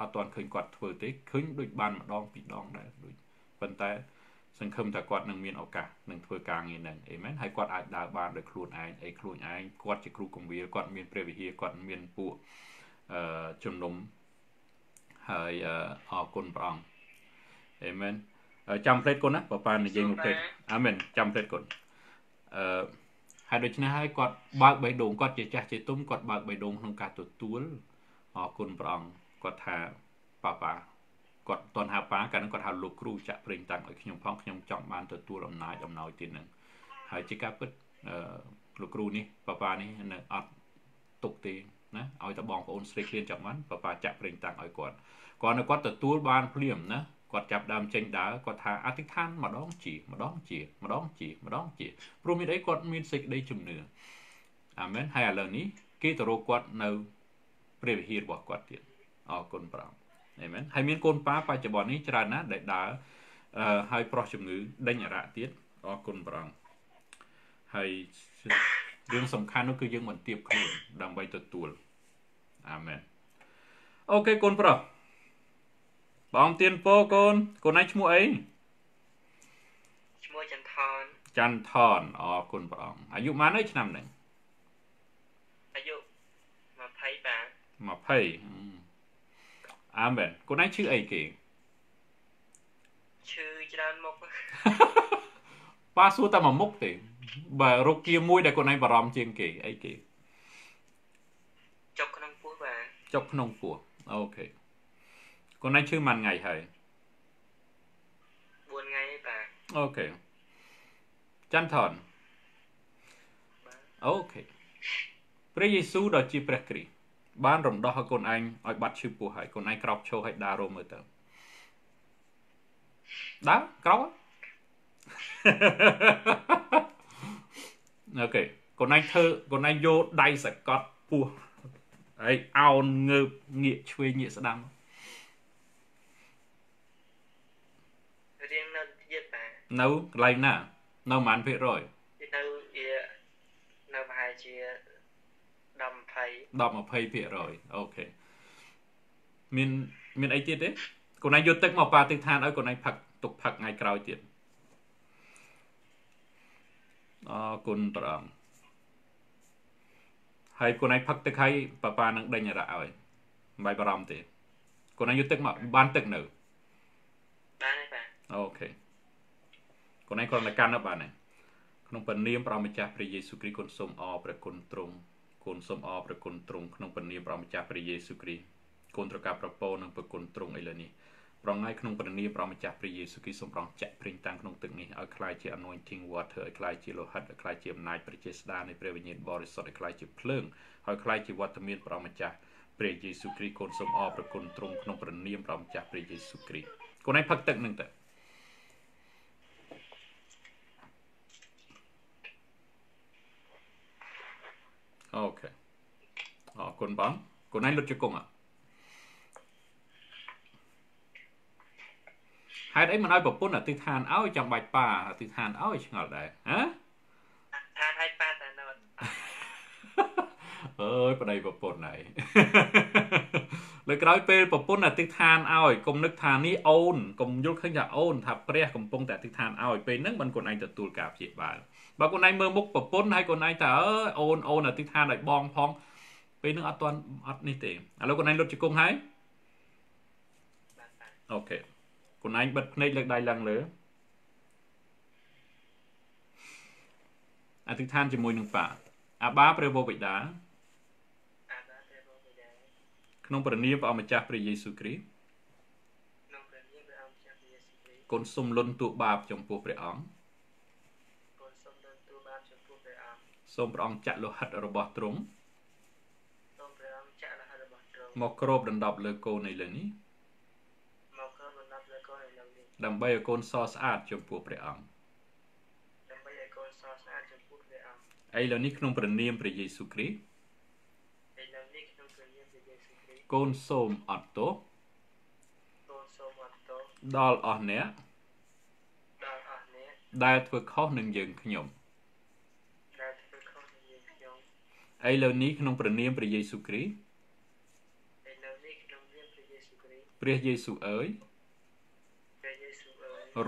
អត់ទាន់ឃើញគាត់ធ្វើទេឃើញដូចបានម្ដងពីរដងដែរដូចប៉ុន្តែ សង្ឃឹមថាគាត់នឹងមានឱកាសនឹងធ្វើការងារនឹងអេមែនហើយគាត់អាចដើរបានដោយខ្លួនឯងអីខ្លួនឯងគាត់ជាគ្រូកងវិលគាត់មានព្រះវិហារគាត់មានពួកអឺជំនុំហើយអរគុណព្រះអង្គអេមែនចាំផ្លេតគុណណាបបានិយាយមួយផ្លេតអាមែនចាំផ្លេតគុណអឺហើយដូច្នេះហើយគាត់បើកបេះដូងគាត់ជាចាស់ជាទុំគាត់បើកបេះដូងក្នុងការទទួលអរគុណព្រះអង្គគាត់ថាប៉ាប៉ា គាត់តន់ហៅប៉ាកាលនោះគាត់ហៅលោកគ្រូចាក់ប្រេងតាំងឲ្យខ្ញុំផងខ្ញុំចង់បានទទួលអំណាចអំណោយទៀតនឹងហើយជាការពិតអឺលោកគ្រូនេះប៉ាប៉ានេះនៅអត់ទុកទេណាឲ្យតែបងប្អូនស្រីឃ្លានចាំបានប៉ាប៉ាចាក់ប្រេងតាំងឲ្យគាត់គាត់នៅគាត់ទទួលបានភ្លាមណាគាត់ចាប់ដើមចេញដើរគាត់ថាអធិដ្ឋានម្ដងជាម្ដងជាម្ដងជាម្ដងជាព្រោះមានអីគាត់មានសេចក្តីជំនឿអាមែនហើយឥឡូវនេះគេទៅរកគាត់នៅព្រះវិហាររបស់គាត់ទៀតអរគុណព្រះ អេមែនហើយមានកូនប៉ាបច្ចុប្បន្ននេះច្រើនណាស់ដែលដើរអឺហើយប្រោះជំងឺដេញអរៈទៀតអរគុណព្រះហើយរឿងសំខាន់នោះគឺយើងមិនទៀបខ្លួនដើម្បីទទួលអាមែនអូខេកូនប្រុសបងទៀនពោកូនកូនឯងឈ្មោះអីឈ្មោះចន្ទថនចន្ទថនអរគុណព្រះអង្គអាយុប៉ុន្មានហើយឆ្នាំហ្នឹងអាយុ20បាទ20 អាមែនកូនឯងឈ្មោះអីគេឈឺច្រើនមុខប៉ាសួរតែមួយមុខទេបើរោគគាមួយដែលខ្លួនឯងបារម្ភជាងគេអីគេចុកក្នុងពោះបាទចុកក្នុងពោះ OK ខ្លួនឯងឈឺមួយថ្ងៃហើយ4ថ្ងៃបាទ OK ចន្ទថន OKព្រះយេស៊ូវដ៏ជាព្រះគ្រីស្ទ បានរំដោះឲ្យកូនឯងឲ្យបាត់ឈឺពោះហើយកូនឯងក្រោកឈរឲ្យដើររមើលទៅដើរក្រោកអូខេកូនឯងធ្វើកូនឯងយកដៃសកត់ពោះហើយអោនងើបងាកឆ្វេងងាកស្ដាំរៀងនៅទៀតបាទនៅកន្លែងណា នៅប៉ុន្មានភាគរយនៅវានៅប្រហែលជា 10 20 10 20ភាគរយអូខេមានមានអីទៀតទេកូនឯងយកទឹកមកប៉ាទឹកឋានឲ្យកូនឯងផឹកទុកផឹកថ្ងៃក្រោយទៀតអរគុណព្រះអង្គហើយខ្លួនឯងផឹកទឹកហើយប៉ាប៉ានឹងដេញអរៈឲ្យមិនបាច់បារម្ភទេខ្លួនឯងយកទឹកមកបានទឹកនៅបានទេបាទអូខេខ្លួនឯងគ្រាន់តែកាន់ទៅបានទេក្នុងព្រះនាមព្រះម្ចាស់ព្រះយេស៊ូវគ្រីស្ទគុណសូមអរព្រះគុណទ្រង់ កូនសូមអរព្រះគុណទ្រង់ក្នុងព្រះនាមព្រះម្ចាស់ព្រះយេស៊ូវគ្រីស្ទកូនត្រូវការប្រពោនឹងព្រះគុណទ្រង់ឥឡូវនេះប្រងាយក្នុងព្រះនាមព្រះម្ចាស់ព្រះយេស៊ូវគ្រីស្ទសូមប្រងចាក់ព្រិញតាំងក្នុងទឹកនេះឲ្យខ្លាយជា anointing water ឲ្យខ្លាយជាលោហិតឲ្យខ្លាយជាអំណាចព្រះចេស្តានៃព្រះវិញ្ញាណបរិសុទ្ធឲ្យខ្លាយជាភ្លើងឲ្យខ្លាយជាវត្តមានព្រះម្ចាស់ព្រះយេស៊ូវគ្រីស្ទកូនសូមអរព្រះគុណទ្រង់ក្នុងព្រះនាមព្រះម្ចាស់ព្រះយេស៊ូវគ្រីស្ទកូនឯងផឹកទឹកនឹងទៅ គុណបងកូនឯងលុតជង្គង់អ่ะហេតុអីមិនឲ្យប្រពន្ធអធិដ្ឋានឲ្យចាំបាច់ប៉ាអធិដ្ឋានឲ្យឆ្ងល់ដែរហ៎ថាឲ្យប៉ាតែណូតអើយប្តីប្រពន្ធហើយលើក្រោយពេលប្រពន្ធអធិដ្ឋានឲ្យកុំនឹកថានេះអូនកុំយល់ឃើញថាអូនថាព្រះកំពុងតែអធិដ្ឋានឲ្យពេលហ្នឹងមិនខ្លួនឯងទទួលការព្យាបាលបើខ្លួនឯងមើលមុខប្រពន្ធហើយខ្លួនឯងថាអើយអូនអូនអធិដ្ឋានឲ្យបងផង ពេលហ្នឹងអត់ទាន់អត់នេះទេឥឡូវខ្លួនឯងលុតជង្គង់ហើយអូខេខ្លួនឯងបិទភ្នែកលើកដៃឡើងលើអធិដ្ឋានជាមួយនឹងបាអាបាព្រះវរបិតាអាបាព្រះវរបិតាក្នុងព្រះនាមព្រះអម្ចាស់ព្រះយេស៊ូវគ្រីស្ទក្នុងព្រះនាមព្រះអម្ចាស់ព្រះយេស៊ូវគ្រីស្ទគុណសុំលន់ទូបាបចំពោះព្រះអង្គគុណសុំលន់ទូបាបចំពោះព្រះអង្គសូមព្រះអង្គចាក់លោហិតរបស់ទ្រង់សូមព្រះអង្គចាក់លោ ហិតរបស់ទ្រង់មកគ្របដណ្ដប់លើកូននៅលើនេះដើម្បីឲ្យកូនសស្អាតចំពោះព្រះអង្គដើម្បីឲ្យកូនសស្អាតចំពោះព្រះអង្គឥឡូវនេះក្នុងព្រះនាមព្រះយេស៊ូវគ្រីស្ទឥឡូវនេះក្នុងព្រះនាមព្រះយេស៊ូវគ្រីស្ទកូនសូមអត់ទោសកូនសូមអត់ទោសដល់អស់អ្នកដល់អស់អ្នកដែលធ្វើខុសនឹងយើងខ្ញុំដែលធ្វើខុសនឹងយើងខ្ញុំឥឡូវនេះក្នុងព្រះនាមព្រះយេស៊ូវគ្រីស្ទឥឡូវនេះក្នុងនាមព្រះយេស៊ូវគ្រីស្ទ ព្រះយេស៊ូវអើយ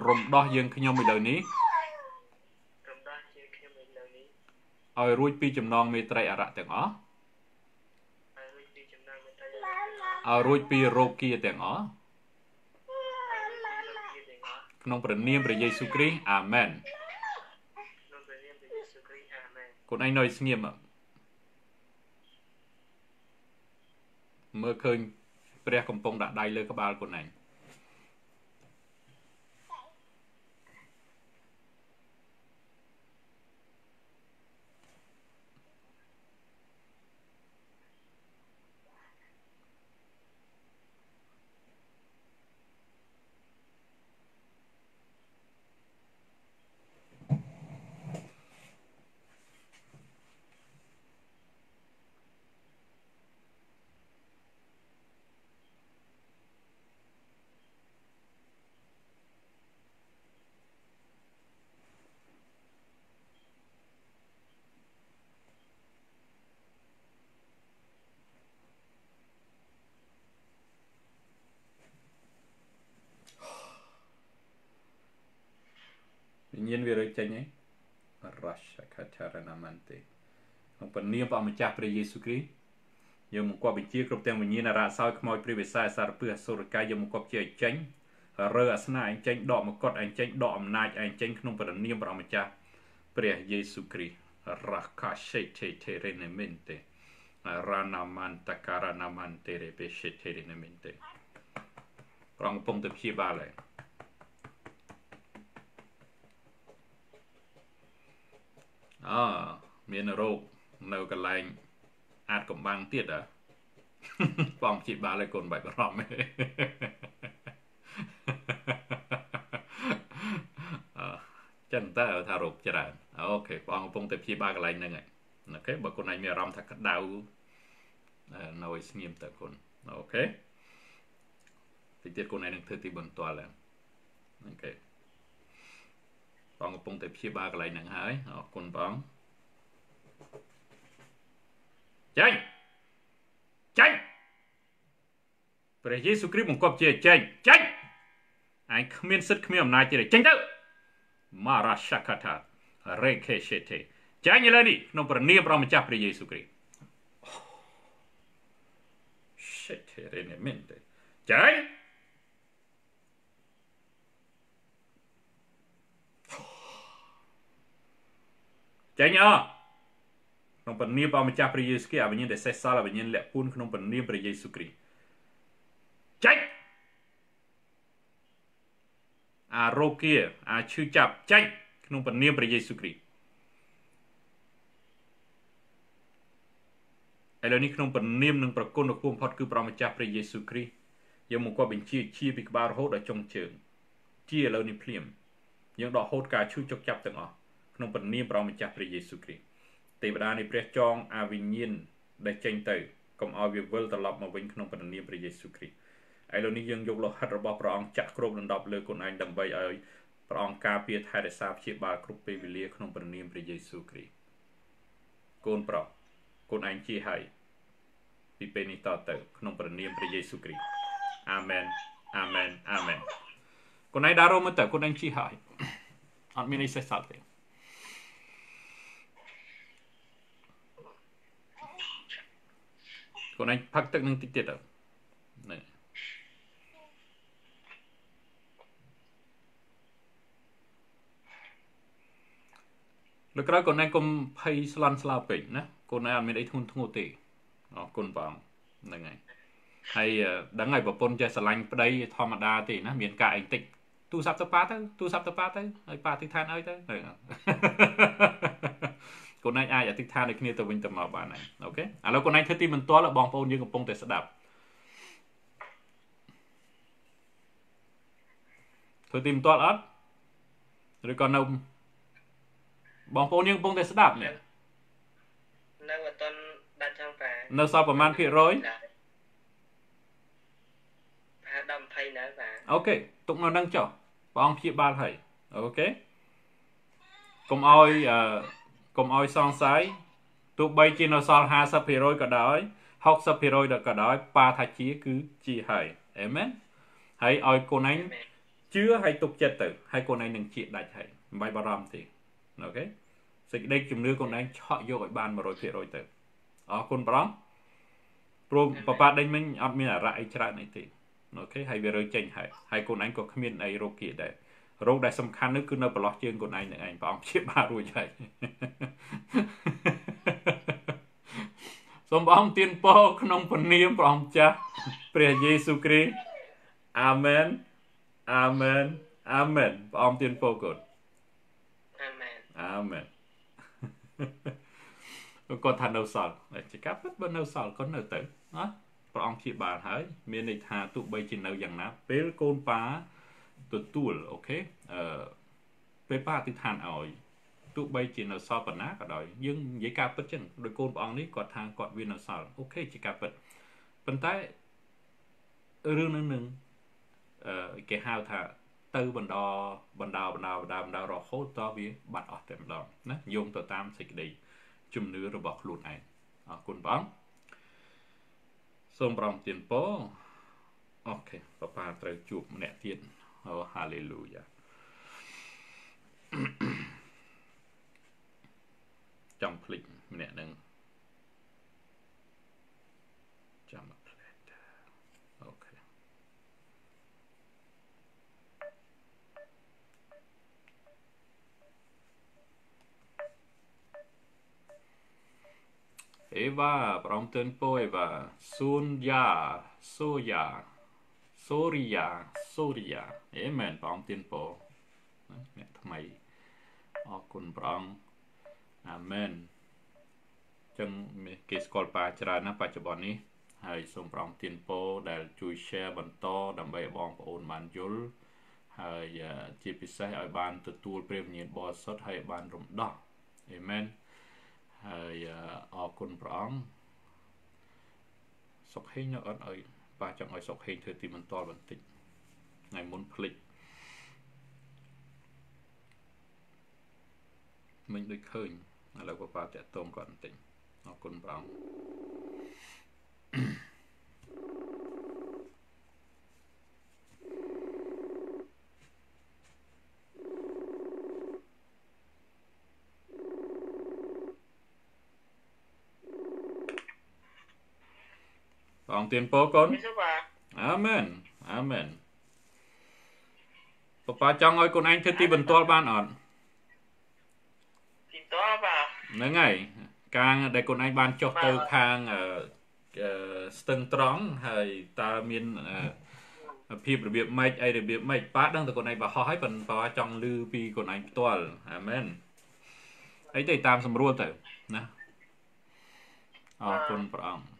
រំដោះយើងខ្ញុំឥឡូវនេះរំដោះយើងខ្ញុំឥឡូវនេះឲ្យរួចពីចំណងមេត្រីអរៈទាំងអស់ឲ្យរួចពីចំណងមេត្រីឲ្យរួចពីរោគាទាំងអស់ក្នុងព្រះនាមព្រះយេស៊ូវគ្រីស្ទអាមែនក្នុងព្រះនាមព្រះយេស៊ូវគ្រីស្ទអាមែនកូនឯងនៅស្ងៀមមើលឃើញ ព្រះកំពុងដាក់ដៃលើក្បាលកូនឯង នវារើចេញហើយរ៉ាសាខាឆារណាម៉ាន់ទេក្នុងពនាមព្រះម្ចាស់ព្រះយេស៊ូវគ្រីស្ទយើងមកគប់បញ្ជាគ្រប់ទាំងវិញ្ញាណរ៉ាសោយខ្មោចព្រាយវិសាសារពឹសអសុរកាយយើងមកគប់ជាឲ្យចេញរើអាសនៈឯងចេញដកមកកត់ឯងចេញដកអំណាចឯងចេញក្នុងព្រះនាមព្រះម្ចាស់ព្រះយេស៊ូវគ្រីស្ទរ៉ាកាសេតេតេរេនេមិនទេរ៉ាណាម៉ាន់តាការ៉ាណាម៉ាន់តេរេបេសេតេរេនេមិនទេព្រះអង្គកំពុងតែព្យាបាលហើយ អមានរោគនៅកន្លែងអាចកំបាំងទៀតហ៎បងព្យាបាលឲ្យកូនបាច់បារម្ភទេអឺចឹងតើថារោគច្រើនអូខេបងកំពុងតែព្យាបាលកន្លែងហ្នឹងហើយអូខេបើគុណឯងមានអារម្មណ៍ថាក្តៅនៅឲ្យស្ងៀមតើគុណអូខេតិចទៀតគុណឯងនឹងធ្វើទីបន្ទាល់ហើយអូខេ បងកំពុងតែព្យាបាលកន្លែងហ្នឹងហើយអរគុណបងចេញចេញព្រះយេស៊ូវគ្រីស្ទបង្គាប់ជាចេញចេញឯងគ្មានសិទ្ធិគ្មានអំណាចទេចេញទៅម៉ារ៉ាសាកាថារេខេសេតេចាញ់ឥឡូវនេះក្នុងព្រះនាមព្រះម្ចាស់ព្រះយេស៊ូវគ្រីស្ទ shit រេនេមិនទេចាញ់ ចាញ់អក្នុងព្រះនាមព្រះម្ចាស់ព្រះយេស៊ូវគ្រីស្ទអវិញ្ញាណដែលសេះសល់អវិញ្ញាណលាក់ពួនក្នុងព្រះនាមព្រះយេស៊ូវគ្រីស្ទចាញ់អារោគា អាឈឺចាប់ចាញ់ក្នុងព្រះនាមព្រះយេស៊ូវគ្រីស្ទឥឡូវនេះក្នុងព្រះនាមនិងប្រគុណដ៏គួរបំផុតគឺព្រះម្ចាស់ព្រះយេស៊ូវគ្រីស្ទយើងមកគាត់បញ្ជាជាពីក្បាលរហូតដល់ចុងជើងជាឥឡូវនេះភ្លាមយើងដកហូតការឈឺចុកចាប់ទាំងអស់ ក្នុងព្រះនាមព្រះម្ចាស់ព្រះយេស៊ូវគ្រីស្ទទេវតានៃព្រះចងអាវិញ្ញាណដែលចេញទៅកុំឲ្យវាវិលត្រឡប់មកវិញក្នុងព្រះនាមព្រះយេស៊ូវគ្រីស្ទឥឡូវនេះយើងយកលោហិតរបស់ព្រះអង្គចាក់គ្របដណ្ដប់លើខ្លួនឯងដើម្បីឲ្យព្រះអង្គការពារថែរក្សាព្យាបាលគ្រប់ពេលវេលាក្នុងព្រះនាមព្រះយេស៊ូវគ្រីស្ទកូនប្រុសកូនឯងជាហើយពីពេលនេះតទៅក្នុងព្រះនាមព្រះយេស៊ូវគ្រីស្ទអាមែនអាមែនអាមែនកូនឯងដើររមទៅកូនឯងជាហើយអត់មានអីសេះសល់ទេ កូនឯងផឹកទឹកនឹងតិចទៀតទៅនេះលើក្រោយកូនឯងកុំភ័យស្លន់ស្លោពេកណាកូនឯងអត់មានអីធ្ងន់ធ្ងរទេអរគុណបងហ្នឹងហើយហើយដឹងហើយប្រពន្ធចេះស្រឡាញ់ប្តីធម្មតាទេណាមានការអីតិចទូរស័ព្ទទៅប៉ាទៅទូរស័ព្ទទៅប៉ាទៅហើយប៉ាទិដ្ឋានឲ្យទៅ កូនឯងអាចអធិដ្ឋានដូចគ្នាទៅវិញទៅមកបានហើយអូខេឥឡូវកូនឯងធ្វើទីបន្ទាល់បងប្អូនយើងកំពុងតែស្ដាប់ធ្វើទីបន្ទាល់អត់ឬក៏នៅបងប្អូនយើងកំពុងតែស្ដាប់នេះនៅអត់ទាន់ដាច់ចង់បាទនៅសល់ប្រហែលភាគរយប្រហែលដល់20នៅបាទអូខេទុកនៅនឹងចុះព្រះអង្គព្យាបាលហើយអូខេកុំឲ្យអឺ កុំឲ្យសង្ស័យទោះបីជានៅសល់50%ក៏ដោយ60%ក៏ដោយប៉ាថាជាគឺជាហើយអេមែនហើយឲ្យកូនឯងជឿហើយទុកចិត្តទៅហើយកូនឯងនឹងជាដាច់ហើយមិនបាច់បារម្ភទេអូខេសេចក្តីជំនឿកូនឯងឆក់យកឲ្យបាន100%ទៅអរគុណប្រងព្រោះបបាដេញមិញអត់មានអារៈអីច្រើនអីទេអូខេហើយវារើចេញហើយហើយកូនឯងក៏គ្មានអីរោគគៀដែរ រោគដែលសំខាន់នោះគឺនៅប្រឡោះជើងខ្លួនឯងនឹងឯងព្រះអង្គព្យាបាលរួចហើយសូមព្រះអង្គទានពរក្នុងព្រះនាមព្រះអង្គចាស់ព្រះយេស៊ូវគ្រីស្ទអាមែនអាមែនអាមែនព្រះអង្គទានពរកូនអាមែនអាមែនគាត់ថានៅសល់ជាការពិតបើនៅសល់គាត់នៅទៅណាព្រះអង្គព្យាបាលហើយមានន័យថាទោះបីជានៅយ៉ាងណាពេលកូនប៉ា ទទួលអូខេអឺពេលប៉ាអធិដ្ឋានឲ្យទោះបីជានៅសល់ប៉ុណ្ណាក៏ដោយយើងនិយាយការពិតចឹងដោយកូនព្រះអង្គនេះគាត់ថាគាត់វានៅសល់អូខេជាការពិតប៉ុន្តែរឿងនឹងនឹងអឺគេហៅថាទៅបណ្ដោបណ្ដោបណ្ដោបណ្ដោបណ្ដោរហូតតវាបាត់អស់តែម្ដងណាយោងទៅតាមសេចក្តីជំនឿរបស់ខ្លួនឯងអរគុណព្រះអង្គសូមប្រំទានពរអូខេបបាត្រូវជួបម្នាក់ទៀត អូហាឡេលូយ៉ាចង់ភ្លេចម្នាក់នឹងចាំមកភ្លេចអូខេអេវ៉ាប្រំទិនពោអេវ៉ាស៊ុនយ៉ាសូយ៉ា សូរីយ៉ាសូរីយ៉ាអេមែនប្រំទិនពោអ្នកថ្មីអរគុណព្រះអង្គអាមែនចឹងគេស្គាល់ប៉ាច្រើនណាស់បច្ចុប្បន្ននេះហើយសូមប្រងទានពរដែលជួយ share បន្តដើម្បីឲ្យបងប្អូនបានយល់ហើយជាពិសេសឲ្យបានទទួលព្រះវិញ្ញាណបរិសុទ្ធហើយបានរំដោះអេមែនហើយអរគុណព្រះអង្គសុខហេងនៅអត់ឲ្យ ប៉ាចង់ឲ្យសុខហេងធ្វើទីបន្ទាល់បន្តិចថ្ងៃមុនភ្លេចមិញដូចឃើញឥឡូវប៉ាតាក់ទងគាត់បន្តិចអរគុណ ព្រះអង្គបងទៀនពោកូនអាមែនអាមែនពប៉ាចង់ឲ្យកូនឯងធ្វើទីបន្ទាល់បានអត់ហ្នឹងហើយកាងដែលខ្លួនឯងបានចុះទៅខាងស្ទឹងត្រង់ហើយតើមានភាពរបៀបម៉េចអីរបៀបម៉េចប៉ាដឹងតែខ្លួនឯងបរហោះហើយប៉ុន្តែចង់លឺពីខ្លួនឯងផ្ទាល់អាមែនអីទៅតាមស្រួលទៅណាអរគុណព្រះអង្គ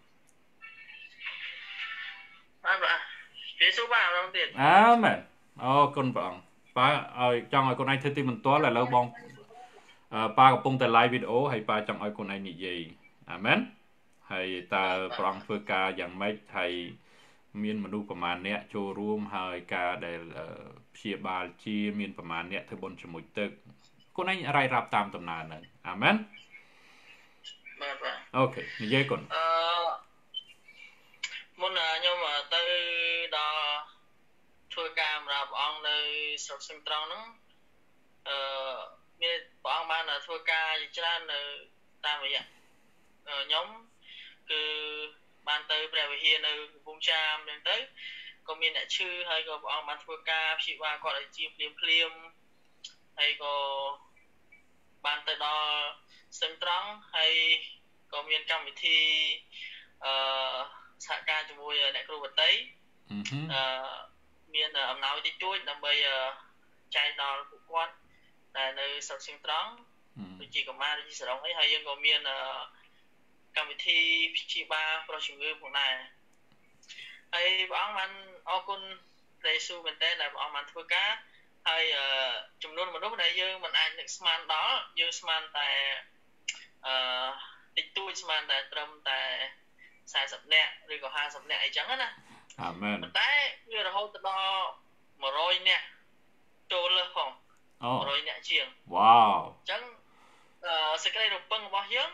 ពីសុបាទរងទៀតអាមែនអរគុណព្រះអង្គប៉ាឲ្យចង់ឲ្យខ្លួនឯងធ្វើទីបន្ទាល់ឥឡូវបងប៉ាកំពុងតែ live វីដេអូហើយប៉ាចង់ឲ្យខ្លួនឯងនិយាយអាមែនហើយតើព្រះអង្គធ្វើការយ៉ាងម៉េចហើយមានមនុស្សប្រមាណអ្នកចូលរួមហើយការដែលព្យាបាលជាមានប្រមាណអ្នកធ្វើបុណ្យជាមួយទឹកខ្លួនឯងរាយរាប់តាមដំណើរហ្នឹងអាមែនបាទបាទអូខេនិយាយគុណអឺមុនខ្ញុំទៅដល់ធ្វើការសម្រាប់ព្រះអង្គនៅ ស្រុកសឹងត្រង់ហ្នឹងអឺមានព្រះអង្គបានធ្វើការជាច្រើននៅតាមរយៈខ្ញុំគឺបានទៅព្រះវិហារនៅកំពង់ចាមហ្នឹងទៅក៏មានអ្នកឈឺហើយក៏ព្រះអង្គបានធ្វើការព្យាបាលគាត់ឲ្យជាភ្លាមភ្លាមហើយក៏បានទៅដល់សឹងត្រង់ហើយក៏មានកម្មវិធីអឺសហការជាមួយអ្នកគ្រូបតីអឺ មានអំណោយតិចតួចដើម្បីចែកដល់ពួកគាត់ដែលនៅស្រុកសៀងត្រង់ដូចជាកម្មាដូចជាសរុងអីហើយយើងក៏មានកម្មវិធីព្យាបាលប្រុសជំងឺផងដែរហើយព្រះអង្គបានអរគុណព្រះយេស៊ូវមែនតើដែលព្រះអង្គបានធ្វើការហើយចំនួនមនុស្សដែលយើងមិនអាចនឹកស្មានដល់យើងស្មានតែអឺតិចតួចស្មានតែត្រឹមតែ40នាក់ឬក៏50នាក់អីចឹងណា អាមែនប៉ុន្តែវារហូតដល់100នាក់ចូលលើសផង100នាក់ជាងវ៉ាវអញ្ចឹងសេចក្តីរំពឹងរបស់យើង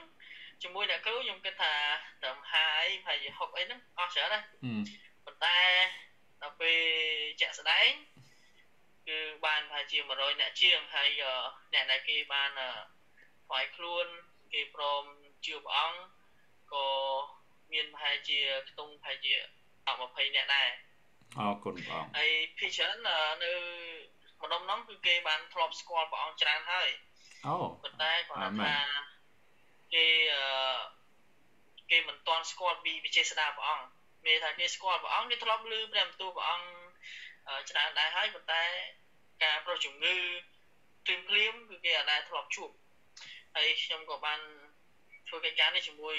ជាមួយអ្នកគ្រូខ្ញុំគិតថាត្រឹមហាយហើយ60អីហ្នឹងអស់ច្រើនណាប៉ុន្តែដល់ពេលជាក់ស្ដែងគឺបានប្រហែលជា100អ្នកជាងហើយអ្នកដែលគេបានថ្វាយខ្លួនគេព្រមជឿព្រះអង្គក៏មានប្រហែលជាខ្ទង់ប្រហែលជា 20អ្នកដែរអរគុណបងហើយភាគច្រើននៅម្ដុំនោះគឺគេបានធ្លាប់ស្គាល់ព្រះអង្គច្រើនហើយអូប៉ុន្តែគាត់ថាគេអឺគេមិនទាន់ស្គាល់ពីវិជ័យស្ដាព្រះអង្គមានថាគេស្គាល់ព្រះអង្គគេធ្លាប់ឮព្រះបន្ទូលព្រះអង្គច្រើនដែរហើយប៉ុន្តែការប្រុសជំងឺភ្លាមភ្លាមគឺគេអាចដែរធ្លាប់ជួបហើយខ្ញុំក៏បានធ្វើកិច្ចការនេះជាមួយ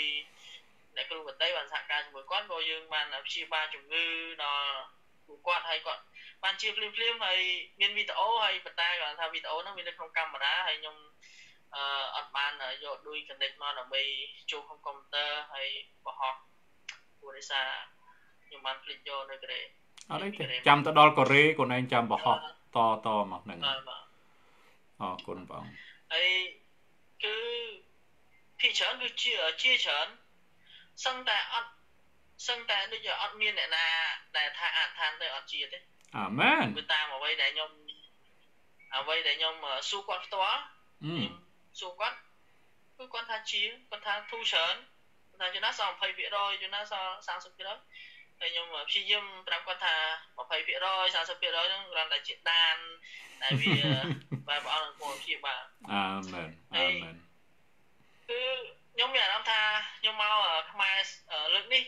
អ្នកគ្រូបតីបានសហការជាមួយគាត់ក៏យើងបានព្យាបាលជំងឺដល់ពួកគាត់ហើយគាត់បានជាភ្លាមភ្លាមហើយមានវីដេអូហើយប៉ុន្តែគាត់ថាវីដេអូហ្នឹងវានៅក្នុងកាមេរ៉ាហើយខ្ញុំអឺអត់បានយកដូច connect មកដើម្បីចូលក្នុងកុំព្យូទ័រហើយបង្ហោះព្រោះដោយសារខ្ញុំបានភ្លេចយកនៅកូរ៉េអត់ទេចាំទៅដល់កូរ៉េខ្លួនឯងចាំបង្ហោះតតមកហ្នឹងអរគុណបងហើយគឺភាគច្រើនគឺជាជាច្រើន សឹងតែអត់សឹងតែដូចអត់មានអ្នកណាដែលថាអត់ឋានទៅអត់ជាទេអាមែនគឺតាមអ្វីដែលខ្ញុំអ្វីដែលខ្ញុំសួរគាត់ផ្ទាល់អឺសួរគាត់គឺគាត់ថាជាគាត់ថាធូរច្រើនគាត់ថាចំណាសល់20%ចំណាសល់30%ហើយខ្ញុំព្យាយាមប្រាប់គាត់ថា20% 30%ហ្នឹងគ្រាន់តែជាដានតែវាបែបព្រះអង្គនឹងគង់ព្យាបាលអាមែនអាមែនគឺ ខ្ញុំមានអារម្មណ៍ថាខ្ញុំមកខ្មែរលើកនេះ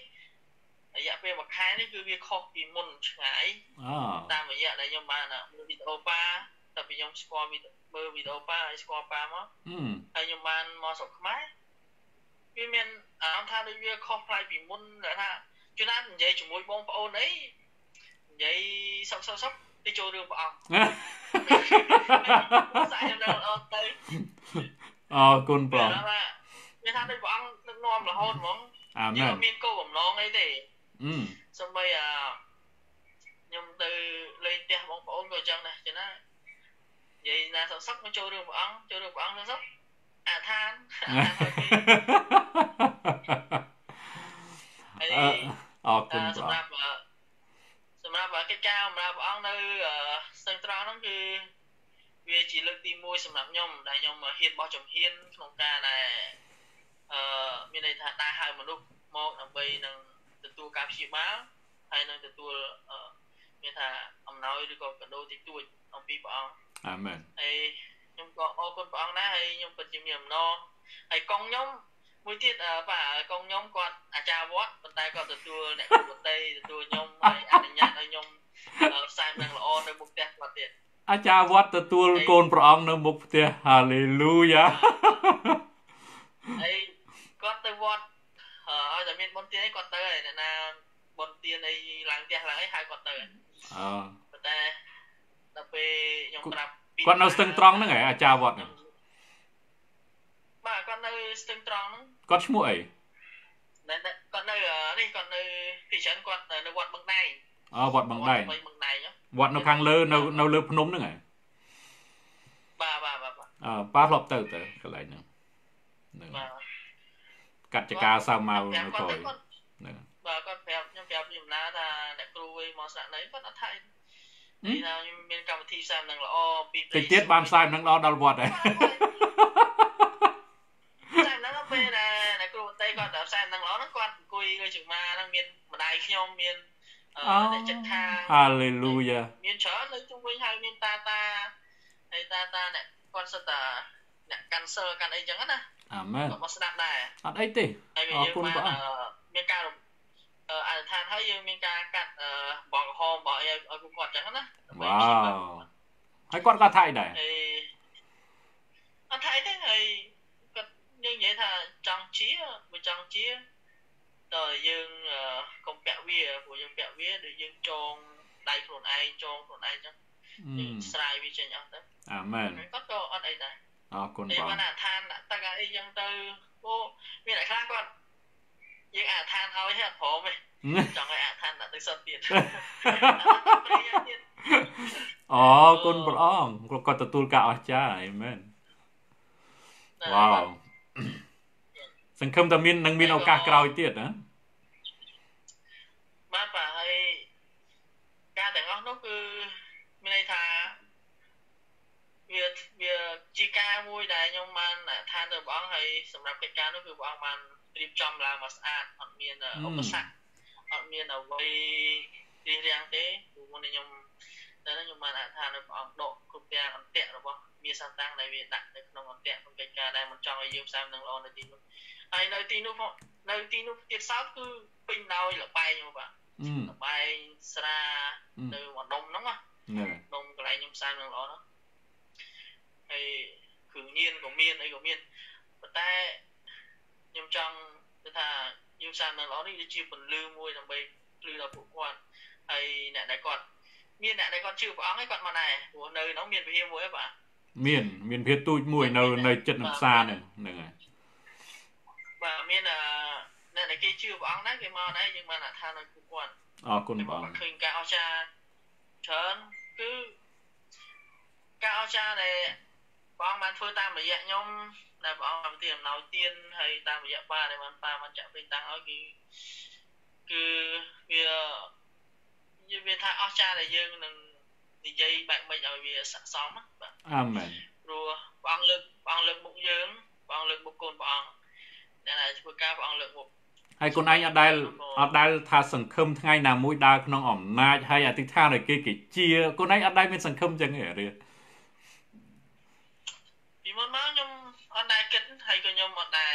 រយៈពេលមួយខែនេះគឺវាខុសពីមុនឆ្ងាយអូតាមរយៈដែលខ្ញុំបានមើលវីដេអូប៉ាតែពីខ្ញុំស្គាល់វីដេអូមើលវីដេអូប៉ាហើយស្គាល់ប៉ាមកអឺហើយខ្ញុំបានមកស្រុកខ្មែរវាមានអារម្មណ៍ថាដូចវាខុសប្លែកពីមុនដែលថាជួនណានិយាយជាមួយបងប្អូនអីនិយាយសុកសុកសុកទៅចូលរឿងព្រះអង្គស្អាតដល់អត់ទៅអរគុណព្រះថា វាថាដូចព្រះអង្គដឹកនាំរហូតហ្មងអាយើមែងនមានគោលបំណងអីទេអឺសំបីអាខ្ញុំទៅលេងផ្ទះបងប្អូនក៏អញ្ចឹងដែរចឹងណានិយាយណាសុកសុកមកចូលរឿងព្រះអង្គចូលរឿងព្រះអង្គទៅសុកអាឋានអាឋានហើយអឺអរគុណអឺព្រះសម្រាប់អឺសម្រាប់កិច្ចការបម្រើព្រះអង្គនៅអឺស្ទឹងត្រង់ហ្នឹងគឺវាជាលើកទី1សម្រាប់ខ្ញុំដែលខ្ញុំហ៊ានបោះជំហានក្នុងការដែល អឺមានន័យថាដើរហៅមនុស្សមកដើម្បីនឹងទទួលការព្យាបាលហើយនឹងទទួលអឺមានថាអំណោយឬក៏កាដូតិចតួចអំពីព្រះអង្គអាមែនហើយខ្ញុំក៏អរគុណព្រះអង្គដែរហើយខ្ញុំពិតជាមានអំណរហើយកងខ្ញុំមួយទៀតអឺបាទកងខ្ញុំគាត់អាចារ្យវត្តប៉ុន្តែគាត់ទទួលអ្នកគ្រូបតីទទួលខ្ញុំហើយអនុញ្ញាតឲ្យខ្ញុំអឺផ្សាយដំណឹងល្អនៅមុខផ្ទះគាត់ទៀតអាចារ្យវត្តទទួលកូនព្រះអង្គនៅមុខផ្ទះហាឡេលូយ៉ាហើយ គាត់ទៅវត្តអឺឲ្យតែមានបុណ្យទានអីគាត់ទៅហើយអ្នកណាបុណ្យទានអីឡើងផ្ទះឡើងអីហៅគាត់ទៅហើយអឺប៉ុន្តែដល់ពេលខ្ញុំប្រាប់ពីគាត់នៅស្ទឹងត្រង់ហ្នឹងហ៎អាចារ្យវត្តហ្នឹងបាទគាត់នៅស្ទឹងត្រង់ហ្នឹងគាត់ឈ្មោះអីតែគាត់នៅនេះគាត់នៅពីច្រើនគាត់នៅវត្តបឹងដែងអូវត្តបឹងដែងវត្តបឹងដែងវត្តនៅខាងលើនៅនៅលើភ្នំហ្នឹងហ៎បាទបាទបាទបាទអើប៉ាធ្លាប់ទៅទៅកន្លែងហ្នឹងហ្នឹងបាទ កាត់ចការសៅម៉ៅនៅគាត់ក្រោយគាត់ហ្នឹងបាទគាត់ប្រាប់ខ្ញុំប្រាប់ពីដំណើរថាអ្នកគ្រូវិញមកស្នាក់នៅគាត់អត់ថាអីហឹមនិយាយថាខ្ញុំមានកម្មវិធីផ្សាយដំណឹងល្អពីតិចទៀតបានផ្សាយហ្នឹងដល់ដល់វត្តហើយផ្សាយដំណឹងដល់ពេលដែលអ្នកគ្រូបន្តីគាត់ផ្សាយដំណឹងល្អហ្នឹងគាត់អង្គុយលើជើងម៉ាហ្នឹងមានម្ដាយខ្ញុំមានអឺអ្នកចិត្តខាងហាឡេលូយ៉ាមានច្រើននៅជុំវិញហើយមានតាតាហើយតាតាអ្នកគាត់សិតតាអ្នកកាន់សិលកាន់អីចឹងណា អាមែនគាត់មកស្ដាប់ដែរអត់អីទេហើយវាអរយើងគុណបានព្រះអង្គអឺមានការរំអឺអនុឋានហើយយើងមានការកាត់អឺបងក្រហមបងអីឲ្យឲ្យពួកគាត់ចឹងណាដើម្បីវ៉ាព្យាបាលវហើយគាត់ក៏ថាអីដែរហើយអត់ថៃទេហើយគាត់យើងនិយាយថាចង់ជាបើចង់ជាដល់យើងអឺកុំពាក់វាព្រោះយើងពាក់វាដូចយើងចងដៃខ្លួនឯងចងខ្លួនឯងចឹងអឺយើងស្រាយវាចេញអស់ទៅអាមែនហើយគាត់ក៏អត់អីដែរ អរគុណហើយបងបានអាឋានដាក់ទឹកអីចឹងទៅអូមានអ្នកខ្លះគាត់យើងអាឋានឲ្យហើយអត់ព្រមទេចង់ឲ្យអាឋានដាក់ទឹកសុទ្ធទៀតទៀតអរគុណព្រះអង្គគាត់គាត់ទទួលការអស្ចារ្យអាមែនវ៉ាវសង្ឃឹមថាមាននឹងមានឱកាសក្រោយទៀតណាបាទបាទហើយការទាំងអស់នោះគឺមានន័យថា វាវាជាការមួយដែលខ្ញុំបានឋានទៅព្រះអង្គហើយសម្រាប់កិច្ចការនោះគឺព្រះអង្គបានរៀបចំឡើងមកស្អាតអត់មានឧបសគ្គអត់មានអ្វីរៀងរាំងទេព្រោះមុននេះខ្ញុំតែខ្ញុំបានអធិដ្ឋាននៅព្រះអង្គដកគ្រប់ទាំងអន្តៈរបស់មានសាតាំងដែលវាដាក់នៅក្នុងអន្តៈក្នុងកិច្ចការដែលមិនចង់ឲ្យយើងផ្សាយនឹងល្អនៅទីនោះហើយនៅទីនោះផងនៅទីនោះទៀតសោតគឺពេញដោយលបែងមកបាទអឺលបែងស្រានៅម្ដុំហ្នឹងណាហ្នឹងដុំកន្លែងខ្ញុំផ្សាយនឹងល្អហ្នឹង ហើយគ្រឿងញៀនក៏មានអីក៏មានប៉ុន្តែខ្ញុំចង់គឺថាយើងផ្សាយនឹងល្អនេះវាជាពន្លឺមួយដើម្បីភ្លឺដល់ពួកគាត់ហើយអ្នកដែលគាត់មានអ្នកដែលគាត់ជឿព្រះអង្គឯងគាត់មកដែរព្រោះនៅហ្នឹងមានវិហារមួយហ៎បាទមានមានភាពទូចមួយនៅនៅចិត្តនឹងផ្សារហ្នឹងហ្នឹងហើយបាទមានអឺអ្នកដែលគេជឿព្រះអង្គដែរគេមកដែរយើងបានអត្ថានៅពួកគាត់អរគុណគេព្រះមកអង្គឃើញការអស្ចារ្យច្រើនគឺការអស្ចារ្យដែល ព្រះអង្គបានធ្វើតាមរយៈខ្ញុំដែលព្រះអង្គបានទីអំណោយទានហើយតាមរយៈប៉ាដែលបានប៉ាបានចាក់ពេញតាំងឲ្យគឺគឺវានិយាយវាថាអស្ចារ្យដែលយើងនឹងនិយាយបែបមិនឲ្យវាស័ក្តិសមបាទអាមែនព្រោះព្រះអង្គលើកព្រះអង្គលើកមុខយើងព្រះអង្គលើកមុខកូនព្រះអង្គអ្នកដែលធ្វើការព្រះអង្គលើកមុខហើយខ្លួនឯងអត់ដែលអត់ដែលថាសង្ឃឹមថ្ងៃណាមួយដើរក្នុងអំណាចហើយអធិដ្ឋានឲ្យគេគេជាខ្លួនឯងអត់ដែលមានសង្ឃឹមចឹងទេរៀ ពីមុនមកខ្ញុំអត់ដែលគិតហើយក៏ខ្ញុំអត់ដែល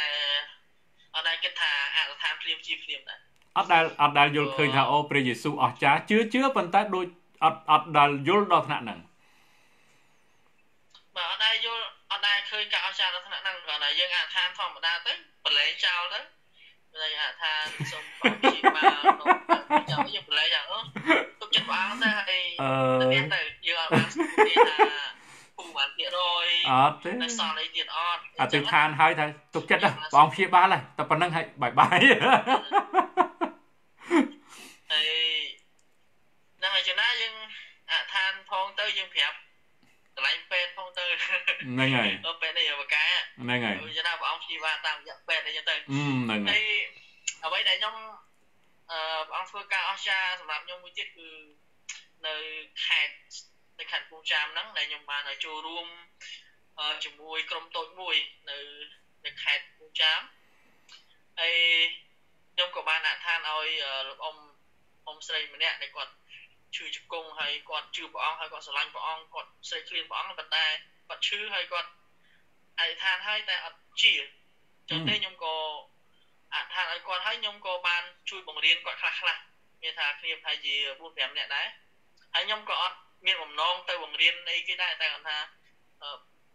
អត់ដែលគិតថាអធិដ្ឋានភ្លាមជាភ្លាមដែរអត់ដែលអត់ដែលយល់ឃើញថាអូព្រះយេស៊ូវអស្ចារ្យជឿជឿប៉ុន្តែដូចអត់អត់ដែលយល់ដល់ថ្នាក់ហ្នឹងបាទអត់ដែលយល់អត់ដែលឃើញការអស្ចារ្យដល់ថ្នាក់ហ្នឹងគ្រាន់តែយើងអធិដ្ឋានធម្មតាទៅប្រឡែងចោលទៅលេងអថាសូមបងជាមកចាំយើងប្រឡែងយ៉ាងអូទុកចិត្តព្រះអង្គទៅហើយទៅទៅយើងអត់បានស្គាល់ថា ពូបានភាគរយអត់ទេនៅសល់អីទៀតអត់អធិដ្ឋានហើយថាទុកចិត្តបងព្យាបាលហើយតែប៉ុណ្្នឹងហើយបាយបាយហើយនឹងហើយចំណាយើងអឋានផងទៅយើងប្រាប់កន្លែងពេទ្យផងទៅហ្នឹងហើយពេទ្យនេះបកាហ្នឹងហើយចំណាព្រះអង្គព្យាបាលតាមរយៈពេទ្យអីចឹងទៅហ្នឹងហើយអ្វីដែលខ្ញុំអឺព្រះអង្គធ្វើការអស្ចារ្យសម្រាប់ខ្ញុំមួយទៀតគឺនៅខេត្ត នៅខេត្តពូចាមហ្នឹងដែលខ្ញុំបានចូលរួមជាមួយក្រុមតូចមួយនៅនៅខេត្តពូចាមហើយខ្ញុំក៏បានអធិដ្ឋានឲ្យលោកអ៊ំអ៊ំស្រីម្នាក់ដែលគាត់ឈឺជង្គង់ហើយគាត់ជឿព្រះអង្គហើយគាត់ស្រឡាញ់ព្រះអង្គគាត់ស្រេកឃ្លានព្រះអង្គប៉ុន្តែគាត់ឈឺហើយគាត់អធិដ្ឋានហើយតែអត់ជាចឹងទេខ្ញុំក៏អធិដ្ឋានឲ្យគាត់ហើយខ្ញុំក៏បានជួយបង្រៀនគាត់ខ្លះខ្លះមានថាគ្នាប្រហែលជា4 5នាក់ដែរហើយខ្ញុំក៏អត់ មានបំណងទៅបង្រៀនអីគេដែរតែគាត់ថា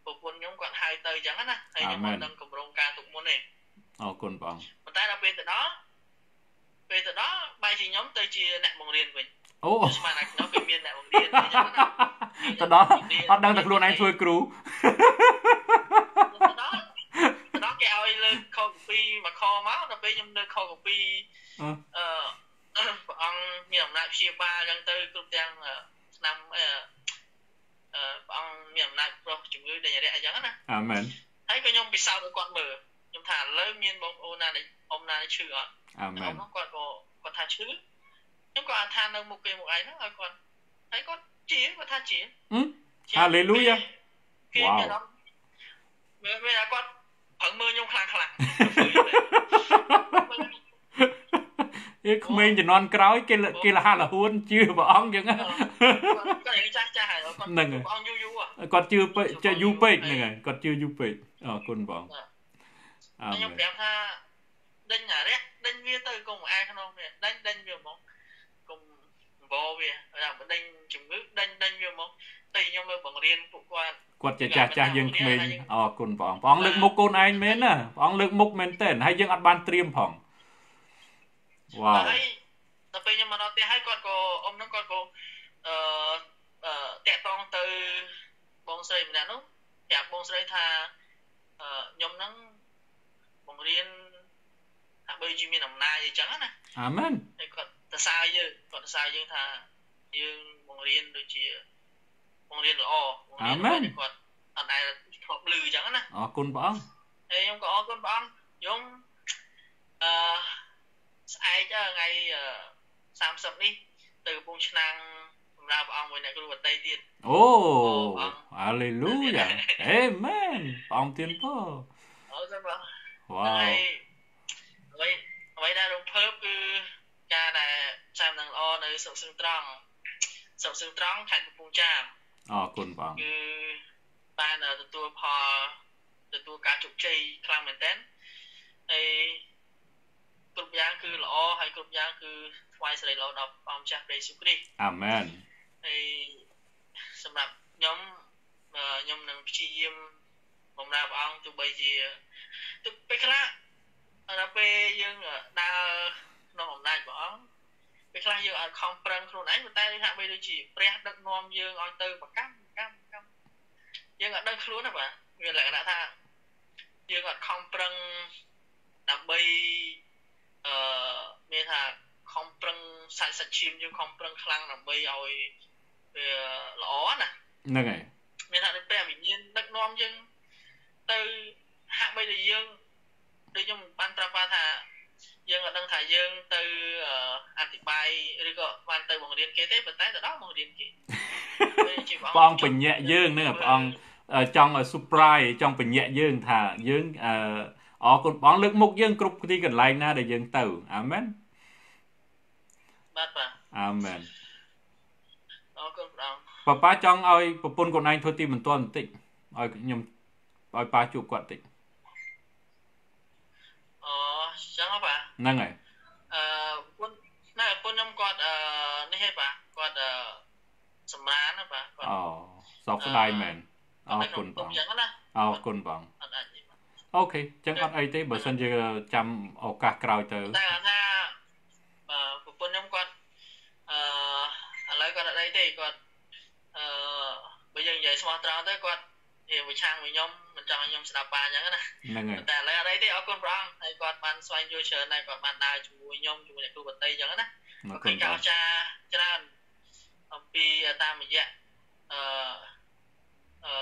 ប្រពន្ធខ្ញុំគាត់ហៅទៅអញ្ចឹងណាហើយខ្ញុំមិនដឹងកម្រងការទុកមុនទេអរគុណបងប៉ុន្តែដល់ពេលទៅដល់ពេលទៅដល់បែរជាខ្ញុំទៅជាអ្នកបង្រៀនវិញអូស្មានតែខ្ញុំវាមានអ្នកបង្រៀនអញ្ចឹងណាទៅដល់អត់ដឹងតែខ្លួនឯងធ្វើគ្រូទៅដល់ទៅដល់គេឲ្យលើកខកពីមួយខមកដល់ពេលខ្ញុំលើកខកពីអឺព្រះអង្គមានអំណាចព្យាបាលអញ្ចឹងទៅគ្រប់ទាំង ឆ្នាំអឺព្រះអង្គមានអំណាចប្រោះជំងឺដេញរះអញ្ចឹងណាអាមែនហើយក៏ខ្ញុំពិសោធន៍ឲ្យគាត់មើលខ្ញុំថាឥឡូវមានបងប្អូនណាដែលអ៊ំណាឈឺអត់អាមែនគាត់ក៏គាត់ថាឈឺខ្ញុំក៏អត់ថានៅមុខគេមុខឯងហ្នឹងឲ្យគាត់ហើយគាត់ជាគាត់ថាជាហាឡេលូយ៉ាវ៉ាវមើលមើលគាត់ប្រឹងមើលខ្ញុំខ្លាំងខ្លាំង អេក្មេងជំនាន់ក្រោយគេគេលះលហួនជឿព្រះអង្គចឹងគាត់ចាស់ចាស់ហើយគាត់ហ្នឹងព្រះអង្គយូរយូរគាត់ជឿពេកជឿយូរពេកហ្នឹងហើយគាត់ជឿយូរពេកអរគុណបងខ្ញុំប្រាប់ថាដេញអារះដេញវាទៅកុំអាក្នុងវាដេញដេញវាហ្មងកុំបោវាថាបដេញជំងឺដេញដេញវាហ្មងតែខ្ញុំមើលបង្រៀនពួកគាត់គាត់ជាចាស់ចាស់យើងក្មេងអរគុណព្រះអង្គព្រះអង្គលើកមុខកូនឯងមែនណាព្រះអង្គលើកមុខមែនតើហើយយើងអត់បានត្រៀមផង វ៉ាវហើយដល់ពេលខ្ញុំមកដល់ផ្ទះហើយគាត់ក៏អ៊ំហ្នឹងគាត់ក៏អឺអឺតាក់តងទៅបងស្រីម្នាក់នោះប្រាប់បងស្រីថាអឺខ្ញុំហ្នឹងបង្រៀនហាក់បីជាមានអំណាចអញ្ចឹងណាអាមែនហើយគាត់សរសើរយើងគាត់សរសើរយើងថាយើងបង្រៀនដូចជាបង្រៀនល្អបង្រៀនគាត់អត់ដែលធ្លាប់លឺអញ្ចឹងណាអរគុណព្រះអង្គហើយខ្ញុំក៏អរគុណព្រះអង្គខ្ញុំអឺ ស្អែកថ្ងៃ30នេះទៅកំពង់ឆ្នាំងសម្រាប់ព្រះអង្គមួយអ្នកគ្រូបតីទៀតអូហាឡេលូយ៉ាអេមែនព្រះអង្គទានពរអរគុណបងវ៉ាវអ្វីអ្វីដែលរំភើបគឺការដែលចាំនឹងល្អនៅសុខសឹងត្រង់សុខសឹងត្រង់ខេត្តកំពង់ចាមអរគុណបងគឺបានទទួលផលទទួលការជោគជ័យខ្លាំងមែនទែនហើយ គ្រប់យ៉ាងគឺល្អហើយគ្រប់យ៉ាងគឺថ្វាយសេរីល្អដល់ព្រះម្ចាស់ព្រះយេស៊ូវគ្រីស្ទអាមែនហើយសម្រាប់ខ្ញុំខ្ញុំនឹងព្យាយាមបម្រើព្រះអង្គទោះបីជាទោះពេលខ្លះដល់ពេលយើងដើរក្នុងអំណាចព្រះអង្គពេលខ្លះយើងអាចខំប្រឹងខ្លួនឯងប៉ុន្តែហាក់បីដូចជាព្រះដឹកនាំយើងឲ្យទៅប្រកម្មកម្មកម្មយើងអត់ដឹងខ្លួនទេបាទមានលក្ខណៈថាយើងអត់ខំប្រឹងដើម្បី អឺមានថាខំប្រឹងសាច់សាច់ឈាមយើងខំប្រឹងខ្លាំងដើម្បីឲ្យវាល្អណាហ្នឹងហើយមានថាព្រះវិញ្ញាណដឹកនាំយើងទៅហាក់បីតែយើងដូចខ្ញុំបានប្រាប់ថាយើងអត់ដឹងថាយើងទៅអធិប្បាយឬក៏បានទៅបង្រៀនគេទេប៉ុន្តែទៅដល់បង្រៀនគេព្រះអង្គបញ្ញៈយើងហ្នឹងព្រះអង្គចង់ surprise ចង់បញ្ញៈយើងថាយើងអឺ អរគុណបងលើកមុខយើងគ្រប់ទីកន្លែងណាដែលយើងទៅអាមែនបាទបាទអាមែនអរគុណព្រះអង្គប៉ាប៉ាចង់ឲ្យប្រពន្ធខ្លួនឯងធ្វើទីបន្ទាន់បន្តិចឲ្យខ្ញុំឲ្យប៉ាជួបគាត់បន្តិចអូចឹងហ៎បាទហ្នឹងហើយអឺប្រពន្ធណែប្រពន្ធខ្ញុំគាត់អឺនេះហ៎បាទគាត់អឺសម្រានណាបាទគាត់អូសោកស្ដាយមែនអរគុណបងអរគុណបង អូខេចឹងអត់អីទេបើសិនជាចាំឱកាសក្រោយទៅតែថាអឺប្រពន្ធខ្ញុំគាត់អឺឥឡូវគាត់អត់អីទេគាត់អឺបើយើងនិយាយស្មោះត្រង់ទៅគាត់និយាយមួយឆាំងមួយខ្ញុំមិនចង់ឲ្យខ្ញុំស្ដាប់បានអញ្ចឹងណាហ្នឹងហើយតែឥឡូវអត់អីទេអរគុណព្រះអង្គហើយគាត់បានស្វែងយល់ច្រើនហើយគាត់បានដើរជាមួយខ្ញុំជាមួយអ្នកគ្រូបតីអញ្ចឹងណាអរគុណកោចាច្រើនអំពីតាមរយៈអឺ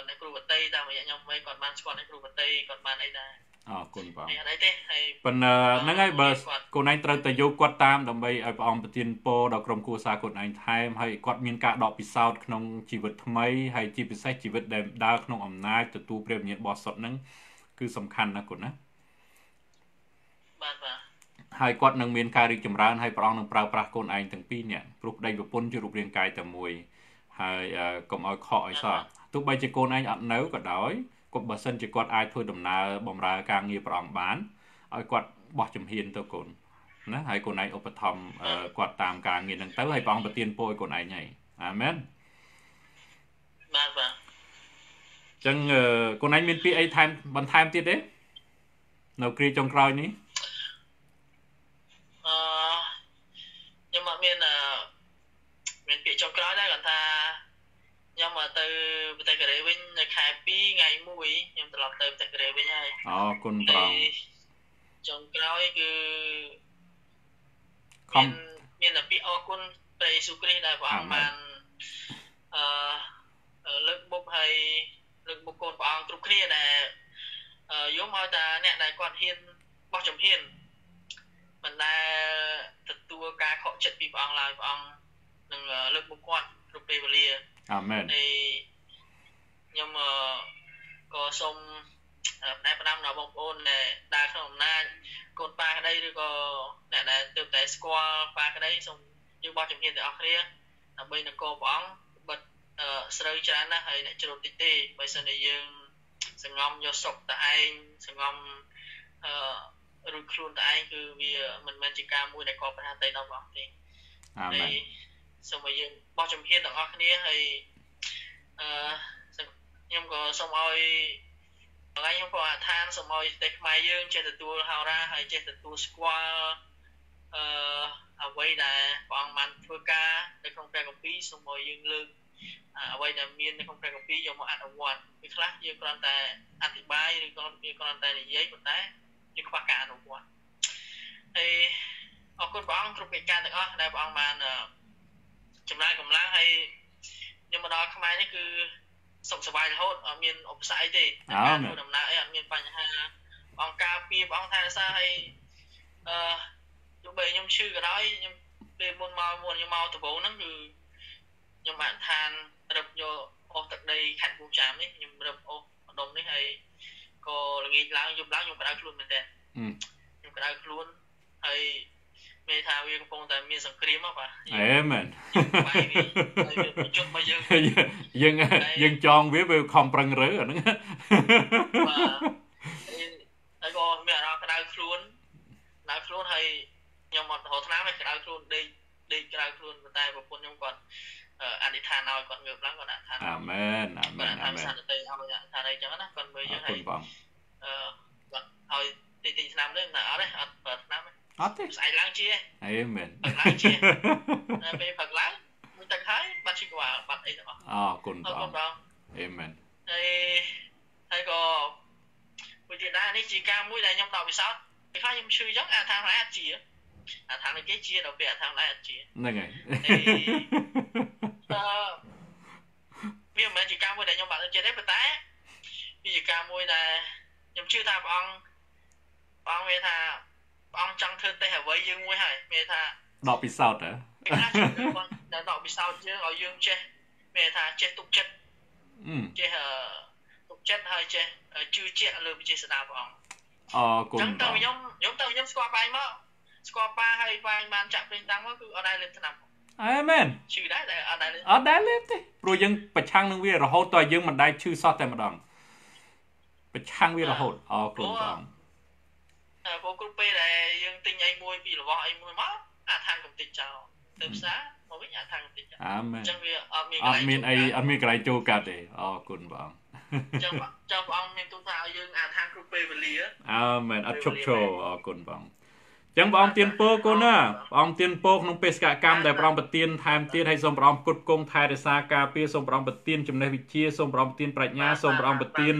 អ្នកគ្រូបតីតាមរយៈខ្ញុំវិញគាត់បានស្គាល់អ្នកគ្រូបតីគាត់បានអីដែរអរគុណបងអីទេហើយប៉ុន្តែហ្នឹងហើយបើកូនឯងត្រូវទៅយកគាត់តាមដើម្បីឲ្យព្រះអង្គប្រទានពរដល់ក្រុមគ្រួសារកូនឯងថែមហើយគាត់មានការដកពិសោធន៍ក្នុងជីវិតថ្មីហើយជាពិសេសជីវិតដែលដើរក្នុងអំណាចទទួលព្រះវិញ្ញាណបរិសុទ្ធហ្នឹងគឺសំខាន់ណាស់កូនណាបាទបាទហើយគាត់នឹងមានការរីកចម្រើនហើយព្រះអង្គនឹងប្រើប្រាស់កូនឯងទាំងពីរនាក់ព្រោះប្តីប្រពន្ធជារូបរាងកាយតែមួយហើយកុំឲ្យខកឲ្យសោះ ទោះបីជាកូនឯងអត់នៅក៏ដោយគាត់បើសិនជាគាត់អាចធ្វើដំណើរបម្រើការងារព្រះអង្គបានឲ្យគាត់បោះជំហានទៅកូនណាហើយកូនឯងឧបត្ថម្ភគាត់តាមការងារហ្នឹងទៅហើយព្រះអង្គប្រទានពរឲ្យកូនឯងហើយអាមែនបាទបាទអញ្ចឹងកូនឯងមានពាក្យអីថែមបន្ថែមទៀតទេនៅគ្រាចុងក្រោយនេះអឺខ្ញុំអត់មានមានពាក្យចុងក្រោយដែរគាត់ថា ខ្ញុំទៅប្រទេសកូរ៉េវិញនៅខែ2ថ្ងៃ1ខ្ញុំត្រឡប់ទៅប្រទេសកូរ៉េវិញហើយអរគុណប្រងចុងក្រោយគឺខំមានតែពីអរគុណព្រះយេស៊ូវគ្រីស្ទដែលព្រះអង្គបានអឺលើកមុខហើយលើកមុខកូនព្រះអង្គគ្រប់គ្នាដែលយំឲ្យតែអ្នកដែលគាត់ហ៊ានបោះជំហានមិនដែលទទួលការខកចិត្តពីព្រះអង្គឡើយព្រះអង្គនឹងលើកមុខគាត់គ្រប់ពេលវេលា អាមែនហើយខ្ញុំក៏សូមផ្នែកផ្ដាំដល់បងប្អូនដែលដើរក្នុងអំណាចកូនប៉ាក្តីឬក៏អ្នកដែលទើបតែស្គាល់ប៉ាក្តីសូមយើងបោះជំហានទាំងអស់គ្នាដើម្បីនគរព្រះអង្គបិទស្រូវច្រើនណាស់ហើយអ្នកជ្រត់តិចទេបើសិនជាយើងសង្ងំយកសុកតឯងសង្ងំអឺរួចខ្លួនតឯងគឺវាមិនមែនជាការមួយដែលក៏ប្រហាតីដល់ព្រះអង្គទេអាមែន សូមឲ្យយើងបោះជំហានទាំងអស់គ្នាហើយអឺខ្ញុំក៏សូមឲ្យថ្ងៃខ្ញុំក៏អធិដ្ឋានសូមឲ្យប្រទេសខ្មែរយើងចេះទទួលហោរាហើយចេះទទួលស្គាល់អឺអ្វីដែលព្រះអង្គបានធ្វើការនៅក្នុងព្រះគម្ពីរសូមឲ្យយើងលើកអ្វីដែលមាននៅក្នុងព្រះគម្ពីរយកមកអនុវត្តពេលខ្លះយើងគ្រាន់តែអធិប្បាយឬក៏យើងគ្រាន់តែនិយាយប៉ុន្តែយើងខ្វះការអនុវត្តហើយអរគុណព្រះអង្គគ្រប់កិច្ចការទាំងអស់ដែលព្រះអង្គបាន ចំណាយកម្លាំងហើយខ្ញុំមកដល់ខ្មែរនេះគឺសុខសប្បាយរហូតអត់មានឧបសគ្គអីទេការធ្វើដំណើរអីអត់មានបញ្ហាអង្គការពីព្រះអង្គថែរក្សាហើយអឺទោះបីខ្ញុំឈឺក៏ដោយខ្ញុំពេលមុនមកមុនខ្ញុំមកដំបូងហ្នឹងគឺខ្ញុំបានឋានរឹបយកអស់ទឹកដីខេត្តពូចាមនេះខ្ញុំរឹបអស់ម្ដុំនេះហើយក៏ល្ងាចឡើងយប់ឡើងខ្ញុំក្តៅខ្លួនមែនតើខ្ញុំក្តៅខ្លួនហើយពេល ថាវាកំពុងតែមានសង្គ្រាមហ៎បាទអេមែនជុំមកយើងយើងយើងចងវាវាខំប្រឹងរើអាហ្នឹងបាទហើយក៏មានអារម្មណ៍ក្តៅខ្លួនក្តៅខ្លួនហើយខ្ញុំអត់រហូតឆ្នាំឯងក្តៅខ្លួនដេកដេកក្តៅខ្លួនប៉ុន្តែប្រពន្ធខ្ញុំគាត់អធិដ្ឋានឲ្យគាត់ងើបឡើងគាត់អធិដ្ឋានអាមែនអាមែនអាមែនសន្តិឲ្យអធិដ្ឋានអីចឹងណាគាត់មើលយើងហើយអឺគាត់ឲ្យទីទីឆ្នាំនេះណាអត់ទេអត់ប្រើឆ្នាំទេ អត់ទេស្អែកឡើងជាអេមែនឡើងជាតែពេលផឹកឡើងមួយទឹកហើយបាត់ឈីកវ៉ាបាត់អីទាំងអស់អរគុណបងអេមែនហើយហើយក៏មួយទៀតដែរនេះជាការមួយដែលខ្ញុំដកពិសោធន៍ពេលខ្លះខ្ញុំឈឺអញ្ចឹងអាថាណាអត់ជាអាថានេះគេជាដល់ពេលអាថាណាអត់ជាហ្នឹងហើយអឺវាមិនមែនជាការមួយដែលខ្ញុំបាត់ចិត្តទេប៉ុន្តែវាជាការមួយដែលខ្ញុំជឿថាព្រះអង្គព្រះអង្គវាថា ព្រះអង្គចង់ធ្វើតេស្តអ្វីយើងមួយហើយមានថាដកពិសោធន៍ហ៎ដល់ដកពិសោធន៍យើងឲ្យយើងចេះមានថាចេះទុកចិត្តអឺចេះទុកចិត្តហើយចេះជឿជាក់លើវិជាស្ដាព្រះអង្គអរគុណចឹងតើបងខ្ញុំខ្ញុំតើខ្ញុំស្គាល់បាយមកស្គាល់ប៉ាហើយវាយបានចាក់ពេញតាំងមកគឺអត់ដែលលេបឆ្នាំអេមែនឈឺដែរតែអត់ដែលលេបអត់ដែលលេបទេព្រោះយើងប្រឆាំងនឹងវារហូតតើយើងមិនដែលឈឺសោះតែម្ដងប្រឆាំងវារហូតអរគុណបង មួយពីរបស់អីមួយមកអាថាងកំតិចចោលទៅផ្សារមកវិញអាថាងកំតិចចោលអាមែនអញ្ចឹងវាអត់មានអត់មានអីអត់មានកន្លែងចូលកាត់ទេអរគុណបងអញ្ចឹងចៅព្រះអង្គមានទូថាឲ្យយើងអាថាងគ្រប់ពេលវេលាអើមែនអត់ឈប់ឈរអរគុណបង ចឹងព្រះអង្គទានពរគុណណាព្រះអង្គទានពរក្នុងបេសកកម្មដែលព្រះអង្គប្រទានថែមទៀតឲ្យសូមព្រះអង្គគុតគង់ថែរក្សាការពារសូមព្រះអង្គប្រទានចំណេះវិជ្ជាសូមព្រះអង្គប្រទានប្រាជ្ញាសូមព្រះអង្គប្រទាន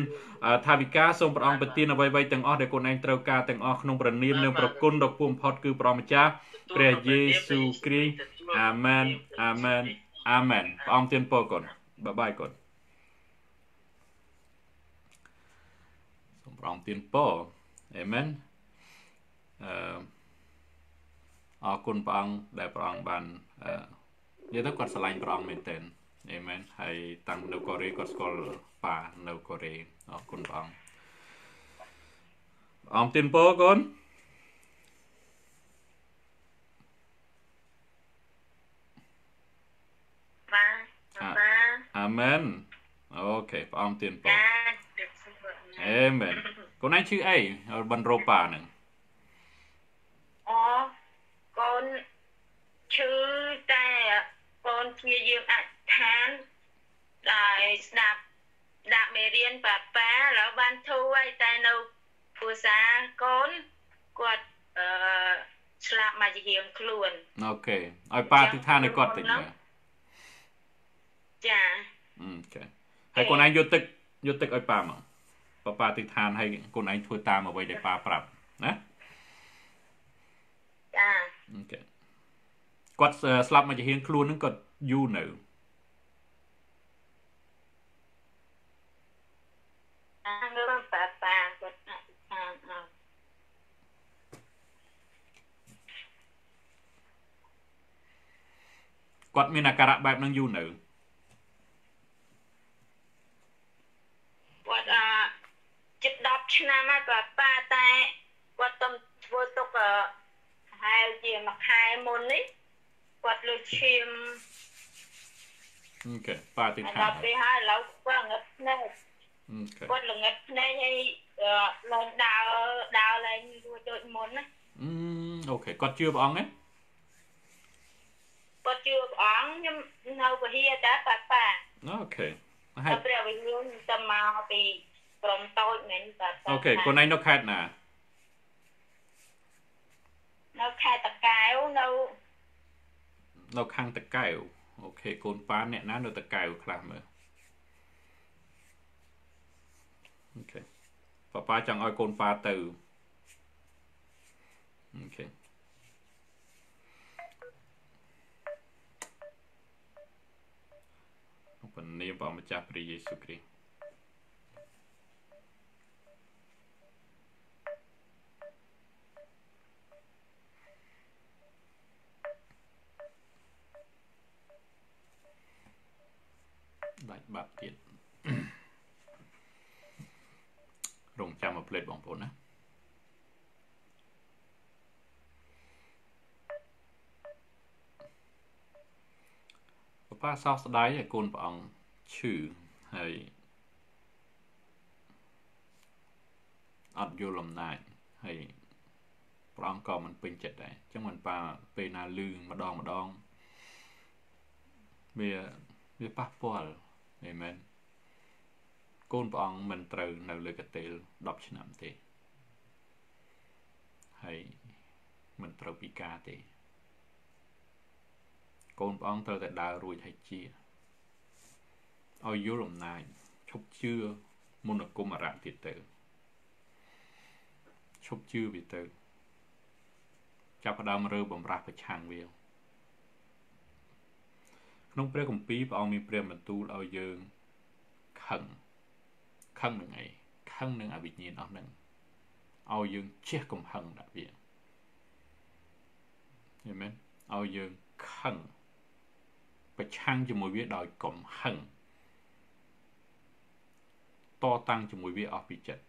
ថាវិការសូមព្រះអង្គប្រទានអ្វីៗទាំងអស់ដែលខ្លួនឯងត្រូវការទាំងអស់ក្នុងព្រះនាមនិងប្រគុណដ៏គួរបំផុតគឺព្រះម្ចាស់ព្រះយេស៊ូវគ្រីស្ទអាមែនអាមែនអាមែនព្រះអង្គទានពរគុណបាយបាយគុណសូមព្រះអង្គទានពរអាមែនអឺ អរគុណព្រះអង្គដែលព្រះអង្គបានអឺនិយាយទៅគាត់ឆ្លាញ់ព្រះអង្គមែនទែនអេមែនហើយតាំងនៅកូរ៉េគាត់ស្គាល់ប៉ានៅកូរ៉េអរគុណព្រះអង្គព្រះអង្គទានពរកូនបាទបាទអាមែនអូខេព្រះអង្គទានពរចាអេមែនកូនឯងឈ្មោះអីបានរោប៉ាហ្នឹងអូ កូនឈឺតែកូនព្យាយាមអធិដ្ឋានដែលស្ដាប់ដាក់មេរៀនប៉ាប៉ាឥឡូវបានធូរហើយតែនៅគ្រួសារកូនគាត់អឺស្លាប់មកជារៀងខ្លួនOK ឲ្យប៉ាធិដ្ឋានឲ្យគាត់តិចមើលចា OK ហើយកូនឯងយកទឹកយកទឹកឲ្យប៉ាមកប៉ាប៉ាធិដ្ឋានឲ្យកូនឯងធ្វើតាមអ្វីដែលប៉ាប្រាប់ណាចា OK គាត់ស្លាប់មកជារៀងខ្លួនហ្នឹងគាត់យូរនៅអាងើប៉ាប៉ាគាត់អធិដ្ឋានអត់គាត់មានអាការៈបែបហ្នឹងយូរនៅគាត់អឺជិត10ឆ្នាំហើយប៉ាប៉ាតែគាត់ទំធ្វើទុកអឺប្រ ហែលជាមួយខែមុននេះគាត់លើឈាមអូខេប៉ាទិហើយដ្ឋានដល់ពេលហើយឥឡូវគាត់ងឹតភ្នែកអូខេគាត់ល្ងឹតភ្នែកហើយអឺឡើងដើរដើរឡើងរួចដូចមុនណាអឺ OK គាត់ជឿព្រះអង្គទេគាត់ជឿព្រះអង្គខ្ញុំនៅពហិយតែប៉ាប៉ា OK ហើហើយយព្រះវិញ្ញាណទៅមកពីក្រុមតូចមែនប៉ាប៉ា OK កូនឯងនៅខេត្តណា នៅខេត្តតកែវនៅនៅខាងតកែវ OK កូនប៉ាអ្នកណានៅតកែវខ្លះមើលអូខេប៉ាប៉ាចង់ឲ្យកូនប៉ាទៅអូខេក្នុងនាមព្រះម្ចាស់ព្រះយេស៊ូវគ្រីស្ទ ដាច់បាត់ទៀតរងចាំមកផ្លេតបងប្អូនណាបបាសោកស្ដាយឲ្យកូនព្រះអង្គឈឺហើយអត់យល់អំណាចហើយព្រះអង្គក៏មិនពេញចិត្តដែរអញ្ចឹងមិនប៉ាពេលណាលឺម្ដងម្ដងវាវាប៉ះពាល់ អេមែនកូនព្រះអង្គមិនត្រូវនៅលើកតេល10ឆ្នាំទេហើយមិនត្រូវពិការទេ កូនព្រះអង្គត្រូវតែដើររួចហើយជាឲ្យយល់អំណាចឈប់ជឿមុនគុំអរៈទៀតទៅឈប់ជឿវាទៅ ចាប់ផ្ដើមរើបំរាស់ប្រឆាំងវា ក្នុងព្រះគម្ពីរព្រះអង្គមានព្រះបន្ទូលឲ្យយើងខឹងខឹងនឹងអីខឹងនឹងអវិញ្ញាណអស់នឹងឲ្យយើងជះកំហឹងដាក់វាឃើញមែនឲ្យយើងខឹងប្រឆាំងជាមួយវាដោយកំហឹងតតាំងជាមួយវាអស់ពីចិត្ត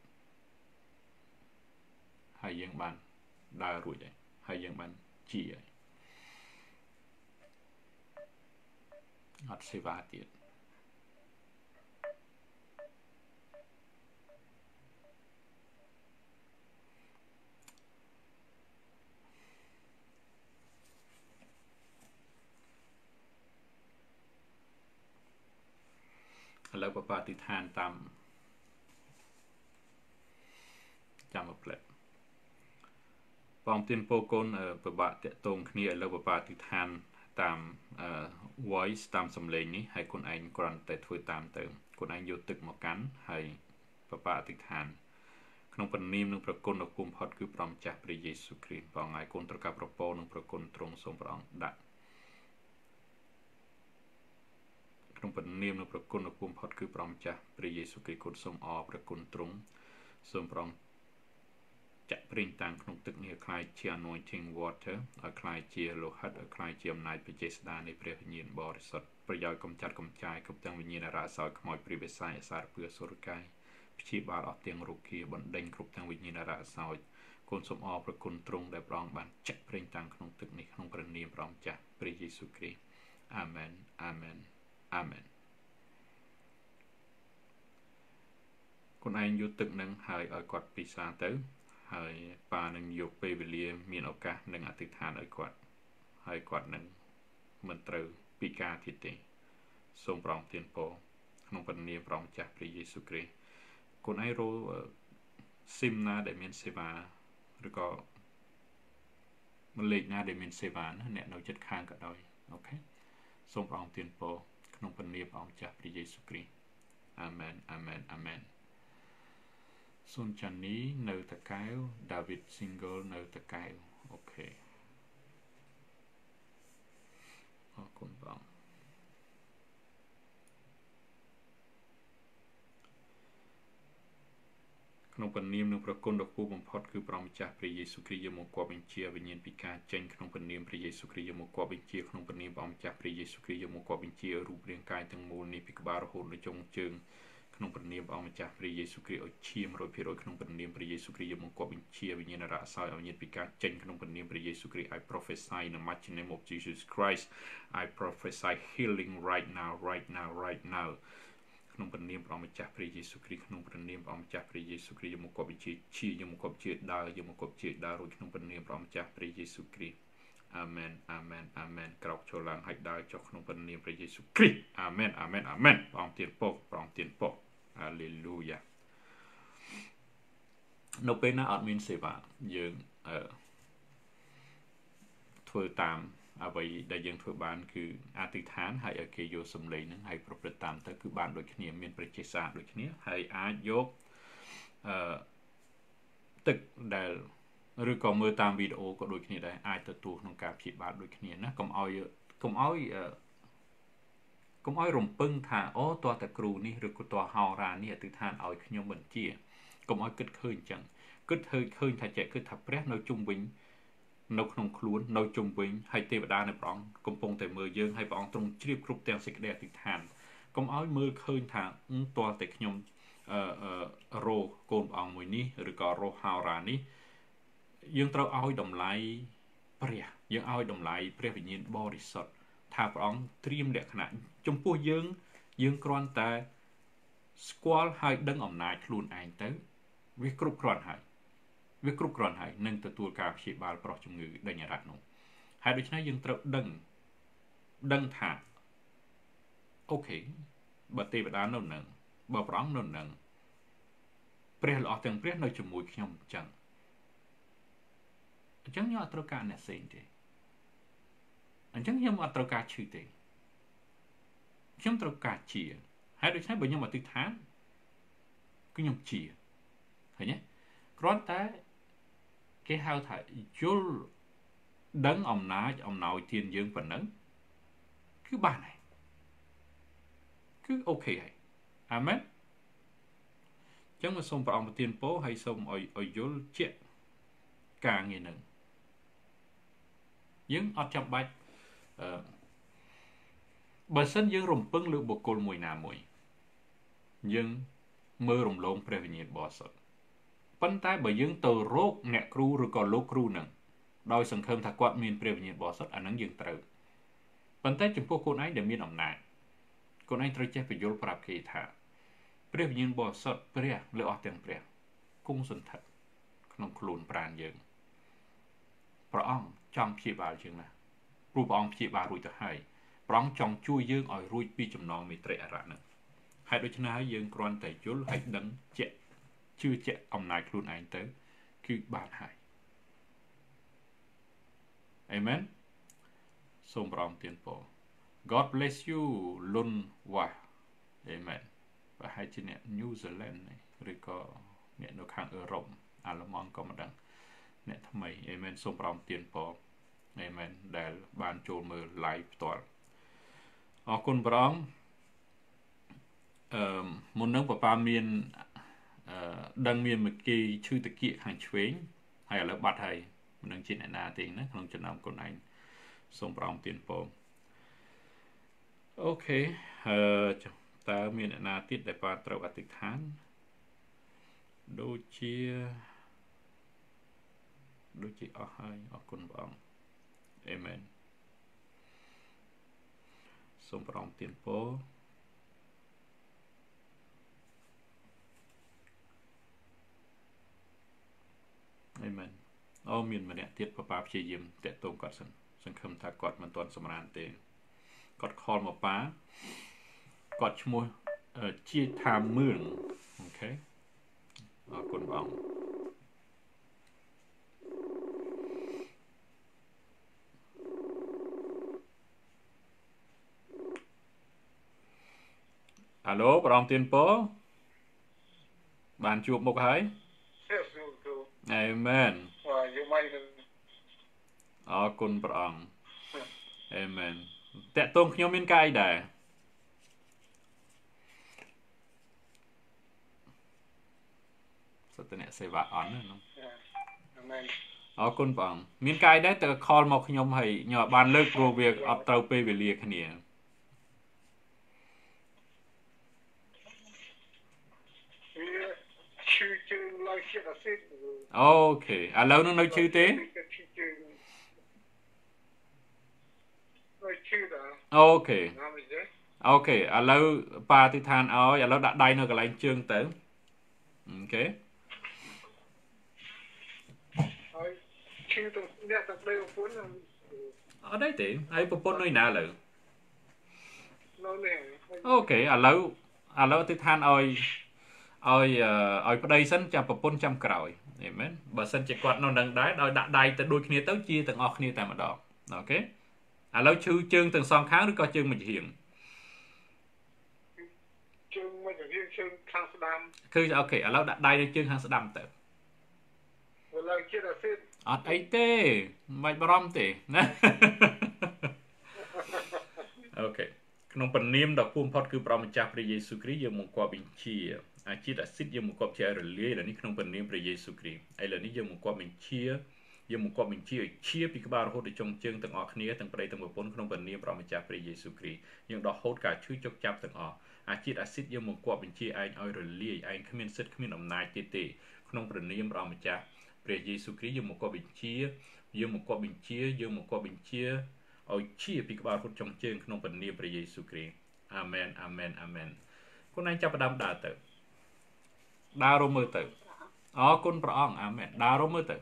ហើយយើងបានដើររួចហើយហើយយើងបានជាហើយ អត់សេវាទៀតឥឡូវបបាតិឋានតាមចាំមកផ្លែបងទានពោកូនពិបាកតាក់ទងគ្នាឥឡូវបបាតិឋាន តាម voice តាមសំឡេងនេះហើយខ្លួនឯងគ្រាន់តែធ្វើតាមទៅខ្លួនឯងយកទឹកមកកាន់ហើយបបាអធិដ្ឋានក្នុងព្រះនាមនិងប្រគុណដ៏គំផុតគឺព្រះម្ចាស់ព្រះយេស៊ូវគ្រីស្ទព្រះអង្គឯងគុណត្រកប្រពោនិងប្រគុណទ្រង់សូមព្រះអង្គដាក់ក្នុងព្រះនាមនិងប្រគុណដ៏គំផុតគឺព្រះម្ចាស់ព្រះយេស៊ូវគ្រីស្ទគុណសូមអរព្រះគុណទ្រង់សូមព្រះអង្គ ចាក់ប្រេងតាំងក្នុងទឹកនេះឲ្យคล้ายជា anointing water ឲ្យคล้ายជាលោហិតឲ្យคล้ายជាអំណាចបច្ចេស្តានៃព្រះវិញ្ញាណបរិសុទ្ធប្រយោជន៍កំចាត់កំចាយគ្រប់ទាំងវិញ្ញាណរ៉ាសោយខ្មោចព្រាបិសាយអសារពឿសុរកាយព្យាបាលអស់ទាំងរោគាបណ្ដេញគ្រប់ទាំងវិញ្ញាណរ៉ាសោយគុណសូមអរព្រគុណទ្រង់ដែលព្រះអង្គបានចាក់ប្រេងតាំងក្នុងទឹកនេះក្នុងព្រះនាមព្រះម្ចាស់ព្រះយេស៊ូវគ្រីស្ទអាមែនអាមែនអាមែនខ្លួនឯងយកទឹកនឹងហើយឲ្យគាត់ពិសាទៅ ហើយប៉ានឹងយកពេលវេលាមានឱកាសនឹងអធិដ្ឋានឲ្យគាត់ហើយគាត់នឹងមិនត្រូវពិការទៀតទេសូមប្រងទានពរក្នុងព្រះនាមព្រះម្ចាស់ព្រះយេស៊ូវគ្រីស្ទកូនឯងរលស៊ីមណាដែលមានសេវាឬក៏មលេខណាដែលមានសេវាណាអ្នកនៅចិត្តខាងក៏ដោយអូខេសូមព្រះអង្គទានពរក្នុងព្រះនាមព្រះម្ចាស់ព្រះយេស៊ូវគ្រីស្ទអាមែនអាមែនអាមែន សុនចានីនៅតកែវ David Single នៅតកែវអូខេអរគុណបងក្នុងព្រះនាមនិងព្រះគុណដ៏គួរបំផុតគឺព្រះម្ចាស់ព្រះយេស៊ូវគ្រីស្ទយកមកគប់បញ្ជាវិញ្ញាណពីការចេញក្នុងព្រះនាមព្រះយេស៊ូវគ្រីស្ទយកមកគប់បញ្ជាក្នុងព្រះនាមព្រះម្ចាស់ព្រះយេស៊ូវគ្រីស្ទយកមកគប់បញ្ជារូបរាងកាយទាំងមូលនេះពីក្បាលរហូតដល់ចុងជើង ក្នុងព្រះនាមព្រះម្ចាស់ព្រះយេស៊ូវគ្រីស្ទឲ្យឈាម100%ក្នុងព្រះនាមព្រះយេស៊ូវគ្រីស្ទយកមកគប់បញ្ជាវិញ្ញាណរៈសោយឲ្យញាតពីការចេញក្នុងព្រះនាមព្រះយេស៊ូវគ្រីស្ទ I prophesy in the mighty name of Jesus Christ I prophesy healing right now right now right now ក្នុងព្រះនាមព្រះម្ចាស់ព្រះយេស៊ូវគ្រីស្ទក្នុងព្រះនាមព្រះម្ចាស់ព្រះយេស៊ូវគ្រីស្ទយកមកគប់បញ្ជាឈាយកមកគប់ជាដើរយកមកគប់ជាដើររួចក្នុងព្រះនាមព្រះម្ចាស់ព្រះយេស៊ូវគ្រីស្ទអាមែនអាមែនអាមែនក្រោកឈរឡើងហើយដើរចុះក្នុងព្រះនាមព្រះយេស៊ូវគ្រីស្ទអាមែនអាមែនអាមែនព្រះអង្គទានពរព្រះអង្គទានពរ ហាឡេលូយ៉ានៅពេលណាអត់មានសេវាយើងអឺធ្វើតាមអ្វីដែលយើងធ្វើបានគឺអធិដ្ឋានហើយឲ្យគេយកសម្លេងហ្នឹងហើយប្រព្រឹត្តតាមទៅគឺបានដូចគ្នាមានប្រជាសាដូចគ្នាហើយអាចយកអឺទឹកដែលឬក៏មើលតាមវីដេអូក៏ដូចគ្នាដែរអាចទទួលក្នុងការព្យាបាលដូចគ្នាណាកុំឲ្យកុំឲ្យ កុំឲ្យរំពឹងថាអូតើតគ្រូនេះឬក៏តើហោរានេះអធិដ្ឋានឲ្យខ្ញុំបញ្ជាកុំឲ្យគិតឃើញអញ្ចឹងគិតឃើញឃើញថាចេះគិតថាព្រះនៅជុំវិញនៅក្នុងខ្លួននៅជុំវិញហើយទេវតានៃព្រះអង្គកំពុងតែមើលយើងហើយព្រះអង្គទ្រង់ជ្រាបគ្រប់ទាំងសេចក្តីអធិដ្ឋានកុំឲ្យមើលឃើញថាតើតែខ្ញុំអឺរោកូនព្រះអង្គមួយនេះឬក៏រោហោរានេះយើងត្រូវឲ្យតម្លៃព្រះយើងឲ្យតម្លៃព្រះវិញ្ញាណបរិសុទ្ធ ថាព្រះអង្គត្រៀមលក្ខណៈចំពោះយើង យើងគ្រាន់តែស្គាល់ហើយដឹងអំណាចខ្លួនឯងទៅ វាគ្រប់គ្រាន់ហើយវាគ្រប់គ្រាន់ហើយនឹងទទួលការព្យាបាលប្រោះជំងឺដេញរ៉ាត់នោះហើយដូច្នេះយើងត្រូវដឹងដឹងថាអូខេបើទេវតានៅនឹងបើព្រះអង្គនៅនឹងព្រះល្អទាំងព្រះនៅជាមួយខ្ញុំអញ្ចឹងអញ្ចឹងខ្ញុំអត់ត្រូវការអ្នកផ្សេងទេ អញ្ចឹងខ្ញុំអត់ត្រូវការឈឺទេខ្ញុំត្រូវការជាហើយដូច្នេះបើខ្ញុំអធិដ្ឋានគឺខ្ញុំជាឃើញទេគ្រាន់តែគេហៅថាយល់ដឹងអំណាចអំណោយទានយើងប៉ុណ្ណឹងគឺបានហើយគឺអូខេហើយអាមែនចឹងមកសូមព្រះអង្គប្រទានពរហើយសូមឲ្យឲ្យយល់ជាក់ការងារនឹងយើងអត់ចាំបាច់ បើសិនយើងរំពឹងលើបុគ្គលមួយណាមួយយើងមើលរំលងព្រះវិញ្ញាណបរិសុទ្ធប៉ុន្តែបើយើងទៅរកអ្នកគ្រូឬក៏លោកគ្រូនឹងដោយសង្ឃឹមថាគាត់មានព្រះវិញ្ញាណបរិសុទ្ធអានឹងយើងត្រូវប៉ុន្តែចំពោះខ្លួនឯងដែលមានអំណាចខ្លួនឯងត្រូវចេះបញ្យល់ប្រាប់គេថាព្រះវិញ្ញាណបរិសុទ្ធព្រះលើអស់ទាំងព្រះគង់សន្ធិដ្ឋក្នុងខ្លួនប្រាណយើងព្រះអង្គចង់ព្យាបាលយើងណា ព្រោះព្រះអង្គព្យាបាលរួចទៅហើយព្រះអង្គចង់ជួយយើងឲ្យរួចពីចំណងមេត្រីអរៈនឹងហេតុដូច្នេះហើយយើងគ្រាន់តែយល់ហើយដឹងជាក់ជឿជាក់អំណាចខ្លួនឯងទៅគឺបានហើយអេមែនសូមប្រងទានពរ God bless you លុនវ៉ាអេមែនប្រហែលជាអ្នក New Zealand ឬក៏អ្នកនៅខាងអឺរ៉ុបអាល្លឺម៉ង់ក៏មិនដឹងអ្នកថ្មីអេមែនសូមប្រងទានពរ អេមែនដែល បានចូលមើល live ផ្ទាល់អរគុណព្រះអង្គអឺមុននឹងប៉ាប៉ាមានអឺដឹងមានមួយគីឈឺតាគៀកខាងឆ្វេងហើយឥឡូវបាត់ហើយមិនដឹងជាអ្នកណាទេណាក្នុងចំណោមខ្លួនឯងសូមប្រងទានពរអូខេអឺតើមានអ្នកណាទៀតដែលបានត្រូវអធិដ្ឋានដូចជាដូចជាអស់ហើយអរគុណព្រះអង្គ អេមែនសូមប្រងទានពរអេមែនអូមានម្នាក់ទៀតបបាព្យាយាមតាក់ទងគាត់សិនសង្ឃឹមថាគាត់មិនទាន់សម្រានទេគាត់ខលមកប៉ាគាត់ឈ្មោះជាថាមឿងអូខេអរគុណបង អាឡូប្រំទៀនពោបានជួបមុខហើយអេមែនអរគុណព្រះអង្គអេមែនតកតងខ្ញុំមានកាយដែរសុទ្ធអ្នកសេវាអន់ណាអាមែនអរគុណព្រះអង្គមានកាយដែរតើខលមកខ្ញុំហើយញ៉ាំបានលើកព្រោះវាអត់ត្រូវពេលវេលាគ្នាឈឺជើងឡើយជា អាស៊ីត OK ឥឡូវនឹងនៅឈឺទេ OK OK ឥឡូវប៉ាធិដ្ឋានឲ្យឥឡូវដាក់ដៃនៅកន្លែងជើងទៅ OKហើយឈឺទៅអ្នកទៅប្តីប្រពន្ធអត់ទេហើយប្រពន្ធនៅណាឥឡូវនៅនេះOK ឥឡូវឥឡូវធិដ្ឋានឲ្យ ឲ្យឲ្យប្តីសិនចាំប្រពន្ធចាំក្រោយអេមែនបើសិនជាគាត់នៅនឹងដែរដោយដាក់ដៃទៅដូចគ្នាទៅជាទាំងអស់គ្នាតែម្ដង OK ឥឡូវឈឺជើងទាំងសងខាងឬក៏ជើងមួយហៀងជើងមួយហៀងជើងខាងស្ដាំគឺ OK ឥឡូវដាក់ដៃនៅជើងខាងស្ដាំទៅឥឡូវជាតិអាស៊ីតអត់អីទេមិនបាច់បារម្ភទេណាអូខេក្នុងពនាមដ៏គួរបំផុតគឺព្រះម្ចាស់ព្រះយេស៊ូវគ្រីស្ទយើងមកគប់បញ្ជាអា ជាតិអាស៊ីតយើងមកគប់ជារលាយឥឡូវនេះក្នុងពនាមព្រះយេស៊ូវគ្រីស្ទឥឡូវនេះយើងមកគប់បញ្ជាយើងមកគប់បញ្ជាឲ្យឈាពីក្បាលរហូតដល់ចុងជើងទាំងអស់គ្នាទាំងប្តីទាំងប្រពន្ធក្នុងព្រះនាមព្រះម្ចាស់ព្រះយេស៊ូវគ្រីស្ទយើងដោះហូតការឈឺចុកចាប់ទាំងអស់អាជាតិអាស៊ីតយើងមកគប់បញ្ជាឯងឲ្យរលាយឯងគ្មានសិទ្ធិគ្មានអំណាចទេទេក្នុងព្រះនាមព្រះម្ចាស់ព្រះយេស៊ូវគ្រីស្ទយើងមកគប់បញ្ជាយើងមកគប់បញ្ជាយើងមកគប់បញ្ជាឲ្យឈាពីក្បាលរហូតចុងជើងក្នុងព្រះនាមព្រះយេស៊ូវគ្រីស្ទអាមែនអាមែនអាមែនខ្លួនឯងចាប់ផ្ដើមដើរទៅ ដើររមើលទៅអរគុណព្រះអង្គអាមែនដើររមើលទៅ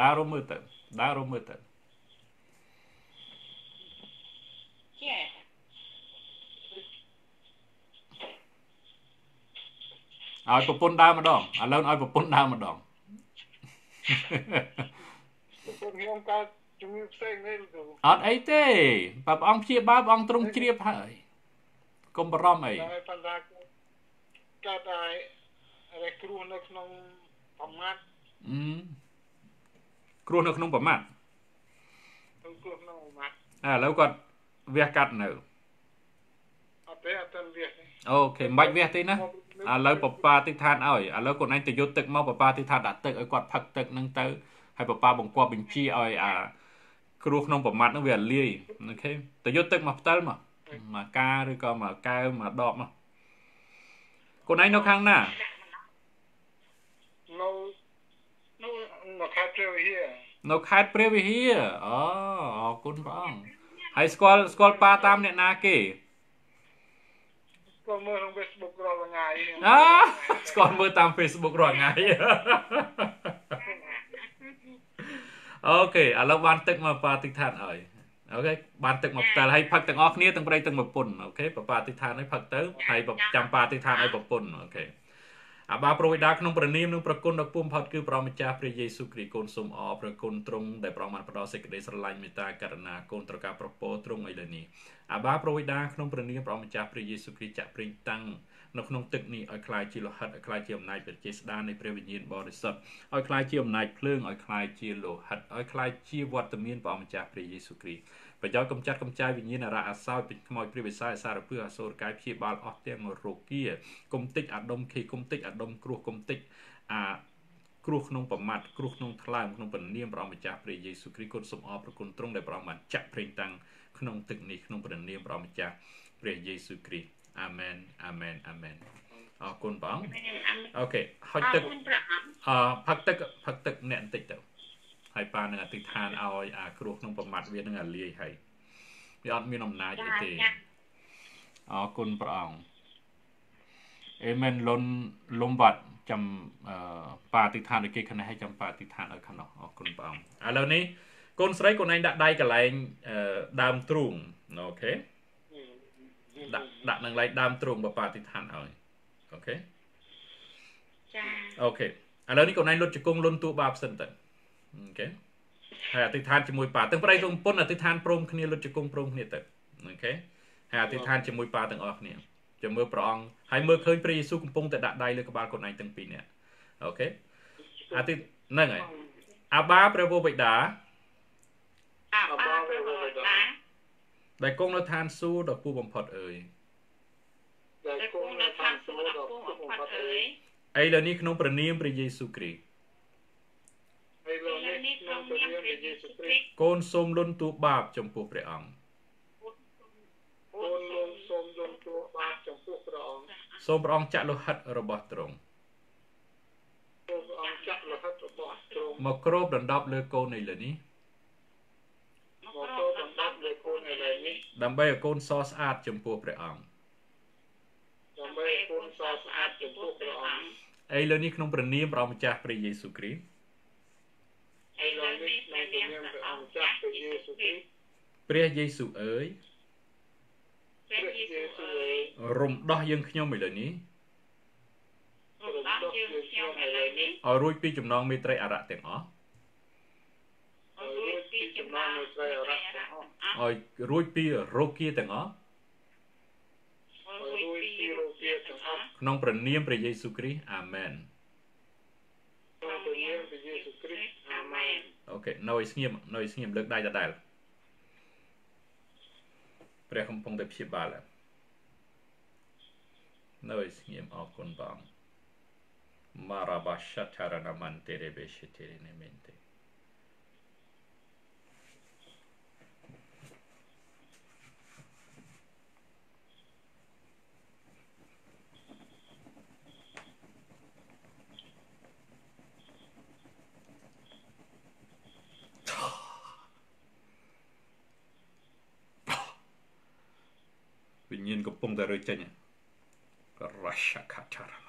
ដើររមើលទៅដើររមើលទៅជាឲ្យប្រពន្ធដើរម្ដងឥឡូវឲ្យប្រពន្ធដើរម្ដងប្រពន្ធខ្ញុំកើតជំងឺផ្សេងនេះអត់អីទេបើព្រះអង្គព្យាបាលព្រះអង្គទ្រង់ជ្រាបហើយកុំបារម្ភអីតែប៉ុន្តែ កើតតែរេគ្រោះនៅក្នុងប្រមាត់អឺគ្រោះនៅក្នុងប្រមាត់គ្រោះក្នុងប្រមាត់ឥឡូវគាត់វះកាត់នៅអត់ទេអត់ទៅវះទេអូខេមិនបាច់វះទេណាឥឡូវប៉ប៉ាទិដ្ឋានឲ្យឥឡូវខ្លួនឯងទៅយកទឹកមកប៉ប៉ាទិដ្ឋានដាក់ទឹកឲ្យគាត់ផឹកទឹកហ្នឹងទៅហើយប៉ប៉ាបង្គាប់បញ្ជាឲ្យអាគ្រោះក្នុងប្រមាត់ហ្នឹងវាអាលាយអូខេទៅយកទឹកមកផ្តិលមកមកកាឬក៏មកកែវមកដបមក កូនឯងនៅខាងណានៅនៅនៅខេត្តព្រះវិហារនៅខេត្តព្រះវិហារអូអរគុណព្រះអង្គហើយស្គាល់ស្គាល់ប៉ាតាមអ្នកណាគេក៏មើលក្នុង Facebook រាល់ថ្ងៃហ្នឹងអើស្គាល់មើលតាម Facebook រាល់ថ្ងៃ OK ឥឡូវបានទឹកមកប៉ាធិដ្ឋានឲ្យ OK បានទឹកមកផ្ទាល់ហើយផឹកទាំងអស់គ្នាទាំងប្ដីទាំងប្រពន្ធ OK ប៉ាធិដ្ឋានឲ្យផឹកទៅហើយចាំប៉ាធិដ្ឋានឲ្យប្រពន្ធ OK អ័ប្បាព្រះវរបិតាក្នុងព្រះនាមនិងប្រគុណដ៏ពុំផុតគឺព្រះម្ចាស់ព្រះយេស៊ូវគ្រីស្ទកូនសូមអរព្រះគុណទ្រង់ដែលព្រះបានផ្ដល់សេចក្តីស្រឡាញ់មេត្តាករុណាកូនត្រូវការព្រះពរទ្រង់ឥឡូវនេះអាបាប្រវេដាក្នុងព្រះនាមព្រះម្ចាស់ព្រះយេស៊ូវគ្រីស្ទចាក់ព្រេងតាំង នៅក្នុងទឹកនេះឲ្យคล้ายជាលោហិតឲ្យคล้ายជាអំណាចព្រះចេស្តានៃព្រះវិញ្ញាណបរិសុទ្ធឲ្យคล้ายជាអំណាចភ្លើងឲ្យคล้ายជាលោហិតឲ្យคล้ายជាវត្តមានព្រះម្ចាស់ព្រះយេស៊ូវគ្រីស្ទប្រយោជន៍កំចាត់កំចាយវិញ្ញាណអរៈអាសោចពេញខ្មោចព្រាយវិសាយអសារពើអសូរកាយព្យាបាលអស់ទាំងរោគាគុំតិចអាដុំខេគុំតិចអាដុំគ្រោះគុំតិចអាគ្រោះក្នុងប្រមាត់គ្រោះក្នុងថ្លើមក្នុងព្រះនាមព្រះម្ចាស់ព្រះយេស៊ូវគ្រីស្ទគុណសូមអរព្រគុណទ្រង់ដែលព្រះបានចាក់ព្រេងតាំងក្នុងទឹកនេះក្នុងព្រះនាមព្រះម្ចាស់ព្រះយេស៊ូវគ្រីស្ទ អាមែនអាមែនអាមែនអរគុណព្រះអង្គអូខេហុចទឹកអឺផឹកទឹកផឹកទឹកអ្នកបន្តិចទៅហើយប៉ានឹងអធិដ្ឋានឲ្យអាគ្រោះក្នុងប្រមាត់វានឹងអាលាយហើយវាអត់មានអំណាចអីទេអរគុណព្រះអង្គអេមែនលុនលំបាត់ចាំអឺប៉ាអធិដ្ឋានឲ្យគេខាងនេះឲ្យចាំប៉ាអធិដ្ឋានឲ្យខាងនោះអរគុណព្រះអង្គឥឡូវនេះកូនស្រីកូនឯងដាក់ដៃកន្លែងដើមទ្រូង OK ដាក់ដាក់នឹងឡៃដើមទ្រូងបបាអធិដ្ឋានឲ្យ OK ចា OK ឥឡូវនេះកូនឯងលុតជង្គង់លុនតួបាបសិនទៅ OK ហើយអធិដ្ឋានជាមួយប៉ាទាំងប្តីទាំងប្រពន្ធអធិដ្ឋានព្រមគ្នាលុតជង្គង់ព្រមគ្នាទៅ OK ហើយអធិដ្ឋានជាមួយប៉ាទាំងអស់គ្នាចាំមើលព្រះអង្គហើយមើលឃើញព្រះយេស៊ូវកំពុងតែដាក់ដៃលើក្បាលកូនឯងទាំងពីរនាក់អូខេអធិហ្នឹងហើយអាបាព្រះវរបិតាអាបាព្រះវរបិតា ដែលគង់នៅឋានសួគ៌ដ៏ពូបំផុតអើយដែលគង់នៅឋានសួគ៌ដ៏ពូបំផុតអើយឥឡូវនេះក្នុងព្រះនាមព្រះយេស៊ូវគ្រីស្ទឥឡូវនេះក្នុងព្រះនាមព្រះយេស៊ូវគ្រីស្ទកូនសូមលន់ទូបាបចំពោះព្រះអង្គកូនលន់សូមលន់ទូបាបចំពោះព្រះអង្គសូមព្រះអង្គចាក់លោហិតរបស់ទ្រង់សូមព្រះអង្គចាក់លោហិតរបស់ទ្រង់មកគ្របដណ្ដប់លើកូនឥឡូវនេះមកគ្របដណ្ដប់លើកូនឥឡូវនេះ ដើម្បីឲ្យកូនសស្អាតចំពោះព្រះអង្គដើម្បីឲ្យកូនសស្អាតចំពោះព្រះអង្គឥឡូវនេះក្នុងព្រះនាមព្រះម្ចាស់ព្រះយេស៊ូវគ្រីស្ទឥឡូវនេះក្នុងព្រះនាមព្រះម្ចាស់ព្រះយេស៊ូវគ្រីស្ទព្រះយេស៊ូវអើយព្រះយេស៊ូវអើយរំដោះយើងខ្ញុំឥឡូវនេះរំដោះយើងខ្ញុំឥឡូវនេះឲ្យរួចពីចំណងមេត្រីអរៈទាំងអស់ឲ្យ រួចពីចំណងមេត្រីអរៈទាំងអស់ឲ្យរួចពីរោគាទាំងអស់រួចពីរោគាទាំងអស់ក្នុងព្រះនាមព្រះយេស៊ូវគ្រីស្ទអាមែនក្នុងព្រះនាមព្រះយេស៊ូវគ្រីស្ទអាមែនអូខេនៅឲ្យស្ងៀមនៅឲ្យស្ងៀមលើកដៃដដែលព្រះកំពុងតែព្យាបាលនៅឲ្យស្ងៀមអរគុណបង Marabasha ញ្ញាណកំពុងតែរើចេញរ៉ាសាខាឆារ៉ា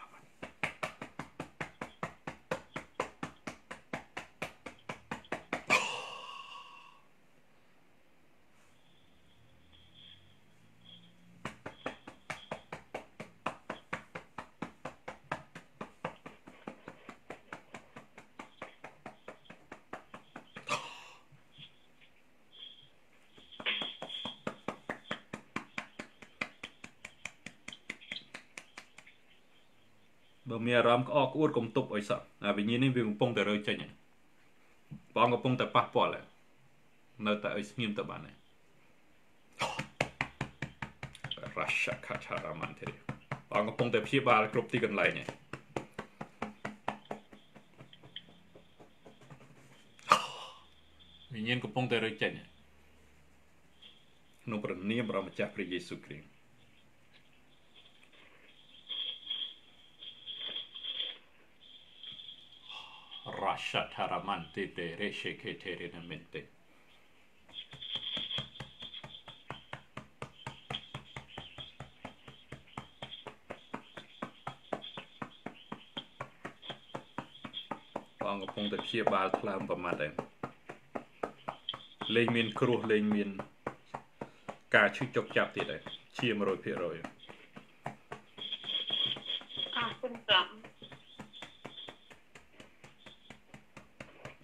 បើមានអារម្មណ៍ក្អកក្អួតកុំទប់ឲ្យសោះអាវិញ្ញាណនេះវាកំពុងតែរើចេញហើយបងកំពុងតែប៉ះពាល់ហើយនៅតែឲ្យស្ងៀមទៅបានហើយរ៉ាសាខាឆារ៉ាម៉ាន់ទេបងកំពុងតែព្យាបាលគ្រប់ទីកន្លែងហើយវិញ្ញាញ្ញាណកំពុងតែរើចេញក្នុងព្រះនាមរបស់ម្ចាស់ព្រះយេស៊ូវគ្រីស្ទ Rashatharamante de Resheketerenamente. Bọn កំពុងតែព្យាបាលថ្លើមប្រមាត់ឯងលេងមានគ្រោះលេងមាន ការឈឺចុកចាប់ទៀតឯងឈាម100%អរគុណព្រះ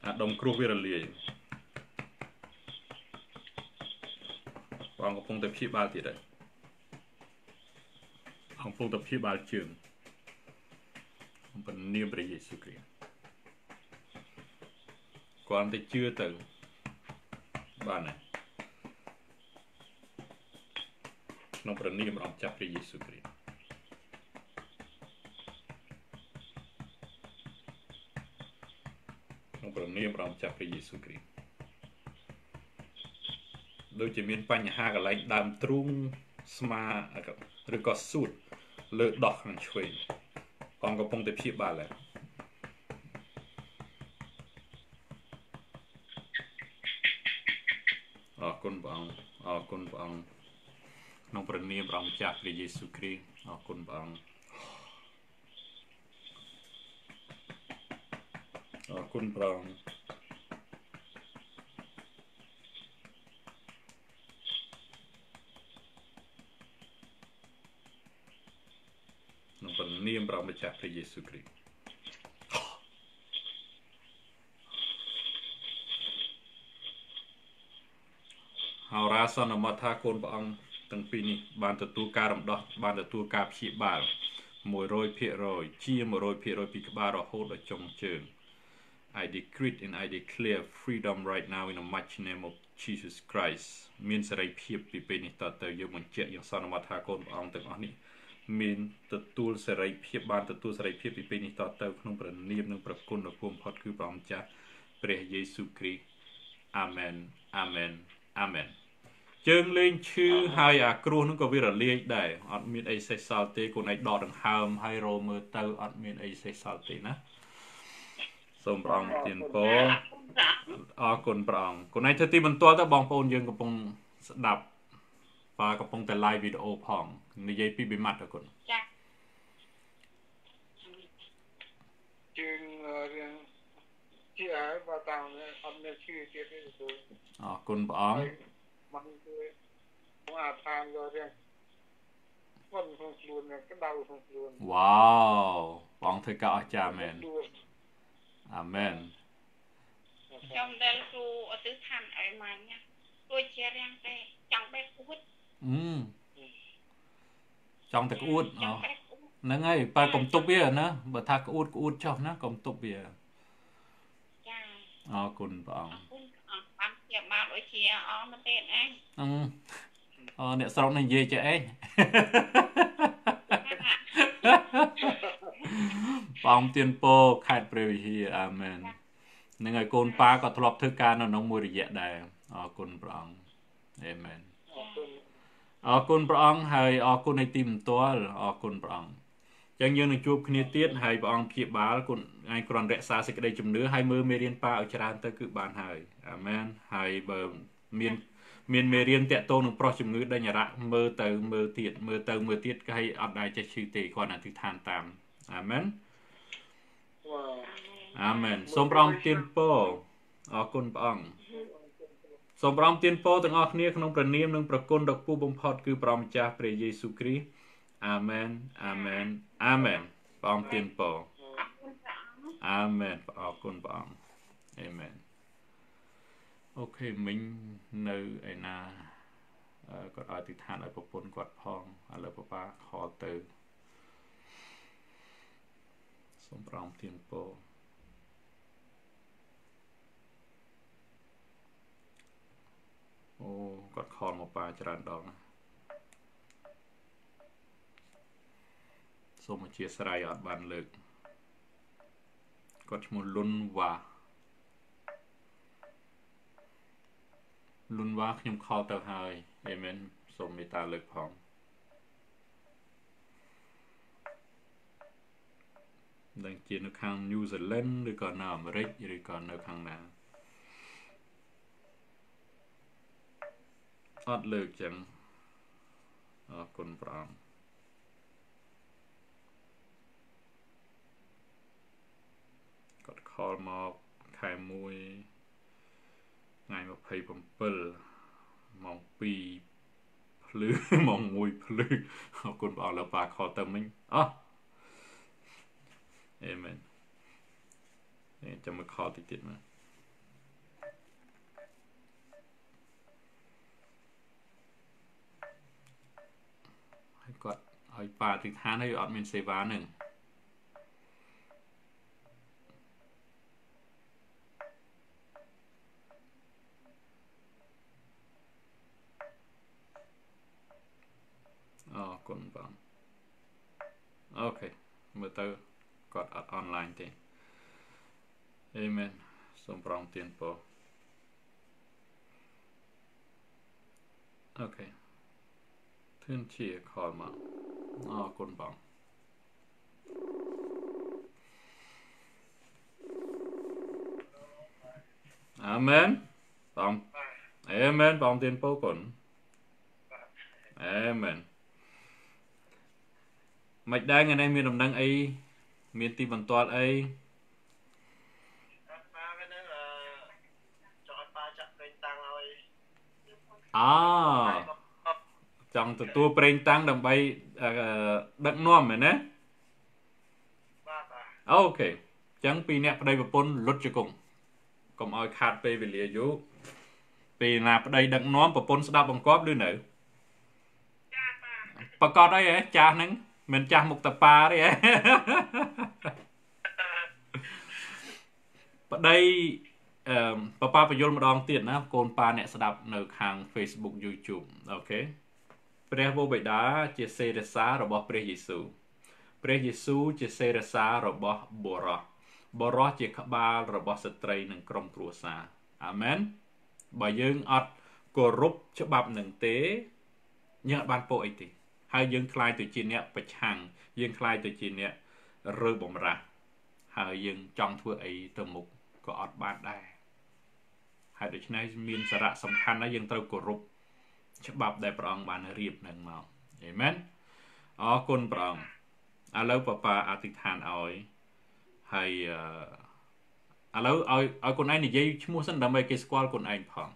អាដុំ គ្រោះវារលាយបងកំពុងតែព្យាបាលទៀតហើយកំពុងតែព្យាបាលជើងអំពនាមព្រះយេស៊ូវគ្រីស្ទគាត់តែជឿទៅបានហើយក្នុងព្រះនាមរបស់ចាស់ព្រះយេស៊ូវគ្រីស្ទក្នុងព្រះនាមរបស់ម្ចាស់ព្រះយេស៊ូវគ្រីស្ទដូចជាមានបញ្ហាកន្លែងដើមទ្រូងស្មាឬក៏សួតលើដោះខាងឆ្វេងផងកំពុងតែព្យាបាលហើយអរគុណព្រះអង្គអរគុណព្រះអង្គក្នុងព្រះនាមព្រះម្ចាស់ព្រះយេស៊ូវគ្រីស្ទអរគុណព្រះអង្គអរគុណព្រះអង្គក្នុងព្រះនាមព្រះម្ចាស់ព្រះយេស៊ូវគ្រីស្ទហោរាសន្មតថាកូនព្រះអង្គទាំងពីរនេះបានទទួលការរំដោះបានទទួលការព្យាបាល100%ជា100%ពីក្បាលរហូតដល់ចុងជើង I decree and I declare freedom right now in the mighty name of Jesus Christ មានសេរីភាពពីពេលនេះតទៅយើងបញ្ជាក់យ៉ាងសន្មតថាកូនព្រះអង្គទាំងអស់នេះ មានទទួលសេរីភាពបានទទួលសេរីភាពពីពេលនេះតទៅក្នុងព្រះនាមនិងព្រះគុណដ៏គួរបំផុតគឺព្រះម្ចាស់ព្រះយេស៊ូវគ្រីស្ទអាមែនអាមែនអាមែនជើងលេងឈឺហើយអាគ្រោះនឹងក៏វារលាយដែរអត់មានអីសេះសល់ទេខ្លួនឯងដកដង្ហើមហើយរោមើលទៅអត់មានអីសេះសល់ទេណាសូមព្រះអង្គទានពរអរគុណព្រះអង្គគុណឯងធ្វើទីបន្ទាល់ទៅបងប្អូនយើងកំពុងស្ដាប់បាទកំពុងតែ live វីដេអូផង និយាយពីបិមាត់ទៅគុណចាជាងរៀងជាហើយបើតាមអត់មានឈឺទៀតទេទូអរគុណព្រះអង្គមកគឺមកអាឋានយករៀងខ្លួនក្នុងខ្លួនក្តៅក្នុងខ្លួនវ៉ាវបងធ្វើការអស្ចារ្យមែនអាមែនខ្ញុំដែលគ្រូអទិដ្ឋានឲ្យម៉ាញ់គួរជារាំងតែចង់បែកអួតអឺ ចង់តែក្អួតហ្នឹងហើយប៉ែកុំទប់វាណាបើថាក្អួតក្អួតចុះណាកុំទប់វាចាអរគុណព្រះអង្គអរគុណអង្គបានជាមកដូចជាអរមែនទេអញអឺអូអ្នកស្រុកនេះនិយាយចេះអីបងទៀនពោខេត្តព្រះវិហារអាមែននឹងហើយកូនប៉ាក៏ធ្លាប់ធ្វើការនៅក្នុងមួយរយៈដែរអរគុណព្រះអង្គអាមែនអរគុណ ព្រះអង្គហើយអរគុណនៃទីមទាល់អរគុណព្រះអង្គចឹងយើងនឹងជួបគ្នាទៀតហើយព្រះអង្គព្យាបាលគុណឯងគ្រាន់រក្សាសេចក្តីជំនឿហើយមើលមេរៀនប៉ាឲ្យច្រើនទៅគឺបានហើយអាមែនហើយបើមានមានមេរៀនតាក់ទងនឹងប្រុសជំងឺដេញរៈមើលទៅមើលទៀតមើលទៅមើលទៀតគេឲ្យអត់ដែរចេះឈឺទេគ្រាន់តែទិដ្ឋានតាមអាមែនអាមែនសូមព្រះអង្គទានពរអរគុណព្រះអង្គ សូមព្រះអង្គទានពរទាំងអស់គ្នាក្នុងព្រះនាមនិងព្រះគុណដ៏ខ្ពស់បំផុតគឺព្រះម្ចាស់ព្រះយេស៊ូវគ្រីស្ទអាមែនអាមែនអាមែនព្រះអង្គទានពរអាមែនអរគុណព្រះអង្គអាមែនអូខេមិញនៅឯណាគាត់ឲ្យទីឋានឲ្យប្រពន្ធគាត់ផងឥឡូវប៉ាខលទៅសូមប្រងទៀងពោ អូគាត់ខលមកប៉ាច្រើនដងសូមអធិស្ឋានអត់បានលើកគាត់ឈ្មោះលុនវ៉ាលុនវ៉ាខ្ញុំខលទៅហើយអេមែនសូមមេត្តាលើកផងដឹងជានៅខាង New Zealand ឬក៏នៅអាមេរិកឬក៏នៅខាងណា អត់លើកចឹងអរគុណព្រះអង្គគាត់ខលមកខែ1ថ្ងៃ27ម៉ោង2ភ្លឺម៉ោង1ភ្លឺអរគុណព្រះអង្គលើប៉ាខលទៅមិញអោះអេមែនចាំមកខលតិចទៀតមកហើយគាត់ ឲ្យប៉ាទិដ្ឋានហើយអត់មានសេវានឹងអរគុណបងអូខេមើលទៅគាត់អត់អនឡាញទេអេមែនសូមប្រងទានពរអូខេ ធឿនជាខលមកអរគុណបងអាមែនបងអេមែនបងទានពរគុណអេមែនមិនដែរថ្ងៃនេះមានដំណឹងអីមានទីបន្ទាល់អីប៉ាហ្នឹងអឺចង់ឲ្យប៉ាចាក់ពេញតាំងឲ្យអូ ចង់ទទួលប្រេងតាំងដើម្បីដឹកនាំមែនណាបាទបាទអូខេអញ្ចឹងពីអ្នកប្តីប្រពន្ធលុតជង្គង់កុំឲ្យខាតពេលវេលាយូរពេលណាប្តីដឹកនាំប្រពន្ធស្ដាប់បង្គាប់ឬនៅចាបាទប្រកាសអីហ៎ចាស់ហ្នឹងមិនចាស់មុខតប៉ាទេហ៎ប្តីអឺបបាបញ្យលម្ដងទៀតណាកូនប៉ាអ្នកស្ដាប់នៅខាង Facebook YouTube អូខេ ព្រះវរបិតាជាសេរសារបស់ព្រះយេស៊ូវព្រះយេស៊ូវជាសេរសារបស់បុរសបុរសជាក្បាលរបស់ស្ត្រីនិងក្រុមគ្រួសារអាមែនបើយើងអត់គោរពច្បាប់នឹងទេយើងអត់បានពោអីទេហើយយើងខ្លាយទៅជាអ្នកប្រឆាំងយើងខ្លាយទៅជាអ្នករើបំរាស់ហើយយើងចង់ធ្វើអីទៅមុខក៏អត់បានដែរហើយដូច្នេះមានសារៈសំខាន់ណាស់យើងត្រូវគោរព ច្បាប់ដែលព្រះអង្គបានរៀបនឹងមកអេមែនអរគុណព្រះអង្គឥឡូវប៉ាប៉ាអធិដ្ឋានឲ្យហើយឥឡូវឲ្យឲ្យកូនឯងនិយាយឈ្មោះសិនដើម្បីគេស្គាល់កូនឯងផង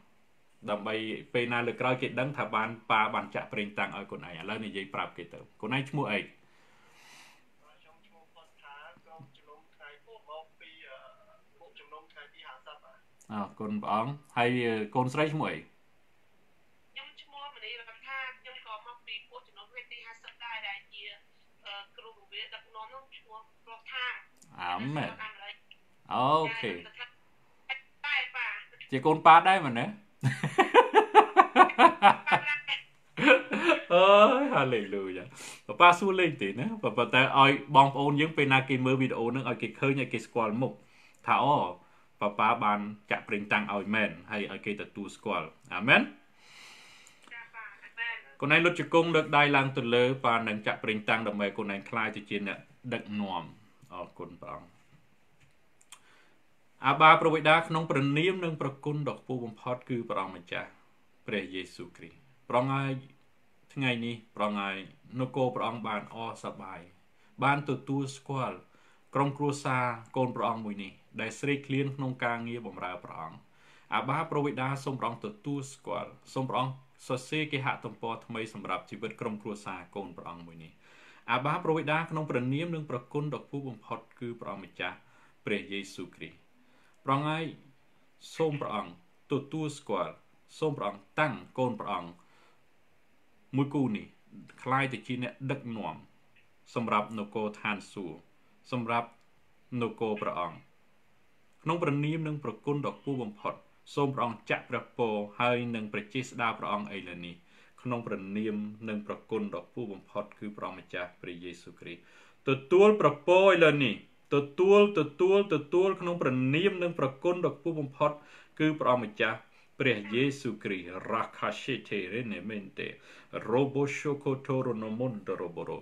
ដើម្បីពេលណាលើក្រោយគេដឹងថាបានប៉ាបានចាក់ប្រេងតាំងឲ្យកូនឯងឥឡូវនិយាយប្រាប់គេទៅកូនឯងឈ្មោះអីខ្ញុំឈ្មោះផុតថាក្រុមជំនុំថ្ងៃពុះមកពីពួកជំនុំថ្ងៃទី50បាទអរគុណព្រះអង្គហើយកូនស្រីឈ្មោះអីខ្ញុំឈ្មោះមនីរតថាខ្ញុំក៏មកពីពួកជំនុំថ្ងៃទី50ដែរដែលជាគ្រូវិទ្យាដឹកនាំនោះឈ្មោះប្រុសថា អាមែនអូខេជាកូនប៉ាដែរមែនទេអើយហាឡេលូយ៉ាប៉ាប៉ាសួរលេងទេណាប៉ាប៉ាតែឲ្យបងប្អូនយើងពេលណាគេមើលវីដេអូហ្នឹងឲ្យគេឃើញឲ្យគេស្គាល់មុខថាអូប៉ាប៉ាបានចាក់ប្រេងតាំងឲ្យមែនហើយឲ្យគេទទួលស្គាល់អាមែនកូនឯងលុតជង្គង់លើកដៃឡើងទៅលើប៉ានឹងចាក់ប្រេងតាំងដើម្បីកូនឯងខ្លាយទៅជាអ្នកដឹកនាំ អរគុណព្រះអង្គអាបាប្រវិដាក្នុងព្រះនាមនិងប្រគុណដ៏ខ្ពស់បំផុតគឺព្រះអង្គម្ចាស់ព្រះយេស៊ូវគ្រីស្ទព្រះអង្គហើយថ្ងៃនេះព្រះអង្គហើយនគរព្រះអង្គបានអរសប្បាយបានទទួលស្គាល់ក្រុមគ្រួសារកូនព្រះអង្គមួយនេះដែលស្រេកឃ្លានក្នុងការងារបម្រើព្រះអង្គអាបាប្រវិដាសូមព្រះអង្គទទួលស្គាល់សូមព្រះអង្គសរសេរគេហទំព័រថ្មីសម្រាប់ជីវិតក្រុមគ្រួសារកូនព្រះអង្គមួយនេះ អាបាប្រវិដាក្នុងព្រះនាមនិងប្រគុណដ៏ខ្ពស់បំផុតគឺព្រះអង្គម្ចាស់ព្រះយេស៊ូវគ្រីស្ទព្រះអង្គហើយសូមព្រះអង្គទទួលស្គាល់សូមព្រះអង្គតាំងកូនព្រះអង្គមួយគូនេះคล้ายទៅជាអ្នកដឹកនាំសម្រាប់នគរឋានសួគ៌សម្រាប់នគរព្រះអង្គក្នុងព្រះនាមនិងប្រគុណដ៏គួរបំផុតសូមព្រះអង្គចាក់ព្រះពរហើយនឹងប្រជាស្ដាព្រះអង្គឥឡូវនេះ ក្នុងព្រះនាមនិងប្រគុណដ៏ពូបំផុតគឺព្រះម្ចាស់ព្រះយេស៊ូវគ្រីស្ទទទួលប្រពរឥឡូវនេះទទួលទទួលទទួលក្នុងព្រះនាមនិងប្រគុណដ៏ខ្ពស់បំផុតគឺព្រះម្ចាស់ព្រះយេស៊ូវគ្រីស្ទរាខាសេតេរេនេមេនតេរ៉ូបូសូកូតូរណូមុនតរ៉ូបូរ៉ូ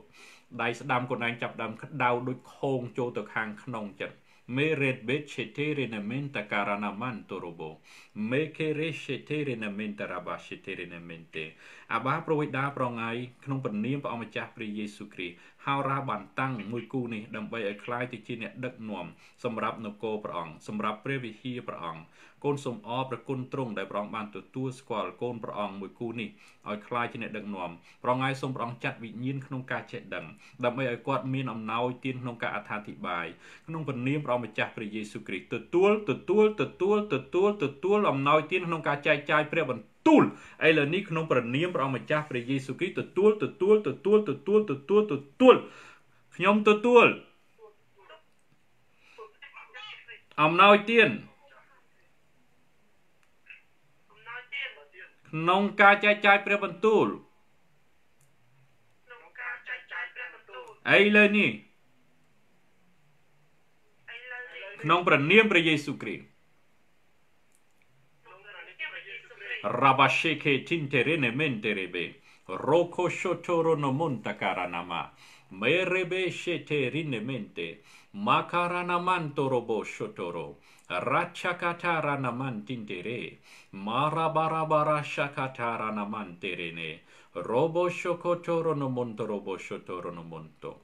ដៃស្ដាំខ្លួនឯងចាប់ដើមក្តៅដូចខោងចូលទៅខាងក្នុងចិត្ត Meredbet sheterenamente caranaman torobo. Mekere sheterenamente raba sheterenamente អាបាប្រវិដាប្រងាយក្នុងព្រះនាមព្រះអម្ចាស់ព្រះយេស៊ូវគ្រីស្ទ ហោរាបានតាំងមួយគូនេះដើម្បីឲ្យคล้ายទៅជាអ្នកដឹកនាំសម្រាប់នគរព្រះអង្គសម្រាប់ព្រះវិហារព្រះអង្គកូនសូមអរព្រះគុណទ្រង់ដែលព្រះអង្គបានទទួលស្គាល់កូនព្រះអង្គមួយគូនេះឲ្យคล้ายជាអ្នកដឹកនាំប្រងាយសូមព្រះអង្គចាត់វិញ្ញាណក្នុងការចេះដឹងដើម្បីឲ្យគាត់មានអំណោយទានក្នុងការអត្ថាធិប្បាយក្នុងព្រះនាមព្រះម្ចាស់ព្រះយេស៊ូវគ្រីស្ទទទួលទទួលទទួលទទួលទទួលអំណោយទានក្នុងការចែកចាយព្រះបន្ ទូលឥឡូវនេះក្នុងព្រះនាមព្រះម្ចាស់ព្រះយេស៊ូវគ្រីស្ទទទួលទទួលទទួលទទួលទទួលទទួលខ្ញុំទទួលអំណោយទានក្នុងការចែកចាយព្រះបន្ទូលក្នុងការចែកចាយព្រះបន្ទូលឥឡូវនេះក្នុងព្រះនាមព្រះយេស៊ូវគ្រីស្ទ Rabasheke tinterene menterebe. Roko shotoro no monta karanama. Merebe sheterine mente. Makaranamanto robo shotoro. Rachakatara naman tintere. Marabarabara shakatara naman terene. Robo shokotoro no monto robo shotoro no monto.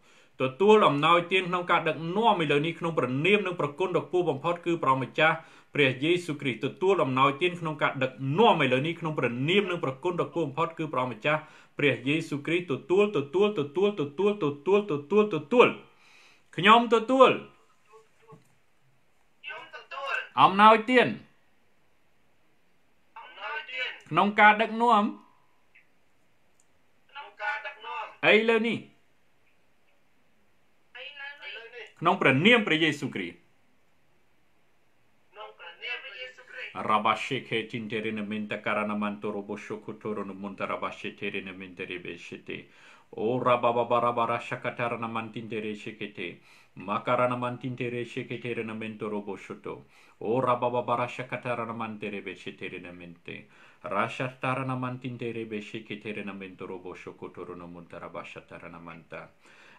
ទទួលអំណោយទានក្នុងការដឹកនាំឥឡូវនេះក្នុងព្រះនាមនិងប្រគុណដ៏ខ្ពស់បំផុតគឺព្រះម្ចាស់ ព្រះយេស៊ូវគ្រីស្ទទទួលអំណោយទានក្នុងការដឹកនាំឥឡូវនេះក្នុងព្រះនាមនិងប្រគុណដ៏ខ្ពស់បំផុតគឺព្រះម្ចាស់ព្រះយេស៊ូវគ្រីស្ទទទួលទទួលទទួលទទួលទទួលទទួលទទួលខ្ញុំទទួលអំណោយទានក្នុងការដឹកនាំក្នុងការដឹកនាំឥឡូវនេះក្នុងព្រះនាមព្រះយេស៊ូវគ្រីស្ទ rabashe ke tinterin minta karana karanamanto robosho kutorun munta rabashe terin mintere beshete. O rabababarabara shakatarana mantintere shekete. Makarana mantintere sheketerin mento roboshoto. O rababa rabababara shakatarana mantere besheterin mente. Rashatarana mantintere besheketerin mento robosho kutorun munta rabashatarana manta.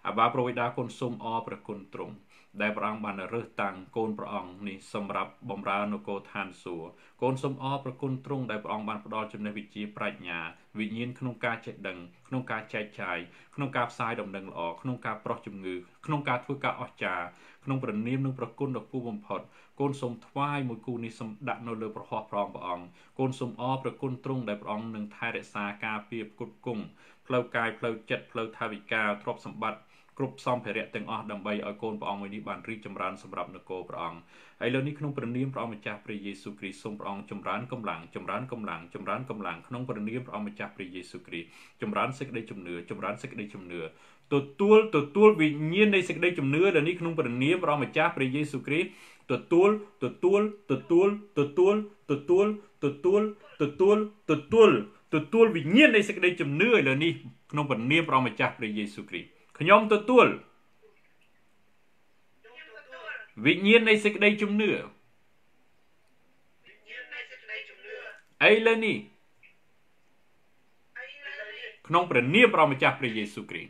Abapro vidakon sum obra contrum. ដាគុណសូមអរព្រះគុណទ្រង់ដែលព្រះអង្គបានរើសតាំងកូនព្រះអង្គនេះសម្រាប់បម្រើនគរឋានសួគ៌កូនសូមអរព្រះគុណទ្រង់ដែលព្រះអង្គបានផ្ដល់ចំណេះវិជ្ជាប្រាជ្ញាវិញ្ញាណក្នុងការចេះដឹងក្នុងការចែកចាយក្នុងការផ្សាយដំណឹងល្អក្នុងការប្រោះជំងឺក្នុងការធ្វើការអស្ចារ្យក្នុងព្រះនាមនិងព្រះគុណដ៏គូបំផុតកូនសូមថ្វាយមួយគូនេះសូមដាក់នៅលើប្រហោះព្រះអង្គព្រះអង្គកូនសូមអរព្រះគុណទ្រង់ដែលព្រះអង្គនឹងថែរក្សាការពារគុតគង់ផ្លូវកាយផ្លូវចិត្តផ្លូវថាវិការទ្រព្យសម្បត្តិ គ្រប់សម្ភារៈទាំងអស់ដើម្បីឲ្យកូនព្រះអង្គមួយនេះបានរីកចម្រើនសម្រាប់នគរព្រះអង្គហើយលើនេះក្នុងព្រះនាមព្រះអង្គម្ចាស់ព្រះយេស៊ូវគ្រីស្ទសូមព្រះអង្គចម្រើនកម្លាំងចម្រើនកម្លាំងចម្រើនកម្លាំងក្នុងព្រះនាមព្រះអង្គម្ចាស់ព្រះយេស៊ូវគ្រីស្ទចម្រើនសេចក្តីជំនឿចម្រើនសេចក្តីជំនឿទទួលទទួលវិញ្ញាណនៃសេចក្តីជំនឿដែលនេះក្នុងព្រះនាមព្រះអង្គម្ចាស់ព្រះយេស៊ូវគ្រីស្ទទទួលទទួលទទួលទទួលទទួលទទួលទទួលទទួលទទួលវិញ្ញាណនៃសេចក្តីជំនឿឥឡូវនេះក្នុងព្រះនាមព្រះម្ចាស់ព្រះយេស៊ូវគ្រីស្ទ ខ្ញុំទទួលវិញ្ញាណនៃសេចក្តីជំនឿឥឡូវនេះក្នុងព្រះនាមរបស់ម្ចាស់ព្រះយេស៊ូវគ្រីស្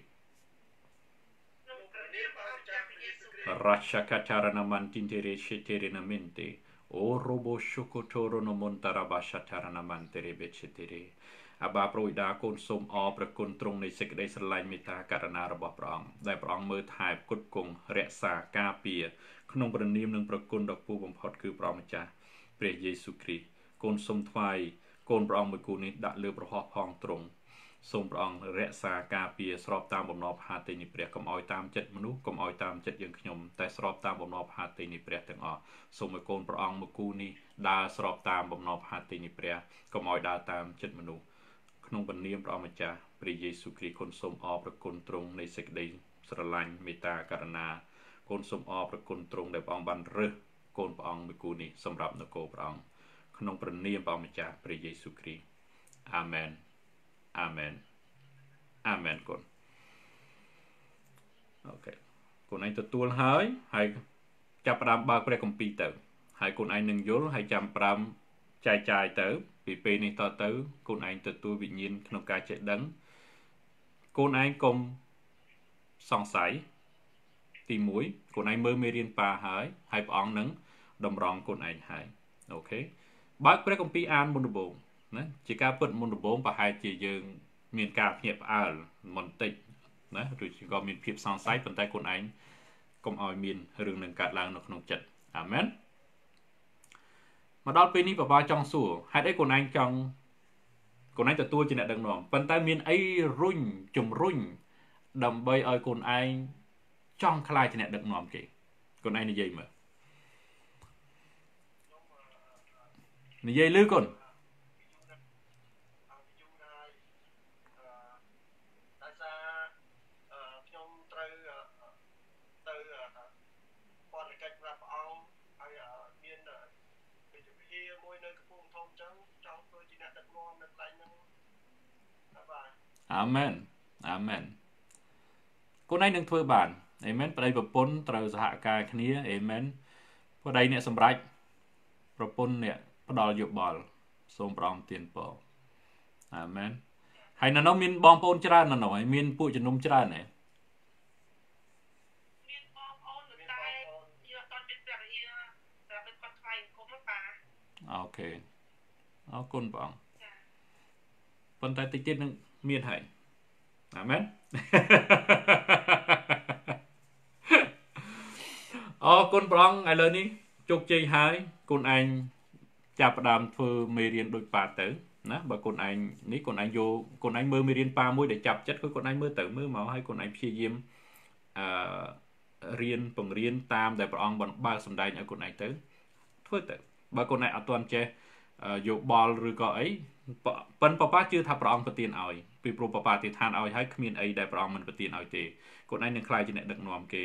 ទរាឆកាចារណមន្តិនទេរេឆេទេរណមេនទេអូរ៉ូបូសូកូតូរណមន្តារាបាឆាចារណមន្តិរេបេឆេទេរេ វិដាកូនសូមអរព្រះគុណទ្រង់នៃសេចក្តីស្រឡាញ់មេត្តាករុណារបស់ព្រះអង្គដែលព្រះអង្គមើលថែផ្គត់ផ្គង់រក្សាការពារក្នុងព្រះនាមនិងព្រះគុណដ៏ពូបំផុតគឺព្រះម្ចាស់ព្រះយេស៊ូវគ្រីស្ទកូនសូមថ្វាយកូនព្រះអង្គមួយគូនេះដាក់លើប្រហោះផងទ្រង់សូមព្រះអង្គរក្សាការពារស្របតាមបំណងផាតីនៃព្រះកុំឲ្យតាមចិត្តមនុស្សកុំឲ្យតាមចិត្តយើងខ្ញុំតែស្របតាមបំណងផាតីនៃព្រះទាំងអស់សូមឲ្យកូនព្រះអង្គមួយគូនេះដើរស្របតាមបំណងផាតីនៃព្រះកុំឲ្យដើរតាមចិត្តមនុស្ស ក្នុងព្រះនាមព្រះអម្ចាស់ព្រះយេស៊ូវគ្រីស្ទគុណសូមអរព្រគុណទ្រង់នៃសេចក្តីស្រឡាញ់មេត្តាករុណាគុណសូមអរព្រគុណទ្រង់ដែលព្រះអង្គបានរើសកូនព្រះអង្គមួយគូនេះសម្រាប់នគរព្រះអង្គក្នុងព្រះនាមព្រះអម្ចាស់ព្រះយេស៊ូវគ្រីស្ទអាមែនអាមែនអាមែនគុណអូខេគុណឯងទទួលហើយហើយចាប់ផ្ដើមបើកព្រះគម្ពីរទៅ ហើយគុណឯងនឹងយល់ហើយចាំប្រាំចែកចាយទៅ ពីពេលនេះតទៅកូនឯងទទួលវិញ្ញាណក្នុងការចេះដឹងកូនឯងកុំសង្ស័យទី1កូនឯងមើលមេរៀនប៉ាហើយហើយព្រះអង្គនឹងតម្រង់កូនឯងហើយអូខេបើកព្រះគម្ពីរអានមុនដំបូងណាជាការពិតមុនដំបូងប្រហែលជាយើង មានការភ្ញាក់ផ្អើលបន្តិចណាឬក៏មានភាពសង្ស័យប៉ុន្តែកូនឯងកុំឲ្យមានរឿងនឹងកើតឡើងនៅក្នុងចិត្តអាមែន មកដល់ពេលនេះបបាចង់សួរហេតុអីកូនឯងចង់កូនឯងទទួលជាអ្នកដឹកនាំប៉ុន្តែមានអីរុញជំរុញដើម្បីឲ្យកូនឯងចង់ខ្លាចជាអ្នកដឹកនាំគេកូនឯងនិយាយមើលនិយាយលឺកូន អាមែនអាមែនកូនឯងនឹងធ្វើបានអេមែនប្តីប្រពន្ធត្រូវសហការគ្នាអេមែនប្តីអ្នកសម្រេចប្រពន្ធអ្នកផ្ដល់យោបល់សូមព្រះអង្គទានពរអាមែនហើយនៅនោះមានបងប្អូនច្រើននៅនោះហើយមានពួកជំនុំច្រើនហ៎មានបងប្អូនតែយកតចិត្តព្រះរាតែមិនគាត់ថ្វាយអង្គមប៉ាអូខេអរគុណព្រះអង្គប៉ុន្តែតិចទៀតនឹង មានហើយអាមែនអរគុណព្រះអង្គឥឡូវនេះជោគជ័យហើយកូនឯងចាប់ផ្ដើមធ្វើមេរៀនដូចប៉ាទៅណាបើកូនឯងនេះកូនឯងយកកូនឯងមើលមេរៀនប៉ាមួយដែលចាប់ចិត្តគឺកូនឯងមើលទៅមើលមកហើយកូនឯងព្យាយាមអឺរៀនបង្រៀនតាមដែលព្រះអង្គបានបើកសម្ដែងឲ្យកូនឯងទៅធ្វើទៅបើកូនឯងអត់ទាន់ចេះយកបល់ឬក៏អីប៉ិនប៉ប៉ាជឿថាព្រះអង្គប្រទានឲ្យ ពីព្រោះប៉ប៉ាទីឋានឲ្យហើយគ្មានអីដែលព្រះអង្គមិនប្រទានឲ្យទេកូនឯងនឹងខ្លាយជាអ្នកដឹកនាំគេ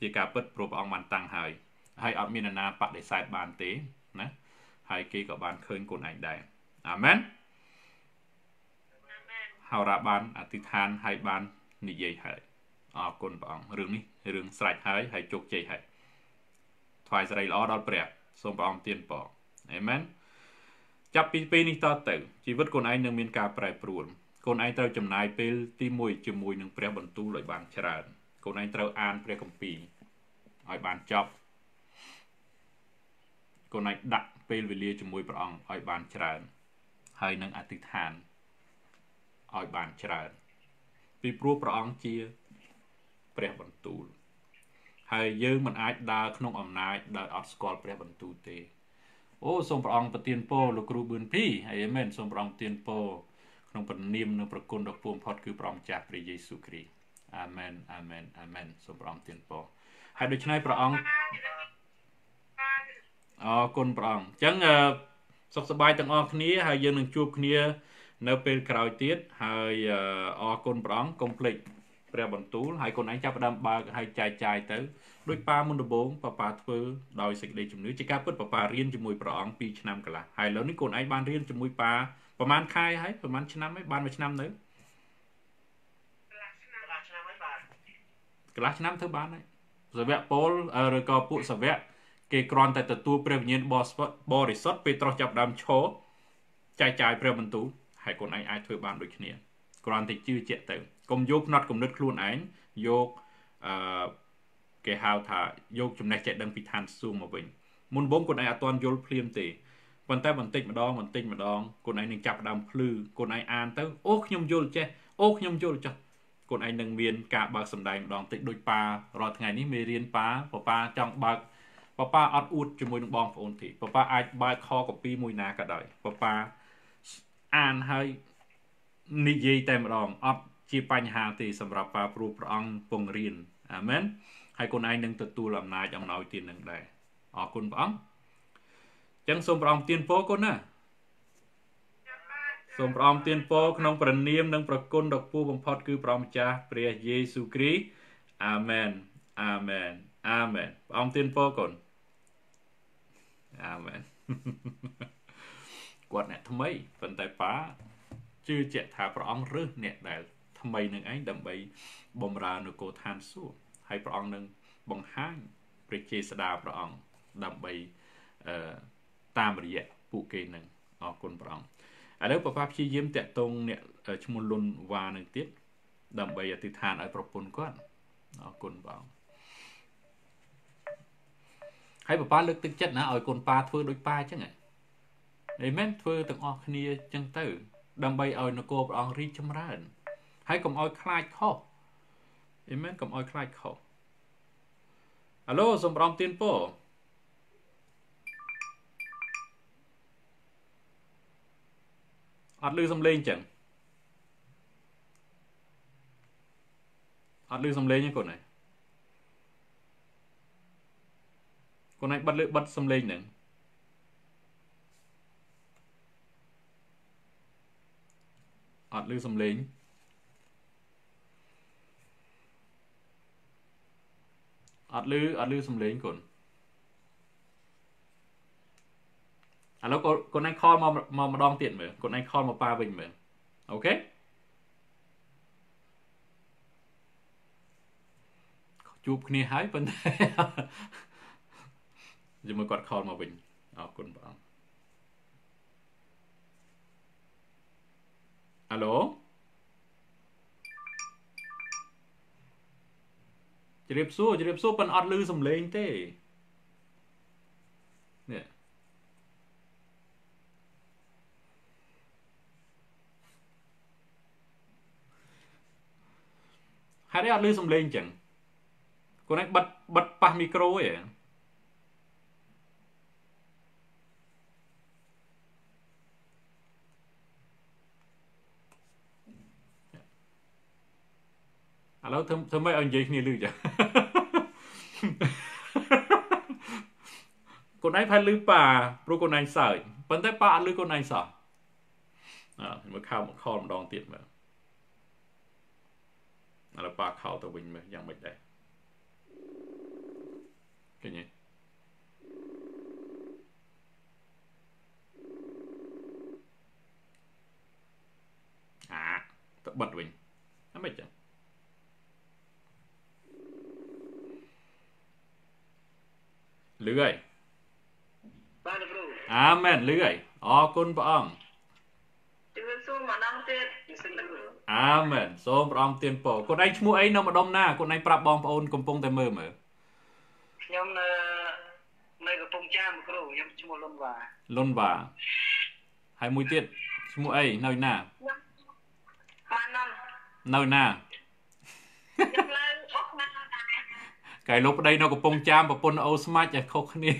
ជាការពិតព្រោះព្រះអង្គបានតាំងហើយហើយអត់មាននរណាបដិសេធបានទេណាហើយគេក៏បានឃើញកូនឯងដែរអាមែនហោរាបានអធិដ្ឋានហើយបាននិយាយហើយអរគុណព្រះអង្គរឿងនេះរឿងស្រេចហើយហើយជោគជ័យហើយថ្វាយសិរីល្អដល់ព្រះសូមព្រះអង្គទានពរអាមែនចាប់ពីពេលនេះតទៅជីវិតកូនឯងនឹងមានការប្រែប្រួល កូនឯងត្រូវចំណាយពេលទី1ជាមួយនឹងព្រះបន្ទូលឲ្យបានច្រើន កូនឯងត្រូវអានព្រះគម្ពីរឲ្យបានចប់កូនឯងដាក់ពេលវេលាជាមួយព្រះអង្គឲ្យបានច្រើន ហើយនឹងអធិដ្ឋានឲ្យបានច្រើនពីព្រោះព្រះអង្គជាព្រះបន្ទូលហើយយើងមិនអាចដើរក្នុងអំណាចដោយអត់ស្គាល់ព្រះបន្ទូលទេអូសូមព្រះអង្គប្រទានពរលោកគ្រូប៊ឿនពីហើយអេមែនសូមព្រះអង្គប្រទានពរ ក្នុងព្រះនាមនិងប្រគុណដ៏ពូមផុតគឺព្រះម្ចាស់ព្រះយេស៊ូវគ្រីស្ទអាមែនអាមែនអាមែនសូមព្រះអង្គទានពរហើយដូច្នេះព្រះអង្គអរគុណព្រះអង្គអញ្ចឹងសុខសប្បាយទាំងអស់គ្នាហើយយើងនឹងជួបគ្នា នៅពេលក្រោយទៀតហើយអរគុណព្រះអង្គកុំភ្លេចព្រះបន្ទូលហើយកូនឯងចាប់ផ្ដើមបើកហើយចែកចាយទៅដោយប៉ាមុនដំបូងប៉ាប៉ាធ្វើដោយសេចក្តីជំនឿជាការពិតប៉ាប៉ារៀនជាមួយព្រះអង្គ2ឆ្នាំកន្លះហើយឥឡូវនេះកូនឯងបានរៀនជាមួយប៉ា ប្រហែលខែហើយប្រហែលឆ្នាំហើយបានមួយឆ្នាំនៅកន្លះឆ្នាំធ្វើបានហើយសាវកពលឬក៏ពួកសាវកគេគ្រាន់តែទទួលព្រះវិញ្ញាណបរិសុទ្ធពេលត្រោះចាប់ដើមឈរចែកចាយព្រះបន្ទូលហើយកូនឯងអាចធ្វើបានដូចគ្នាគ្រាន់តែជឿជាក់ទៅកុំយកផ្នត់គំនិតខ្លួនឯងយកអឺគេហៅថាយកចំណេះចេះដឹងពីឋានសួគ៌មកវិញមុនបងកូនឯងអត់ទាន់យល់ភ្លាមទេ ប៉ុន្តែបន្តិចម្ដងបន្តិចម្ដងកូនឯងនឹងចាប់ដើមភ្លឺកូនឯងអានទៅអូខ្ញុំយល់ចេះអូខ្ញុំយល់ចុះកូនឯងនឹងមានការបើកសម្ដែងម្ដងតិចដូចប៉ារាល់ថ្ងៃនេះមេរៀនប៉ាប៉ាប៉ាចង់បើកប៉ាប៉ាអត់អួតជាមួយនឹងបងប្អូនទេប៉ាប៉ាអាចបើកខកូពីមួយណាក៏ដោយប៉ាប៉ាអានហើយនិយាយតែម្ដងអត់ជាបញ្ហាទេសម្រាប់ប៉ាព្រោះព្រះអង្គពងរៀនអាមែនហើយកូនឯងនឹងទទួលអំណាចអំណោយទាននឹងដែរអរគុណព្រះអង្គ អញ្ចឹងសូមព្រះអង្គទានពរគុណណាសូមព្រះអង្គទានពរក្នុងព្រះនាមនិងប្រគុណដ៏ខ្ពស់បំផុតគឺព្រះម្ចាស់ព្រះយេស៊ូវគ្រីស្ទអាមែនអាមែនអាមែនព្រះអង្គទានពរគុណអាមែនគាត់អ្នកថ្មីប៉ុន្តែប៉ាជឿជាក់ថាព្រះអង្គរើសអ្នកដែលថ្មីនឹងឯងដើម្បីបំរើនគរឋានសួគ៌ហើយព្រះអង្គនឹងបង្ហាញព្រះជេស្តាព្រះអង្គដើម្បីអឺ តាមរយៈពួកគេនឹងអអរគុណព្រះអង្គឥឡូវប៉ាព្យាយាមតាក់ទងអ្នកឈ្មោះលុនវ៉ានឹងទៀតដើម្បីអធិដ្ឋានឲ្យប្រពន្ធគាត់អរគុណព្រះអង្គហើយប៉ាលើកទឹកចិត្តណាឲ្យកូនប៉ាធ្វើដូចប៉ាអញ្ចឹងអេមែនធ្វើទាំងអស់គ្នាអញ្ចឹងទៅ ដើម្បីឲ្យនគរព្រះអង្គរីកចម្រើន ហើយកុំឲ្យខ្លាចខុសអេមែនកុំឲ្យខ្លាចខុសអាឡូសូមប្រំទានពរ អត់លឺសំឡេងចឹងអត់លឺសំឡេងទេកូនឯងកូនឯងបិទលើបិទសំឡេងហ្នឹងអត់លឺសំឡេងអត់លឺអត់លឺសំឡេងកូន ឥឡូវកូនឯងខលមកម្ដងទៀតមើលកូនឯងខលមកប៉ាវិញមើលអូខេជួបគ្នាហើយប៉ុន្តែជាមួយគាត់ខលមកវិញអរគុណបងអាឡូជ្រាបសួរជ្រាបសួរប៉ុន្តែអត់ឮសំឡេងទេនេះ ហេតុអីអត់ឮសំឡេងអញ្ចឹងគាត់ឯងបិទបិទប៉ះមីក្រូឯងឥឡូវធ្វើធ្វើម៉េចឲ្យនិយាយគ្នាលឺចាកូនឯងផែនលឺប៉ាព្រោះកូនឯងសើចប៉ុន្តែប៉ាអត់លឺកូនឯងសោះអើមើលខោមកខលម្ដងទៀតមើល ឥឡូវប៉ាខោទៅវិញមើលយ៉ាងម៉េចដែរឃើញទេអាទៅបិទវិញអត់មិនចឹងលឺហើយបាទគ្រូអាមែនលឺហើយអរគុណព្រះអង្គជឿសួរម្ដងទៀត អាមែនសូមព្រះអង្គទានពរកូនឯងឈ្មោះអីនៅម្ដុំណាកូនឯងប្រាប់បងប្អូនកំពុងតែមើលមើលខ្ញុំនៅនៅកំពង់ចាមគ្រូខ្ញុំឈ្មោះលុនវ៉ាលុនវ៉ាហើយមួយទៀតឈ្មោះអីនៅណាម៉ាណននៅណាខ្ញុំនៅអុកណាកាយលោកប្តីនៅកំពង់ចាមប្រពន្ធអូស្មាច់ឲ្យខុសគ្នា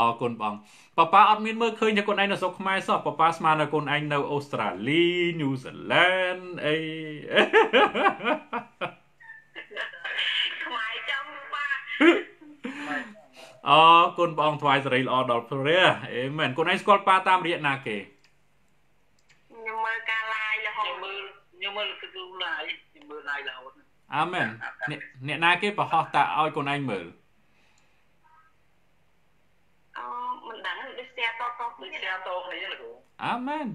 អរគុណបងប៉ាប៉ាអត់មានមើលឃើញថាកូនឯងនៅស្រុកខ្មែរសោះប៉ាប៉ាស្មានថាកូនឯងនៅអូស្ត្រាលីញូហ្សេឡង់អីខ្មែរចាំប៉ាអរគុណបងថ្វាយសេរីល្អដល់ព្រះអេមែនកូនឯងស្គាល់ប៉ាតាមរយៈណាគេខ្ញុំមើលការ live រហូតខ្ញុំមើលខ្ញុំមើលគឺ live ខ្ញុំមើល live រហូតអាមែនអ្នកណាគេប្រហោះតាឲ្យកូនឯងមើល តតដូច share តគ្នាលោកគ្រូអាមែន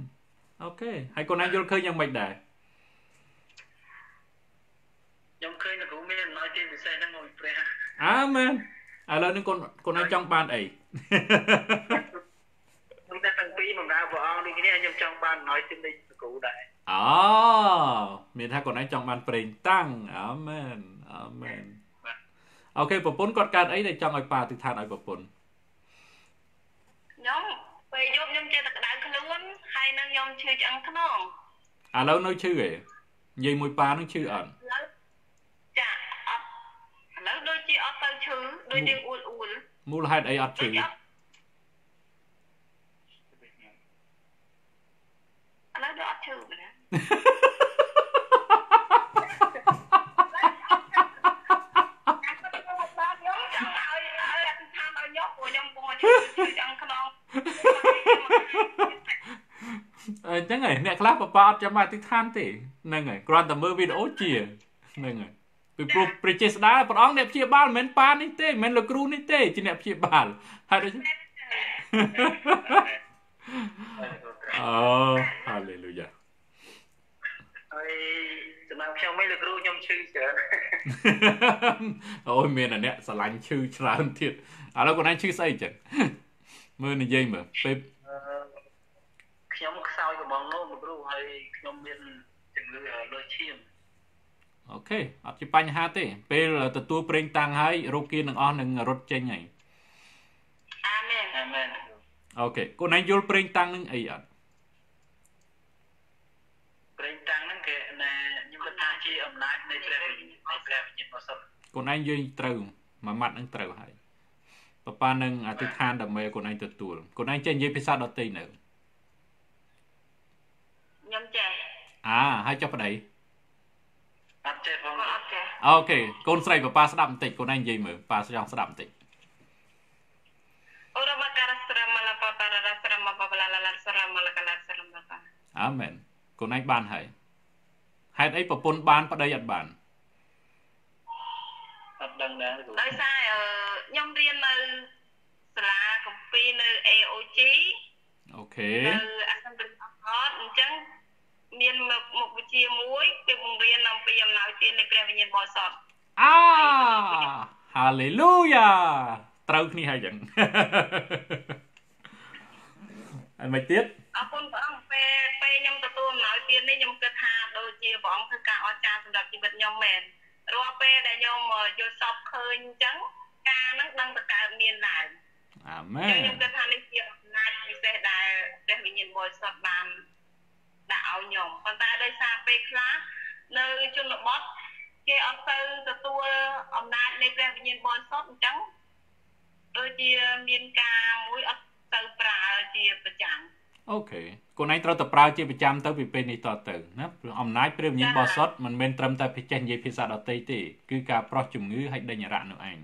អូខេហើយកូនឯងយល់ឃើញយ៉ាងម៉េចដែរខ្ញុំឃើញលោកគ្រូមានអំណោយទានពិសេសហ្នឹងមកពីព្រះអាមែនឥឡូវនេះកូនកូនឯងចង់បានអីខ្ញុំតែទាំងពីរបម្រើព្រះអង្គដូចគ្នាខ្ញុំចង់បានអំណោយទានដូចលោកគ្រូដែរអូមានថាកូនឯងចង់បានប្រេងតាំងអាមែនអាមែនអូខេប្រពន្ធគាត់កើតអីដែលចង់ឲ្យប៉ាទិដ្ឋានឲ្យប្រពន្ធ ខ្ញុំពេលយប់ខ្ញុំចេះតែក្តៅខ្លួនហើយនឹងខ្ញុំឈឺឆ្អឹងខ្នងឥឡូវនៅឈឺឯងនិយាយមួយប៉ានឹងឈឺអត់ចាអត់ឥឡូវដូចជាអត់ទៅឈឺដូចយើងអួលអួលមូលហេតុអីអត់ឈឺឥឡូវដូចអត់ឈឺណាអញ្ចឹង ហើយអ្នកខ្លះបបាអត់ចាំបាច់អធិដ្ឋានទេហ្នឹងហើយគ្រាន់តែមើលវីដេអូជាហ្នឹងហើយពីព្រោះព្រះចេស្តាព្រះអង្គអ្នកព្យាបាលមិនមែនប៉ានេះទេមិនមែនលោកគ្រូនេះទេជាអ្នកព្យាបាលហើយដូចអូហាឡេលូយ៉ាហើយសសម្រាប់ខ្ញុំមិនលោកគ្រូខ្ញុំឈឺច្រើនអូយមានអាអ្នកស្រឡាញ់ឈឺច្រើនទៀតឥឡូវខ្លួនឯងឈឺស្អីចឹង មើលនិយាយមើលពេលខ្ញុំខ្សោយកំងនោះលោកគ្រូហើយខ្ញុំមានជំងឺលើសឈាមអូខេអត់ជាបញ្ហាទេ ពេលទទួលប្រេងតាំងហើយរោគគៀនទាំងអស់នឹងរត់ចេញហើយអាមែនអាមែនអូខេខ្លួនឯងយល់ប្រេងតាំងនឹងអីអត់ប្រេងតាំងហ្នឹងគេណាខ្ញុំគិតថាជាអំណាចនៃព្រះវិញ្ញាណនៃព្រះវិញ្ញាណបរិសុទ្ធខ្លួនឯងយល់ត្រូវមួយម៉ាត់នឹងត្រូវហើយ បបានឹងអធិដ្ឋានដើម្បីខ្លួនឯងទទួលខ្លួនឯងចេះនិយាយភាសាដទៃនៅខ្ញុំចេះអាហើយចុះប្តីអត់ចេះផងអត់ចេះអូខេកូនស្រីបបាស្ដាប់បន្តិចកូនឯងនិយាយមើលប៉ាចង់ស្ដាប់បន្តិចអូរ៉ាបាការស្រមឡាបបារ៉ាស្រមបបឡាឡាស្រមឡាកាឡាស្រមបាអាមែនកូនឯងបានហើយហេតុអីប្រពន្ធបានប្តីអត់បានអត់ដឹងដែរដោយសារខ្ញុំរៀននៅ សាលាកំពីនៅ AOG អូខេនៅអាសន្នអត់អញ្ចឹងមានមុខមុខវិជ្ជាមួយគេបង្រៀនអំពីអំណោយទាននៃព្រះវិញ្ញាណបរិសុទ្ធអាហាឡេលូយ៉ាត្រូវគ្នាហើយចឹងហើយមិនទៀតអរគុណព្រះអង្គពេលពេលខ្ញុំទទួលអំណោយទាននេះខ្ញុំគិតថាដូចជាព្រះអង្គធ្វើការអស្ចារ្យសម្រាប់ជីវិតខ្ញុំមែនរាល់ពេលដែលខ្ញុំយល់សពឃើញអញ្ចឹងការនឹងដឹងទៅកើតមានឡើង អាមែនខ្ញុំគិតថានេះជាអំណាចពិសេសដែលព្រះវិញ្ញាណបរិសុទ្ធបានដាក់ឲ្យខ្ញុំប៉ុន្តែដោយសារពេលខ្លះនៅជនបទគេអត់ទៅទទួលអំណាចនៃព្រះវិញ្ញាណបរិសុទ្ធអញ្ចឹងដូចជាមានការមួយអត់ទៅប្រើជាប្រចាំអូខេកូនឯងត្រូវតែប្រើជាប្រចាំទៅពីពេលនេះតទៅណាអំណាចព្រះវិញ្ញាណបរិសុទ្ធមិនមែនត្រឹមតែចេះនិយាយភាសាដទៃទេគឺការប្រោះជំងឺឲ្យដេញអរៈនោះឯង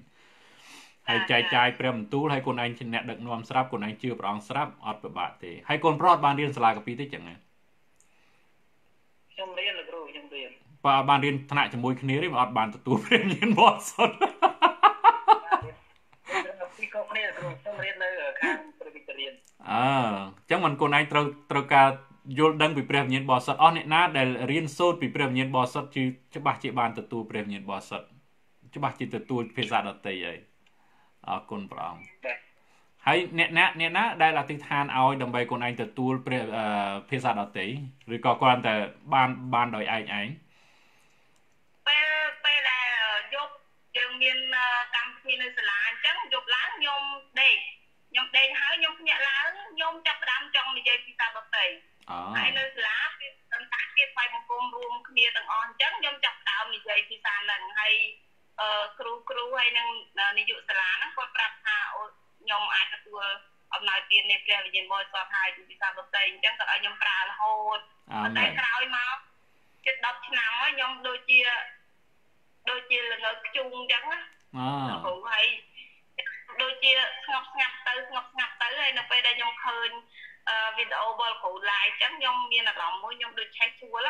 ហើយចែកចាយព្រះបន្ទូលហើយកូនឯងជាអ្នកដឹកនាំស្រាប់កូនឯងជឿព្រះអង្គស្រាប់អត់ពិបាកទេហើយកូនប្រុសបានរៀនសាលាកាពីទេចឹងណាខ្ញុំរៀនលោកគ្រូខ្ញុំរៀនបើបានរៀនថ្នាក់ជាមួយគ្នាទេមិនអត់បានទទួលព្រះញាណបរិសុទ្ធពីកគ្នាគ្រូខ្ញុំរៀននៅខាងព្រះវិទ្យារៀនអើអញ្ចឹងមិនកូនឯងត្រូវត្រូវការយល់ដឹងពីព្រះវិញ្ញាណបរិសុទ្ធអស់អ្នកណាដែលរៀនសូត្រពីព្រះវិញ្ញាណបរិសុទ្ធគឺច្បាស់ជាបានទទួលព្រះវិញ្ញាណបរិសុទ្ធច្បាស់ជាទទួលភាសាដតីហើយ អរគុណព្រះអង្គហើយអ្នកណាអ្នកណាដែលអធិដ្ឋានឲ្យដើម្បីខ្លួនឯងទទួលព្រះភាសាដតីឬក៏គ្រាន់តែបានបានដោយឯងឯងពេលពេលដែលយប់យើងមានកម្មវិធីនៅសាលាអញ្ចឹងយប់ឡើងខ្ញុំដេកខ្ញុំដេកហើយខ្ញុំភ្ញាក់ឡើងខ្ញុំចាប់ផ្ដើមចង់និយាយភាសាដតីហើយនៅសាលាពេលតាមតាគេបាយបង្គំរួមគ្នាទាំងអស់អញ្ចឹងខ្ញុំចាប់ផ្ដើមនិយាយភាសាហ្នឹងហើយអឺ គ្រូគ្រូហើយនឹងនាយកសាលាហ្នឹងគាត់ប្រាប់ថាអូខ្ញុំអាចទទួលអំណោយទាននៃព្រះវិញ្ញាណបរិសុទ្ធហើយពីភាសាដទៃអញ្ចឹងក៏ឲ្យខ្ញុំប្រើរហូតតែក្រោយមកជិត10ឆ្នាំហើយខ្ញុំដូចជាដូចជាល្ងើខ្ជុងអញ្ចឹងណាអឺហើយដូចជាស្ងប់ស្ងាត់ទៅស្ងប់ស្ងាត់ទៅហើយនៅពេលដែលខ្ញុំឃើញវីដេអូបលគ្រូ live អញ្ចឹងខ្ញុំមានអារម្មណ៍មួយខ្ញុំដូចឆេះជួល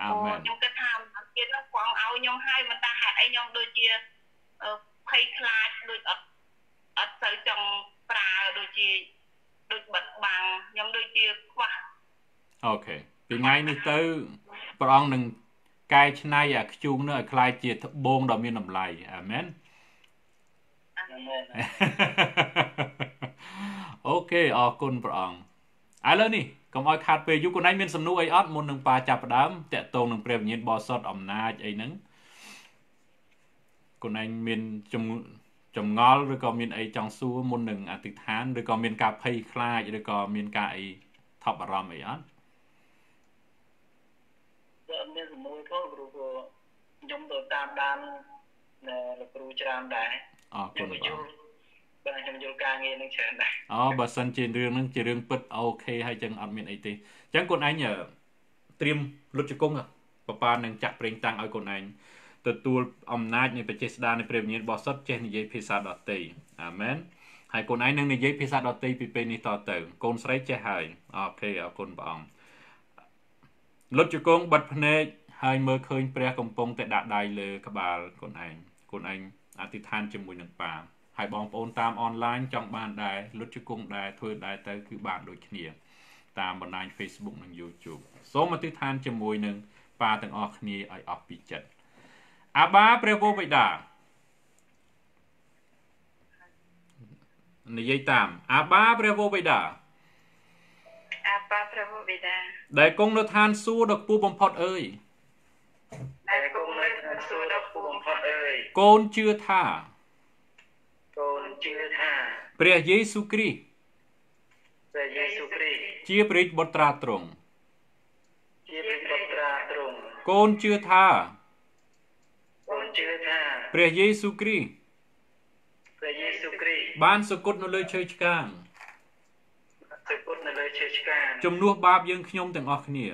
អូខ្ញុំគិតថាទៀតនោះព្រះអង្គឲ្យខ្ញុំហើយមិនតាហេតុអីខ្ញុំដូចជាភ័យខ្លាចដូចអត់អត់ទៅចង់ប្រើដូចជាដូចបិទបាំងខ្ញុំដូចជាខ្វះអូខេពីថ្ងៃនេះទៅព្រះអង្គនឹងកែច្នៃអាខ្ជូងនោះឲ្យคล้ายជាត្បូងដ៏មានតម្លៃអាមែនអូខេអរគុណព្រះអង្គឥឡូវនេះ កុំឲ្យខាត់ពេលយូរខ្លួនឯងមានសំណួរអីអត់មុននឹងប៉ាចាប់ផ្ដើមតាក់ទងនឹងព្រះវិញ្ញាណបរិសុទ្ធអំណាចអីហ្នឹងខ្លួនឯងមានជំចម្ងល់ឬក៏មានអីចង់សួរមុននឹងអធិដ្ឋានឬក៏មានការភ័យខ្លាចឬក៏មានការអីថប់អារម្មណ៍អីអត់អត់មានសំណួរផងគ្រូព្រោះខ្ញុំទៅតាមដានលោកគ្រូច្រើនដែរអរគុណបាទ បាទខ្ញុំយល់ការងារនឹងច្រើនដែរអូបើសិនជារឿងហ្នឹងជារឿងពិតអូខេហើយចឹងអត់មានអីទេអញ្ចឹងខ្លួនឯងត្រៀមលុតជង្គង់ប៉ប៉ានឹងចាក់ប្រេងតាំងឲ្យខ្លួនឯងទទួលអំណាចនៃបច្ចេស្តានៃព្រះវិញ្ញាណបរិសុទ្ធចេះនិយាយភាសាដទៃអាមែនហើយកូនឯងនឹងនិយាយភាសាដទៃពីពេលនេះតទៅ កូនស្រីចេះហើយអូខេអរគុណព្រះអង្គលុតជង្គង់បិទភ្នែកហើយមើលឃើញព្រះកំពុងតែដាក់ដៃលើក្បាលកូនឯងកូនឯងអធិដ្ឋានជាមួយនឹងប៉ា ហើយបងប្អូនតាមអនឡាញចង់បានដែរលុតជង្គង់ដែរធ្វើដែរទៅគឺបានដូចគ្នា តាមបណ្ដាញ Facebook និង YouTube សូមអធិដ្ឋានជាមួយនឹងប៉ាទាំងអស់គ្នាឲ្យអស់ពីចិត្តអាបាព្រះវរបិតានិយាយតាម អាបាព្រះវរបិតាអាបាព្រះបិតាដែលគង់នៅឋានសួគ៌ដ៏ខ្ពស់បំផុតអើយដែលគង់នៅក្នុងសួគ៌ដ៏ខ្ពស់បំផុតអើយកូនជឿថាកូនជឿថា ព្រះយេស៊ូវគ្រីស្ទព្រះយេស៊ូវគ្រីស្ទជាព្រះរាជបុត្រាទ្រង់ជាព្រះបុត្រាទ្រង់កូនជឿថាកូនជឿថាព្រះយេស៊ូវគ្រីស្ទព្រះយេស៊ូវគ្រីស្ទបានសគត់នៅលើឈើឆ្កាងសគត់នៅលើឈើឆ្កាងជំនួសបាបយើងខ្ញុំទាំងអស់គ្នា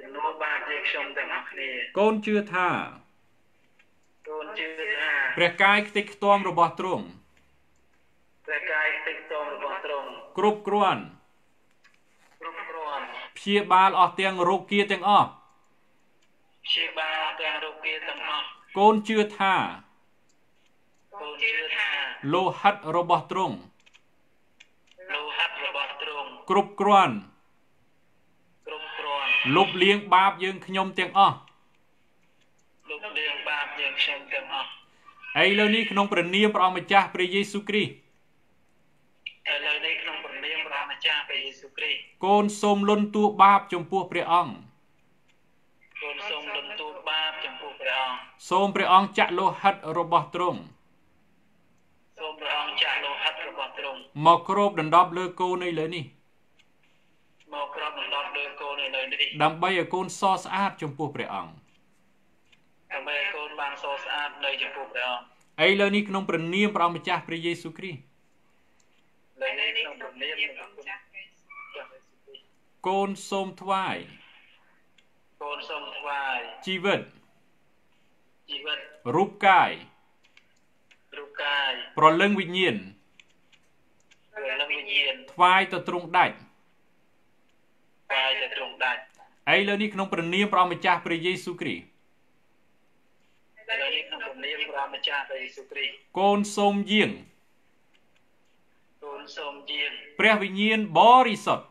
ជំនួសបាបយើងខ្ញុំទាំងអស់គ្នាកូនជឿថាកូនជឿថា ព្រះកាយខ្ទេចខ្ទាំ របស់ទ្រង់ព្រះកាយទឹកតមរបស់ទ្រង់គ្រប់គ្រាន់គ្រប់គ្រាន់ព្យាបាលអស់ទាំងរោគាទាំងអស់ព្យាបាលទាំងរោគាទាំងអស់កូនជឿថាកូនជឿថាលោហិតរបស់ទ្រង់លោហិតរបស់ទ្រង់គ្រប់គ្រាន់គ្រប់គ្រាន់លុបលាងបាបយើងខ្ញុំទាំងអស់ លុបលាងបាបយើងខ្ញុំទាំងអស់ឥឡូវនេះក្នុងព្រះនាមព្រះអង្គម្ចាស់ព្រះយេស៊ូវគ្រីស្ទឥឡូវនេះក្នុងព្រះនាមព្រះម្ចាស់ព្រះយេស៊ូវគ្រីស្ទកូនសូមលន់តួបាបចំពោះព្រះអង្គកូនសូមលន់ទូលបាបចំពោះព្រះអង្គសូមព្រះអង្គចាក់លោហិតរបស់ទ្រង់សូមព្រះអង្គចាក់លោហិតរបស់ទ្រង់មកគ្របដណ្ដប់លើកូនឥឡូវនេះមកក្របដណ្ដប់លើកូនឥឡូវនេះដើម្បីឲ្យកូនសស្អាតចំពោះព្រះអង្គ ដើម្បីឲ្យកូនបានសស្អាតនៅចំពោះព្រះអង្គឥឡូវនេះក្នុងព្រះនាមព្រះអង្គម្ចាស់ព្រះយេស៊ូវគ្រីស្ទឥឡូវនេះក្នុងព្រះនាមព្រះម្ចាស់ព្រះចាស់ព្រះយេស៊ូវគ្រីស្ទកូនសូមថ្វាយកូនសូមថ្វាយជីវិតជីវិតរូបកាយរូបកាយប្រលឹងវិញ្ញាណព្រលឹងវិញ្ញាណថ្វាយទៅទ្រង់ដាច់កាយទៅទ្រង់ដាច់ឥឡូវនេះក្នុងព្រះនាមព្រះអង្គម្ចាស់ព្រះយេស៊ូវគ្រីស្ទ ឥឡូវនេះក្នុងព្រះនាមព្រះម្ចាស់ព្រះយេស៊ូវគ្រីស្ទកូនសូមយាងកូនសូមយាងព្រះវិញ្ញាណបរិសុទ្ធ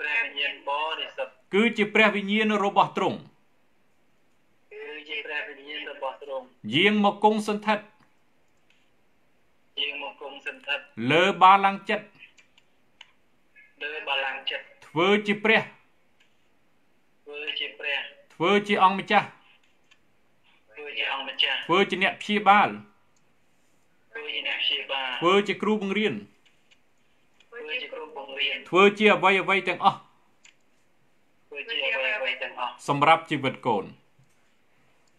ព្រះវិញ្ញាណបរិសុទ្ធគឺជាព្រះវិញ្ញាណរបស់ទ្រង់គឺជាព្រះវិញ្ញាណរបស់ទ្រង់យាងមកគង់សន្ធិដ្ឋយាងមកគង់សន្ធិដ្ឋលើបាលាំងចិត្តលើបល្ល័ង្កចិត្តធ្វើជាព្រះធ្វើជាព្រះធ្វើជាអង្គម្ចាស់ធ្វើ ជាអង្គម្ចាស់ធ្វើជាអ្នកព្យាបាលធ្វើជាអ្នកព្យាបាលធ្វើជាគ្រូបង្រៀនធ្វើជាគ្រូបង្រៀនធ្វើជាអ្វីអ្វីទាំងអស់ធ្វើជាអ្វីអ្វីទាំងអស់សម្រាប់ជីវិតកូន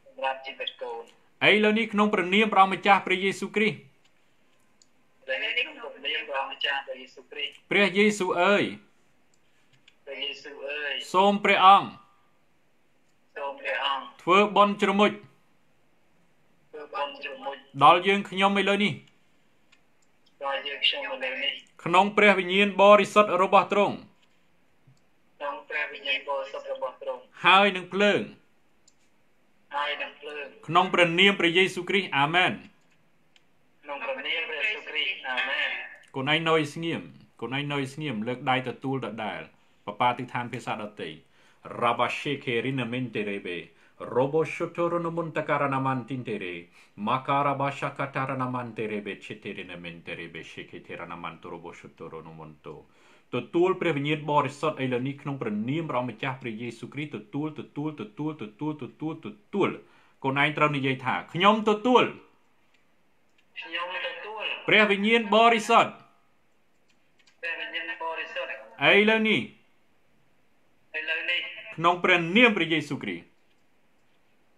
សម្រាប់ជីវិតកូនឥឡូវនេះក្នុងព្រះនាមព្រះអង្គម្ចាស់ព្រះយេស៊ូវគ្រីស្ទដែលនេះក្នុងព្រះនាមព្រះម្ចាស់ព្រះយេស៊ូវគ្រីស្ទព្រះយេស៊ូវអើយព្រះយេស៊ូវអើយសូមព្រះអង្គសូមព្រះអង្គធ្វើបន់ជ្រមុជ ធ្វើបំជ្រមុជដល់យើងខ្ញុំឥឡូវនេះដល់យើងខ្ញុំឥឡូវនេះក្នុងព្រះវិញ្ញាណបរិសុទ្ធរបស់ទ្រង់ក្នុងព្រះវិញ្ញាណបរិសុទ្ធរបស់ទ្រង់ហើយនឹងភ្លើងហើយនឹងភ្លើងក្នុងព្រះនាមព្រះយេស៊ូវគ្រីស្ទអាមែនក្នុងព្រះនាមព្រះយេស៊ូវគ្រីស្ទអាមែនកូនឯងនៅស្ងៀមកូនឯងនៅស្ងៀមលើកដៃទទួលដដែលបបាទិដ្ឋានភាសាដតីរ៉ាបា ရှេខេរីណាមិនតេរេបេរ៉ូបូឈូតូរនមុនតការណាម៉ាន់ទីនតេរេម៉ាការ៉ាបាឆាកាតារណាម៉ាន់តេរេបេឈេតេរេណាមិនតេរេបេရှេខេតេរណាម៉ាន់តូរ៉ូបូឈូតូរនមុនតូទទួលព្រះវិញ្ញាណបរិសុទ្ធឥឡូវនេះក្នុងព្រះនាមព្រះម្ចាស់ព្រះយេស៊ូវគ្រីស្ទទទួលទទួលទទួលទទួលទទួលទទួលកូនឯងត្រូវនិយាយថាខ្ញុំទទួលខ្ញុំទទួលព្រះវិញ្ញាណបរិសុទ្ធព្រះវិញ្ញាណបរិសុទ្ធឥឡូវនេះឥឡូវនេះក្នុងព្រះនាមព្រះយេស៊ូវគ្រីស្ទ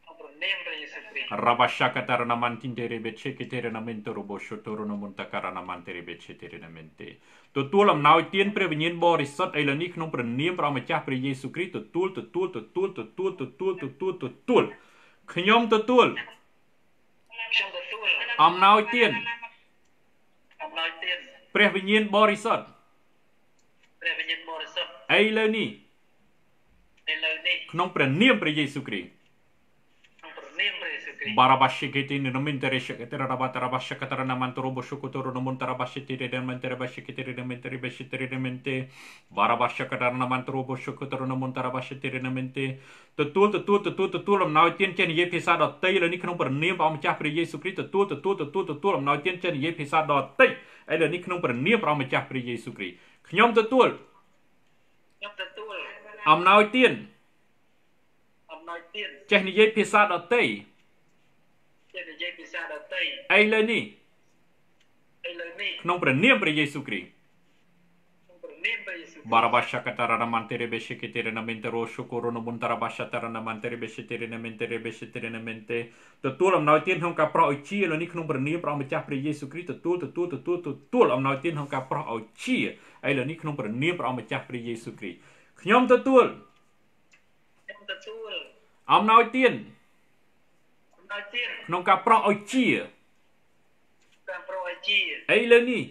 ក្នុងព្រះនាមព្រះ យេស៊ូវគ្រីស្ទ Rabashakataranamantin terebeche keterenamento roboshotoronamon terebeche terenamente ទទួលអំណោយទានព្រះវិញ្ញាណបរិសុទ្ធឥឡូវនេះក្នុងព្រះនាមព្រះម្ចាស់ព្រះយេស៊ូវគ្រីស្ទទទួលទទួលទទួលទទួលទទួលទទួលទទួលខ្ញុំទទួលខ្ញុំទទួលអំណោយទានអំណោយទានព្រះវិញ្ញាណបរិសុទ្ធព្រះវិញ្ញាណបរិសុទ្ធឥឡូវនេះឥឡូវនេះក្នុងព្រះនាមព្រះយេស៊ូវគ្រីស្ទ Barabashikiti ninamintere shikatera rabatara bashakatara namantoro boshukutoro namuntara bashitiri namantere bashikitiri namenteri bashitiri namente Barabashakatara namantoro boshukutoro namuntara bashitiri namente ទទួលទទួលទទួលទទួលអំណោយទានចេះនិយាយភាសាដតីលើនេះក្នុងព្រះនាមព្រះម្ចាស់ព្រះយេស៊ូវគ្រីស្ទទទួលទទួលទទួលទទួលអំណោយទានចេះនិយាយភាសាដតីឥឡូវនេះក្នុងព្រះនាមព្រះម្ចាស់ព្រះយេស៊ូវគ្រីស្ទខ្ញុំទទួលខ្ញុំទទួលអំណោយទានអំណោយទានចេះនិយាយភាសាដតី ជានិយាយភាសាដទៃឥឡូវនេះឥឡូវនេះក្នុងព្រះនាមព្រះយេស៊ូវគ្រីស្ទក្នុងព្រះនាមព្រះយេស៊ូវ Barabashakatara namantere beshikitere namente roshukuru namuntara bashatara namantere beshitere namente beshitere namente ទទួលអំណោយទានក្នុងការប្រោសឲ្យជាលើនេះក្នុងព្រះនាមព្រះម្ចាស់ព្រះយេស៊ូវគ្រីស្ទទទួលទទួលទទួលទទួលអំណោយទានក្នុងការប្រោសឲ្យជាឥឡូវនេះក្នុងព្រះនាមព្រះម្ចាស់ព្រះយេស៊ូវគ្រីស្ទខ្ញុំទទួលខ្ញុំទទួលអំណោយទានអំណោយទាន ក្នុងការប្រោសឲ្យជាតាមប្រអជាឥឡូវនេះ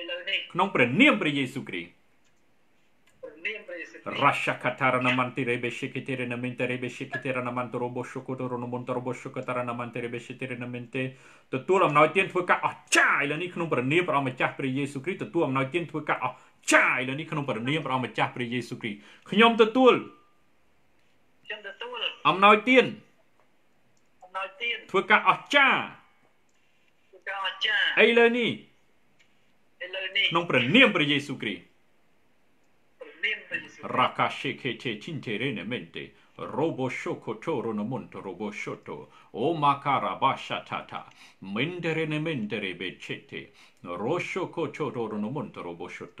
ឥឡូវនេះក្នុងព្រះនាមព្រះយេស៊ូវគ្រីស្ទព្រះនាមព្រះយេស៊ូវគ្រីស្ទ Rashakatara namantere beshikitere namentere beshikitere namantoro boshukutoro namontoro boshukatara namantere beshitere namente ទទួលអំណោយទានធ្វើការអស្ចារ្យឥឡូវនេះក្នុងព្រះនាមព្រះអង្គម្ចាស់ព្រះយេស៊ូវគ្រីស្ទទទួលអំណោយទានធ្វើការអស្ចារ្យឥឡូវនេះក្នុងព្រះនាមព្រះអង្គម្ចាស់ព្រះយេស៊ូវគ្រីស្ទខ្ញុំទទួលខ្ញុំទទួលអំណោយទាន នៅទៀតធ្វើការអស្ចារ្យធ្វើការអស្ចារ្យឥឡូវនេះឥឡូវនេះក្នុងព្រះនាមព្រះយេស៊ូវគ្រីស្ទព្រះនាមព្រះយេស៊ូវរាកាសេខេឆេឈិនទេរេណេមេនទេโรโบโชโคโตโรนมอนโตโรโบโชโตโอมาคาราบาชาทาทาเมนเดเรเนเมนเดเรเบเชเตโรโชโคโตโรนมอนโตโรโบโชโต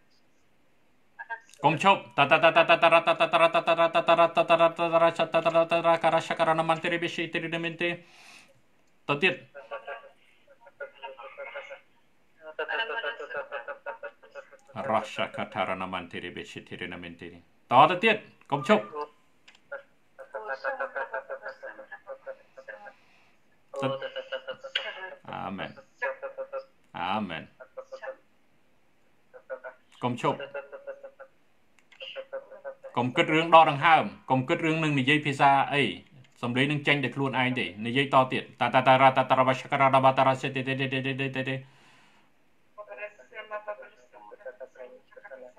ម៉ាន់តេរីបេស៊ីតេរីណាមែនទេតទៀតរ៉ាឆាកាតារ៉ាណាម៉ាន់តេរីបេស៊ីតេរីណាមែនទេតទៅទៀត កុំឈប់អាមែនអាមែនកុំឈប់កុំគិតរឿងដកដង្ហើមកុំគិតរឿងនឹងនិយាយភាសាអីសំឡេងនឹងចេញតែខ្លួនឯងទេនិយាយតទៀតតាតាតារ៉ាតាតារ៉ាបាឆការ៉ាបាតារ៉ាសេតេតេតេតេតេតេតេ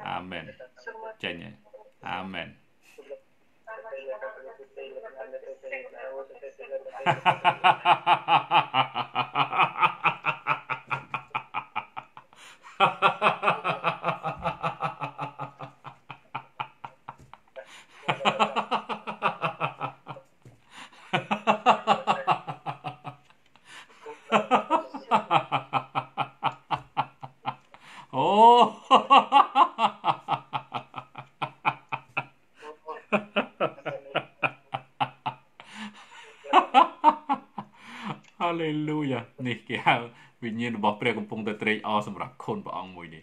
អាមែនចេញហើយអាមែន អូហាឡេលូយ៉ានេះគេហៅវិញ្ញាណ របស់ព្រះកំពុងតែត្រេកអរសម្រាប់ខុនព្រះអង្គមួយនេះ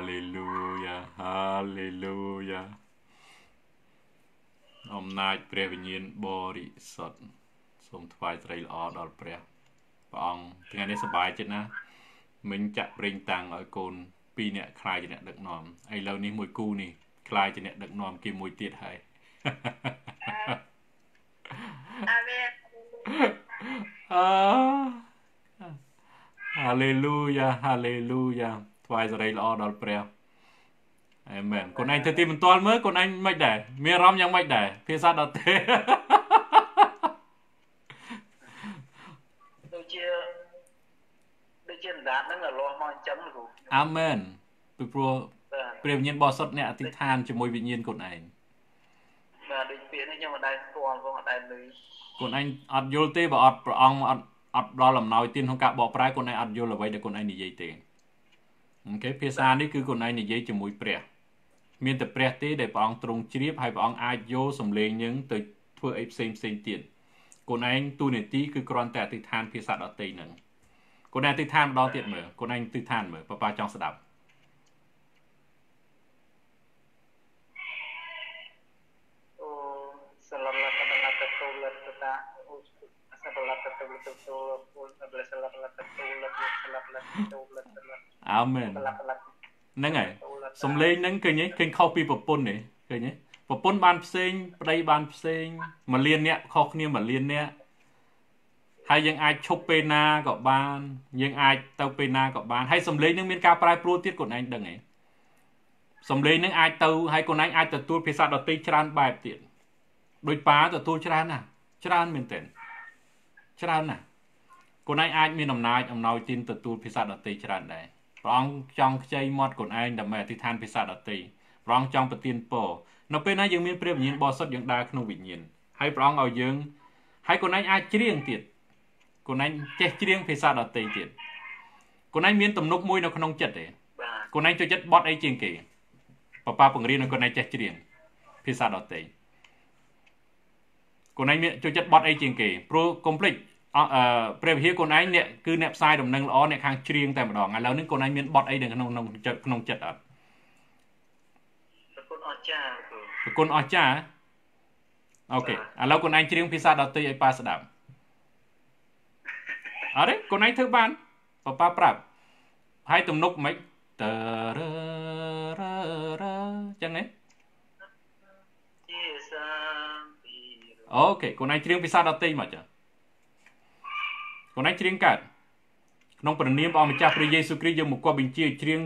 Hallelujah Hallelujah អំណាចព្រះវិញ្ញាណបរិសុទ្ធសូមថ្វាយស្រីល្អដល់ព្រះព្រះអង្គ ថ្ងៃនេះសប្បាយចិត្តណាស់មិញចាក់ប្រេងតាំងឲ្យកូន2នាក់ខ្លាយជាអ្នកដឹកនាំឥឡូវនេះមួយគូនេះខ្លាយជាអ្នកដឹកនាំគេមួយទៀតហើយអឺហាឡេលូយ៉ាហាឡេលូយ៉ាថ្វាយសេរីល្អដល់ព្រះអេមែនកូនឯងទៅទីបន្ទាល់មើលកូនឯងមិនដែរមានអារម្មណ៍យ៉ាងម៉េចដែរភាសាដតេដូចជាដូចជាដាតហ្នឹងលាស់មកអញ្ចឹងគ្រូអាមែន ពីព្រោះព្រះវិញ្ញាណបរិសុទ្ធអ្នកអធិដ្ឋានជាមួយវិញ្ញាណកូនឯងបាទដូចពាក្យនេះខ្ញុំមិនដែលស្គាល់ផងអត់ដែលឮកូនឯងអត់យល់ទេបើអត់ព្រះអង្គអត់អត់ដល់អំណោយទានក្នុងការបកប្រែកូនឯងអត់យល់អ្វីដែលកូនឯងនិយាយទេអូខេភាសានេះគឺកូនឯងនិយាយជាមួយព្រះ មានតែព្រះទេដែលព្រះអង្គទ្រង់ជ្រាបហើយព្រះអង្គអាចយកសំឡេងនឹងទៅធ្វើអីផ្សេងផ្សេងទៀតកូនឯងទូនេតិគឺគ្រាន់តែអធិដ្ឋានភាសាដតីនឹងកូនឯងអធិដ្ឋានម្ដងទៀតមើលកូនឯងអធិដ្ឋានមើលប៉ាប៉ាចង់ស្ដាប់ អាមែនហ្នឹងហើយសំឡេងហ្នឹងឃើញទេឃើញខុសពីប្រពន្ធទេឃើញទេប្រពន្ធបានផ្សេងប្តីបានផ្សេងមួយលានអ្នកខុសគ្នាមួយលានអ្នកហើយយើងអាចឈប់ពេលណាក៏បានយើងអាចទៅពេលណាក៏បានហើយសំឡេងនឹងមានការប្រែប្រួលទៀតខ្លួនឯងដឹងទេសំឡេងនឹងអាចទៅហើយខ្លួនឯងអាចទទួលភាសាដទៃច្រើនបែបទៀតដូចប៉ាទទួលច្រើនណាស់ច្រើនមែនទែនច្រើនណាស់ ខ្លួនឯងអាចមានអំណាចអំណោយទានទទួលភាសាដទៃច្រើនដែរព្រះអង្គចង់ខ្ចីមាត់ខ្លួនឯងដើម្បីអធិដ្ឋានភាសាដទៃព្រះអង្គចង់ប្រទានពរនៅពេលណាយើងមានព្រះវិញ្ញាណបរិសុទ្ធយើងដើរក្នុងវិញ្ញាណហើយព្រះអង្គឲ្យយើងហើយខ្លួនឯងអាចច្រៀងទៀតខ្លួនឯងចេះច្រៀងភាសាដទៃទៀតខ្លួនឯងមានទំនុកមួយនៅក្នុងចិត្តទេខ្លួនឯងចូលចិត្តបត់អីជាងគេប៉ាប៉ាបង្រៀនឲ្យខ្លួនឯងចេះច្រៀងភាសាដទៃខ្លួនឯងមានចូលចិត្តបត់អីជាងគេព្រោះកុំភ្លេចអឺ ព្រះវិហារខ្លួនឯងអ្នកគឺអ្នកផ្សាយដំណឹងល្អអ្នកខាងច្រៀងតែម្ដងឥឡូវនេះខ្លួនឯងមានបត់អីនៅក្នុងក្នុងចិត្តក្នុងចិត្តអត់ប្រគុណអស្ចារ្យប្រគុណអស្ចារ្យអូខេឥឡូវខ្លួនឯងច្រៀងភាសាដទៃឲ្យប៉ាស្ដាប់អរេខ្លួនឯងធ្វើបានប៉ាប៉ាប្រាប់ហើយទំនុកមិនតរររចឹងហ៎អូខេខ្លួនឯងច្រៀងភាសាដទៃមកចា ខ្លួនឯងច្រៀងកើតក្នុងព្រះនាមព្រះម្ចាស់ព្រះយេស៊ូវគ្រីស្ទយើងមកគប់បញ្ជាច្រៀង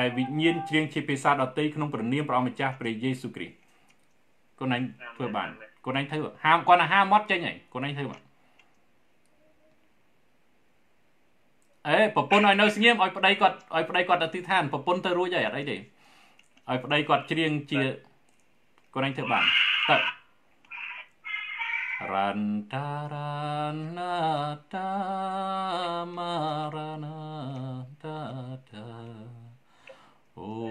ឯវិញ្ញាណច្រៀងជាភាសាដទៃក្នុងព្រះនាមព្រះម្ចាស់ព្រះយេស៊ូវគ្រីស្ទខ្លួនឯងធ្វើបានខ្លួនឯងធ្វើហាមគាត់ណាហាមមាត់ចេញហើយខ្លួនឯងធ្វើមកអេប្រពន្ធឲ្យនៅស្ងៀមឲ្យប្តីគាត់ឲ្យប្តីគាត់ទៅទីឋានប្រពន្ធទៅរួចហើយអត់អីទេឲ្យប្តីគាត់ច្រៀងជាខ្លួនឯងធ្វើបានទៅ ran ta ran na ta ma ra na ta ta ô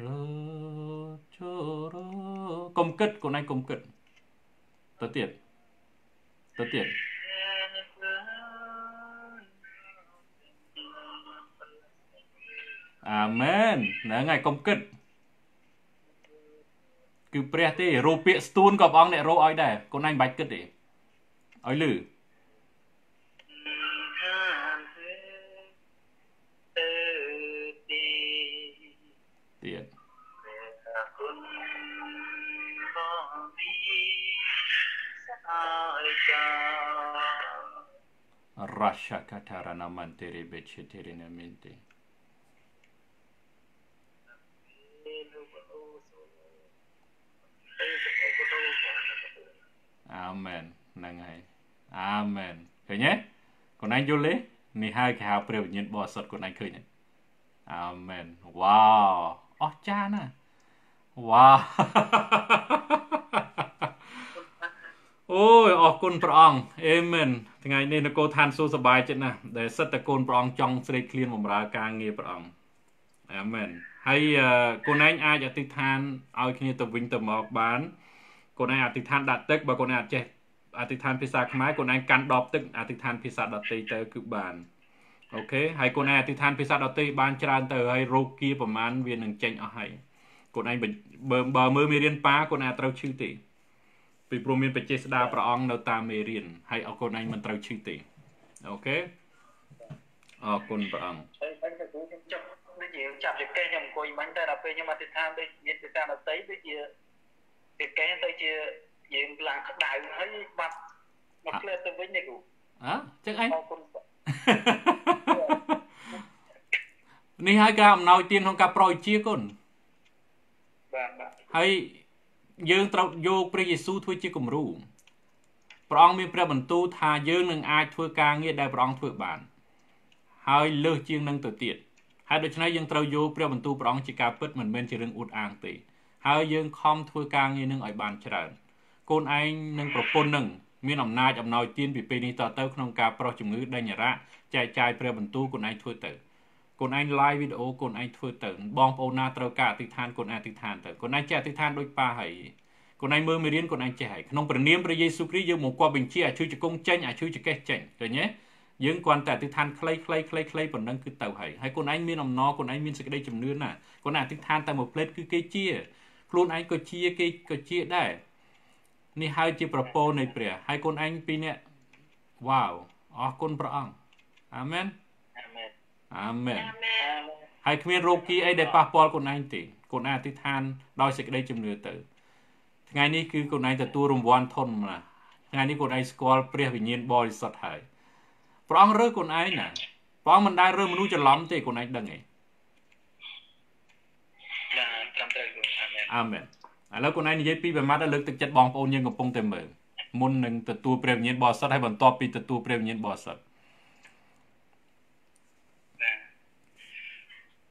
rơ chô rơ công cất của này công cất tớ tiệt, tớ tiệt, amen. Là ngày công kích. គិតគឺព្រះទេរោពាកស្ទួនក៏ព្រះអង្គអ្នករោឲ្យដែរកូនឯងមិនបាច់គិតទេឲ្យលឺទៀតរ៉ាសាកាតារណាមន្តិរិបេជិតិរិណាមិនតិ អាមែនហ្នឹងហើយអាមែនឃើញទេកូនឯងយល់ទេនេះហើយគេហៅព្រះវិញ្ញាណបរិសុទ្ធកូនឯងឃើញទេអាមែនវ៉ាវអស្ចារ្យណាស់វ៉ាអូយអរគុណព្រះអង្គអេមែនថ្ងៃនេះនគរឋានសួគ៌សប្បាយចិត្តណាស់ដែលសិតតែកូនព្រះអង្គចង់ស្រេកឃ្លានបម្រើការងារព្រះអង្គអាមែនហើយកូនឯងអាចអធិដ្ឋានឲ្យគ្នាទៅវិញទៅមកបាន កូនឯងអធិដ្ឋានដាក់ទឹកបើកូនឯងអត់ចេះអធិដ្ឋានភាសាខ្មែរកូនឯងកាន់ដបទឹកអធិដ្ឋានភាសាដតីទៅគឺបានអូខេហើយកូនឯងអធិដ្ឋានភាសាដតីបានច្រើនទៅហើយរោគគាប្រមាណវានឹងចេញអស់ហើយកូនឯងបើបើមើលមេរៀនប៉ាកូនឯងត្រូវឈឺទេពីព្រោះមានបច្ចេស្តាព្រះអង្គនៅតាមមេរៀនហើយអរគុណឯងមិនត្រូវឈឺទេអូខេអរគុណព្រះអង្គហើយខ្ញុំចាប់ដូចជាចាប់ចកេះខ្ញុំអង្គុយមិញតែដល់ពេលខ្ញុំអធិដ្ឋានដូចមានភាសាដតីដូចជា ពីកែទៅជាយើងឡើងក្តៅហើយបាត់មកផ្លែទៅវិញវិញនេះគ្រូអើចឹងអីអរគុណនេះហើយការអំណោយទានក្នុងការប្រោយជាគុណបាទបាទហើយយើងត្រូវយកព្រះយេស៊ូវធ្វើជាគំរូព្រះអង្គមានព្រះបន្ទូលថាយើងនឹងអាចធ្វើការងារដែលព្រះអង្គធ្វើបាន ហើយលើសជាងនឹងទៅទៀតហើយដូច្នេះយើងត្រូវយកព្រះបន្ទូលព្រះអង្គជាការពិតមិនមែនជារឿងអួតអាងទេ ហើយយើងខំធ្វើការងារនឹងឲ្យបានច្រើនកូនឯងនិងប្រពន្ធនឹងមានអំណាចអំណោយទានពីពេលនេះតទៅក្នុងការប្រោះជំងឺដេញរៈចែកចាយព្រះបន្ទូលកូនឯងធ្វើទៅកូនឯង live វីដេអូកូនឯងធ្វើទៅបងប្អូនណាត្រូវការអធិដ្ឋានកូនឯងអធិដ្ឋានទៅកូនឯងចេះអធិដ្ឋានដូចប៉ាហើយកូនឯងមើលមេរៀនកូនឯងចេះហើយក្នុងព្រះនាមព្រះយេស៊ូវគ្រីស្ទយើងមកគប់បញ្ជាអាឈឺជង្គង់ចេញអាឈឺចកេះចេញឃើញទេយើងគ្រាន់តែអធិដ្ឋានខ្លីខ្លីខ្លីខ្លីប៉ុណ្ណឹងគឺទៅហើយហើយកូនឯងមានអំណរកូនឯងមានសេចក្តីជំនឿណាកូនឯងអធិដ្ឋានតែមួយផ្លេតគឺគេជា ខ្លួនឯងក៏ជាគេក៏ជាដែរនេះហើយជាប្រពោនៃព្រះហើយកូនឯងពីរនាក់វ៉ាវអរគុណព្រះអង្គអាមែនអាមែនអាមែនហើយគ្មានរោគីអីដែលប៉ះពាល់ខ្លួនឯងទេខ្លួនឯងអធិដ្ឋានដោយសេចក្តីជំនឿទៅថ្ងៃនេះគឺខ្លួនឯងទទួលរង្វាន់ធនណាថ្ងៃនេះខ្លួនឯងស្គាល់ព្រះវិញ្ញាណបរិសុទ្ធហើយព្រះអង្គរើខ្លួនឯងណាព្រះអង្គមិនដែលរើមនុស្សច្រឡំទេខ្លួនឯងដឹងទេបាទត្រឹមត្រូវ អាមែនអាមែនឥឡូវខ្លួនឯងនិយាយពីប្រមាថលើកទឹកចិត្តបងប្អូនយើងកំពុងតែមើលមុននឹងទទួលព្រះវិញ្ញាណបរិសុទ្ធហើយបន្ទាប់ពីទទួលព្រះវិញ្ញាណបរិសុទ្ធ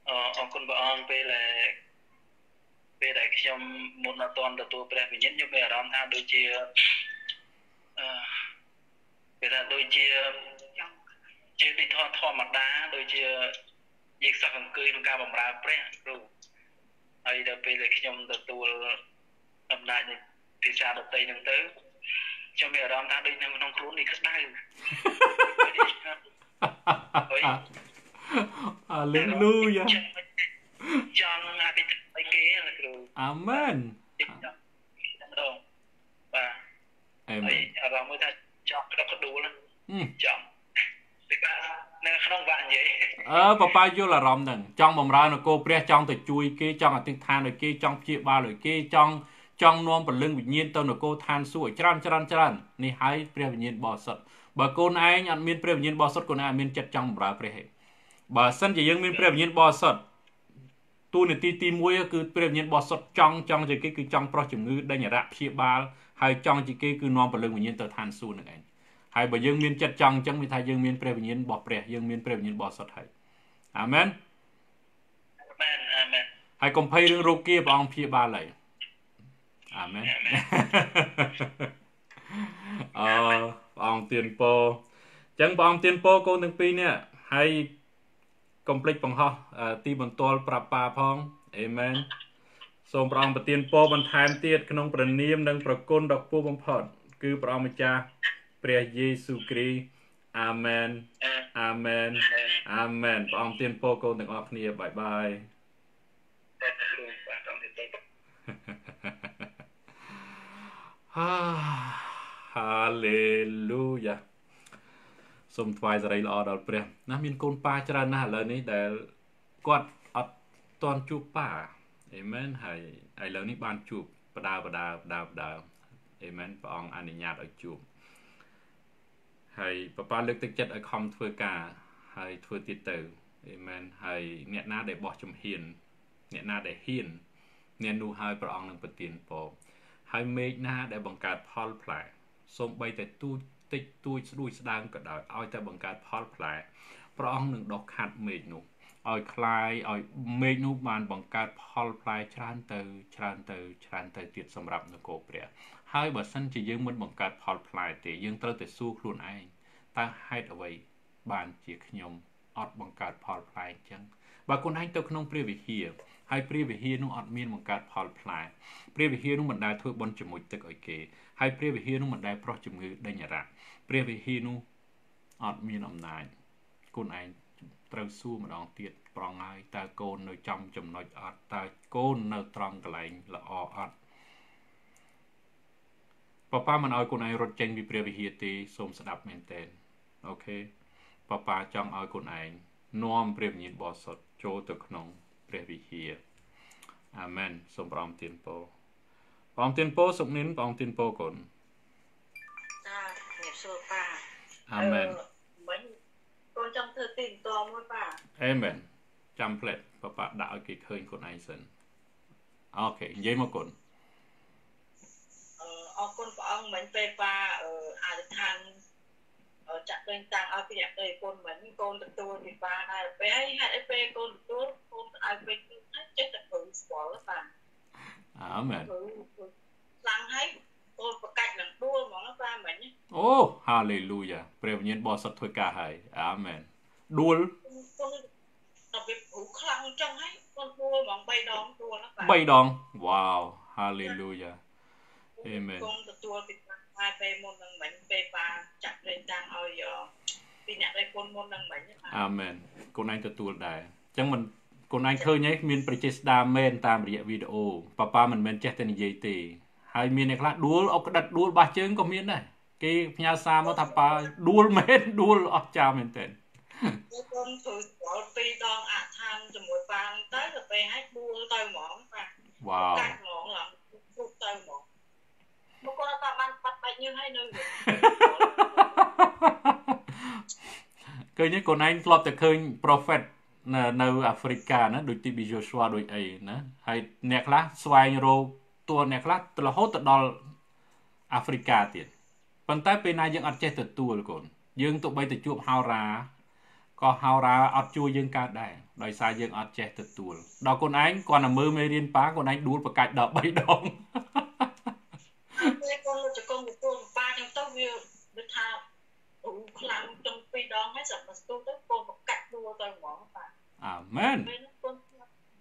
អរគុណព្រះអង្គពេលដែលពេលដែលខ្ញុំមុនអត់ទាន់ទទួលព្រះវិញ្ញាណខ្ញុំមានអារម្មណ៍ថាដូចជាអឺពេលថាដូចជាជាទីធម៌ធម្មតាដូចជាយើងសឹកអង្គុយក្នុងការបម្រើព្រះគ្រូ ហើយដល់ពេលដែលខ្ញុំទទួលអំណាចនៃភាសាដតីហ្នឹងទៅខ្ញុំមានអារម្មណ៍ថាដូចនៅក្នុងខ្លួននេះក្តៅអាឡេលូយ៉ាចង់អាពីអីគេណាគ្រូអាមែនបាទអេមែនអារម្មណ៍ថាចង់ក្តុកក្ដួលចង់ នៅក្នុងបាក់និយាយអឺប៉ប៉ាយល់អារម្មណ៍ហ្នឹងចង់បំរើនគរព្រះចង់ទៅជួយគេចង់អធិដ្ឋានឲ្យគេចង់ព្យាបាលឲ្យគេចង់ចង់នាំពលឹងវិញ្ញាណទៅនគរឋានសួគ៌ឲ្យច្រើនច្រើនច្រើននេះហើយព្រះវិញ្ញាណបរិសុទ្ធបើកូនឯងអត់មានព្រះវិញ្ញាណបរិសុទ្ធកូនឯងអត់មានចិត្តចង់បម្រើព្រះទេបើសិនជាយើងមានព្រះវិញ្ញាណបរិសុទ្ធទូនាទីទី1គឺព្រះវិញ្ញាណបរិសុទ្ធចង់ចង់ជាគេគឺចង់ប្រោះជំងឺដេញរៈព្យាបាលហើយចង់ជាគេគឺនាំពលឹងវិញ្ញាណទៅឋានសួគ៌នឹងឯង ហើយបើយើងមានចិត្តចង់អញ្ចឹងវាថាយើងមានព្រះវិញ្ញាណរបស់ព្រះយើងមានព្រះវិញ្ញាណបរិសុទ្ធហើយអាមែនអាមែនអាមែនហើយកុំភ័យរឿងរោគគាព្រះអង្គព្យាបាលហើយអាមែនអឺព្រះអង្គទានពរអញ្ចឹងព្រះអង្គទានពរកូនទាំងពីរនេះហើយកុំភ្លេចបង្ហោះទីបន្ទាល់ប្រាប់ប៉ាផងអេមែនសូមព្រះអង្គប្រទានពរបន្ថែមទៀតក្នុងព្រះនាមនិងប្រគុណដ៏ខ្ពស់បំផុតគឺព្រះអង្គម្ចាស់ ព្រះយេស៊ូវគ្រីស្ទអាមែនអាមែនអាមែនព្រះអង្គទានពរកូនទាំងអស់គ្នាបាយបាយហាហាឡេលូយ៉ាសូមថ្វាយសេរីល្អដល់ព្រះណាមានកូនប៉ាច្រើនណាស់ឥឡូវនេះដែលគាត់អត់តន់ជួបប៉ាអេមែនហើយឥឡូវនេះបានជួបបដាបដាបដាបដាអេមែនព្រះអង្គអនុញ្ញាតឲ្យជួប ហើយបបាលើកទឹកចិត្តឲ្យខំធ្វើការហើយធ្វើទៀតទៅអេមែនហើយអ្នកណាដែលបោះជំហានអ្នកណាដែលហ៊ានអ្នកនោះហើយព្រះអង្គនឹងប្រទានពរហើយមេឃណាដែលបង្កើតផលផ្លែសូម្បីតែទូចតិចតួចស្ដួយស្ដាងក៏ដោយឲ្យតែបង្កើតផលផ្លែព្រះអង្គនឹងដុសខាត់មេឃនោះឲ្យคลายឲ្យមេឃនោះបានបង្កើតផលផ្លែច្រើនទៅច្រើនទៅច្រើនទៅទៀតសម្រាប់នគរព្រះ ហើយបើសិនជាយើងមិនបង្កើតផលផ្លែទេយើងត្រូវតែសួរខ្លួនឯងតើហេតុអ្វីបានជាខ្ញុំអត់បង្កើតផលផ្លែអញ្ចឹងបើខ្លួនឯងទៅក្នុងព្រះវិហារហើយព្រះវិហារនោះអត់មានបង្កើតផលផ្លែព្រះវិហារនោះមិនដែលធ្វើបន់ជាមួយទឹកឲ្យគេហើយព្រះវិហារនោះមិនដែលប្រោះជំងឺដេញរ៉ាព្រះវិហារនោះអត់មានអំណាចខ្លួនឯងត្រូវសួរម្ដងទៀតប្រងហើយតើកូននៅចំចំណុចអត់តើកូននៅត្រង់កន្លែងល្អអត់ ប៉ាប៉ាមិនឲ្យកូនឯងរត់ចេញពីព្រះវិហារទេសូមស្ដាប់មែនតើអូខេប៉ាប៉ាចង់ឲ្យកូនឯងនាំព្រះវិញ្ញាណបរិសុទ្ធចូលទៅក្នុងព្រះវិហារអាមែនសូមព្រះអង្គទានពរព្រះអង្គទានពរសុខនិនព្រះអង្គទានពរកូនចាជំរាបសសួរប៉ាអាមែនមិញកូនចង់ធ្វើទីបន្ទាប់មួយប៉ាអេមែនចាំផ្លែតបបាក់ដាក់ឲ្យគេឃើញខ្លួនឯងសិនអូខេនិយាយមកកូន អឺអរគុណព្រះអង្គមិញពេលប៉ាអឺអធិដ្ឋានអឺចាក់ពេញតាំងឲ្យពីអ្នកទៅគុណមិញកូនទទួលពីប៉ាដែរពេលហើយហេតុអីពេលកូនទទួលកូនឲ្យពេញគឺចិត្តតែព្រឹងស្គាល់ប៉ាអាមែនព្រឹងខ្លាំងហើយកូនប្រកាច់នឹងដួលហ្មងណាប៉ាមិញអូហាឡេលូយ៉ាព្រះវិញ្ញាណបរិសុទ្ធធ្វើការហើយអាមែនដួលកូនដល់ពេលព្រោះខ្លាំងអញ្ចឹងហើយកូនដួលហ្មង3ដងដួលណាប៉ា3ដងវ៉ាវហាឡេលូយ៉ា អេមែនគង់ទទួលពីប៉ាពេលមុននឹងមិញពេលប៉ាចាក់លេងតាំងឲ្យពីអ្នកដែលគុណមុននឹងមិញណាអាមែនកូនឯងទទួលដែរអញ្ចឹងមិនកូនឯងឃើញហើយមានប្រជាស្ដារមែនតាមរយៈវីដេអូប៉ាប៉ាមិនមែនចេះតែនិយាយទេហើយមានអ្នកខ្លះដួលអុកក្តិតដួលបះជើងក៏មានដែរគេផ្ញើសារមកថាប៉ាដួលមែនដួលអស់ចាមែនតើពួកគុំធ្វើស្គាល់ពីរដងអឋានជាមួយប៉ាទៅទៅពេលឲ្យដួលទៅហ្មងប៉ាវ៉ាវ កាច់ហ្មងឡើងពុកទៅហ្មងមកគាត់ថា បានបាត់បែកញើសឲ្យនៅឃើញទេកូនឯងធ្លាប់តែឃើញ prophet នៅនៅអាហ្វ្រិកាណាដូចទី Joshua ដូចអីណាហើយអ្នកខ្លះស្វែងរកតួអ្នកខ្លះទៅរហូតទៅដល់អាហ្វ្រិកាទៀតប៉ុន្តែពេលណាយើងអត់ចេះទទួលកូនយើងទោះបីទៅជួបហោរាក៏ហោរាអត់ជួយយើងកើតដែរដោយសារយើងអត់ចេះទទួលដល់កូនឯងគាត់តែមើលមេរៀនប៉ាកូនឯងដួលប្រកាច់ដល់3ដង ពេលគុំទៅគុំទទួលប៉ាចឹងទៅវាដូចថាអូ ខ្លាំងចង់ពីរដងហើយសម្រាប់ស្ទូទៅកូនប្រកាច់ដួលទៅហ្មងប៉ាអាមែនពេលនោះកូន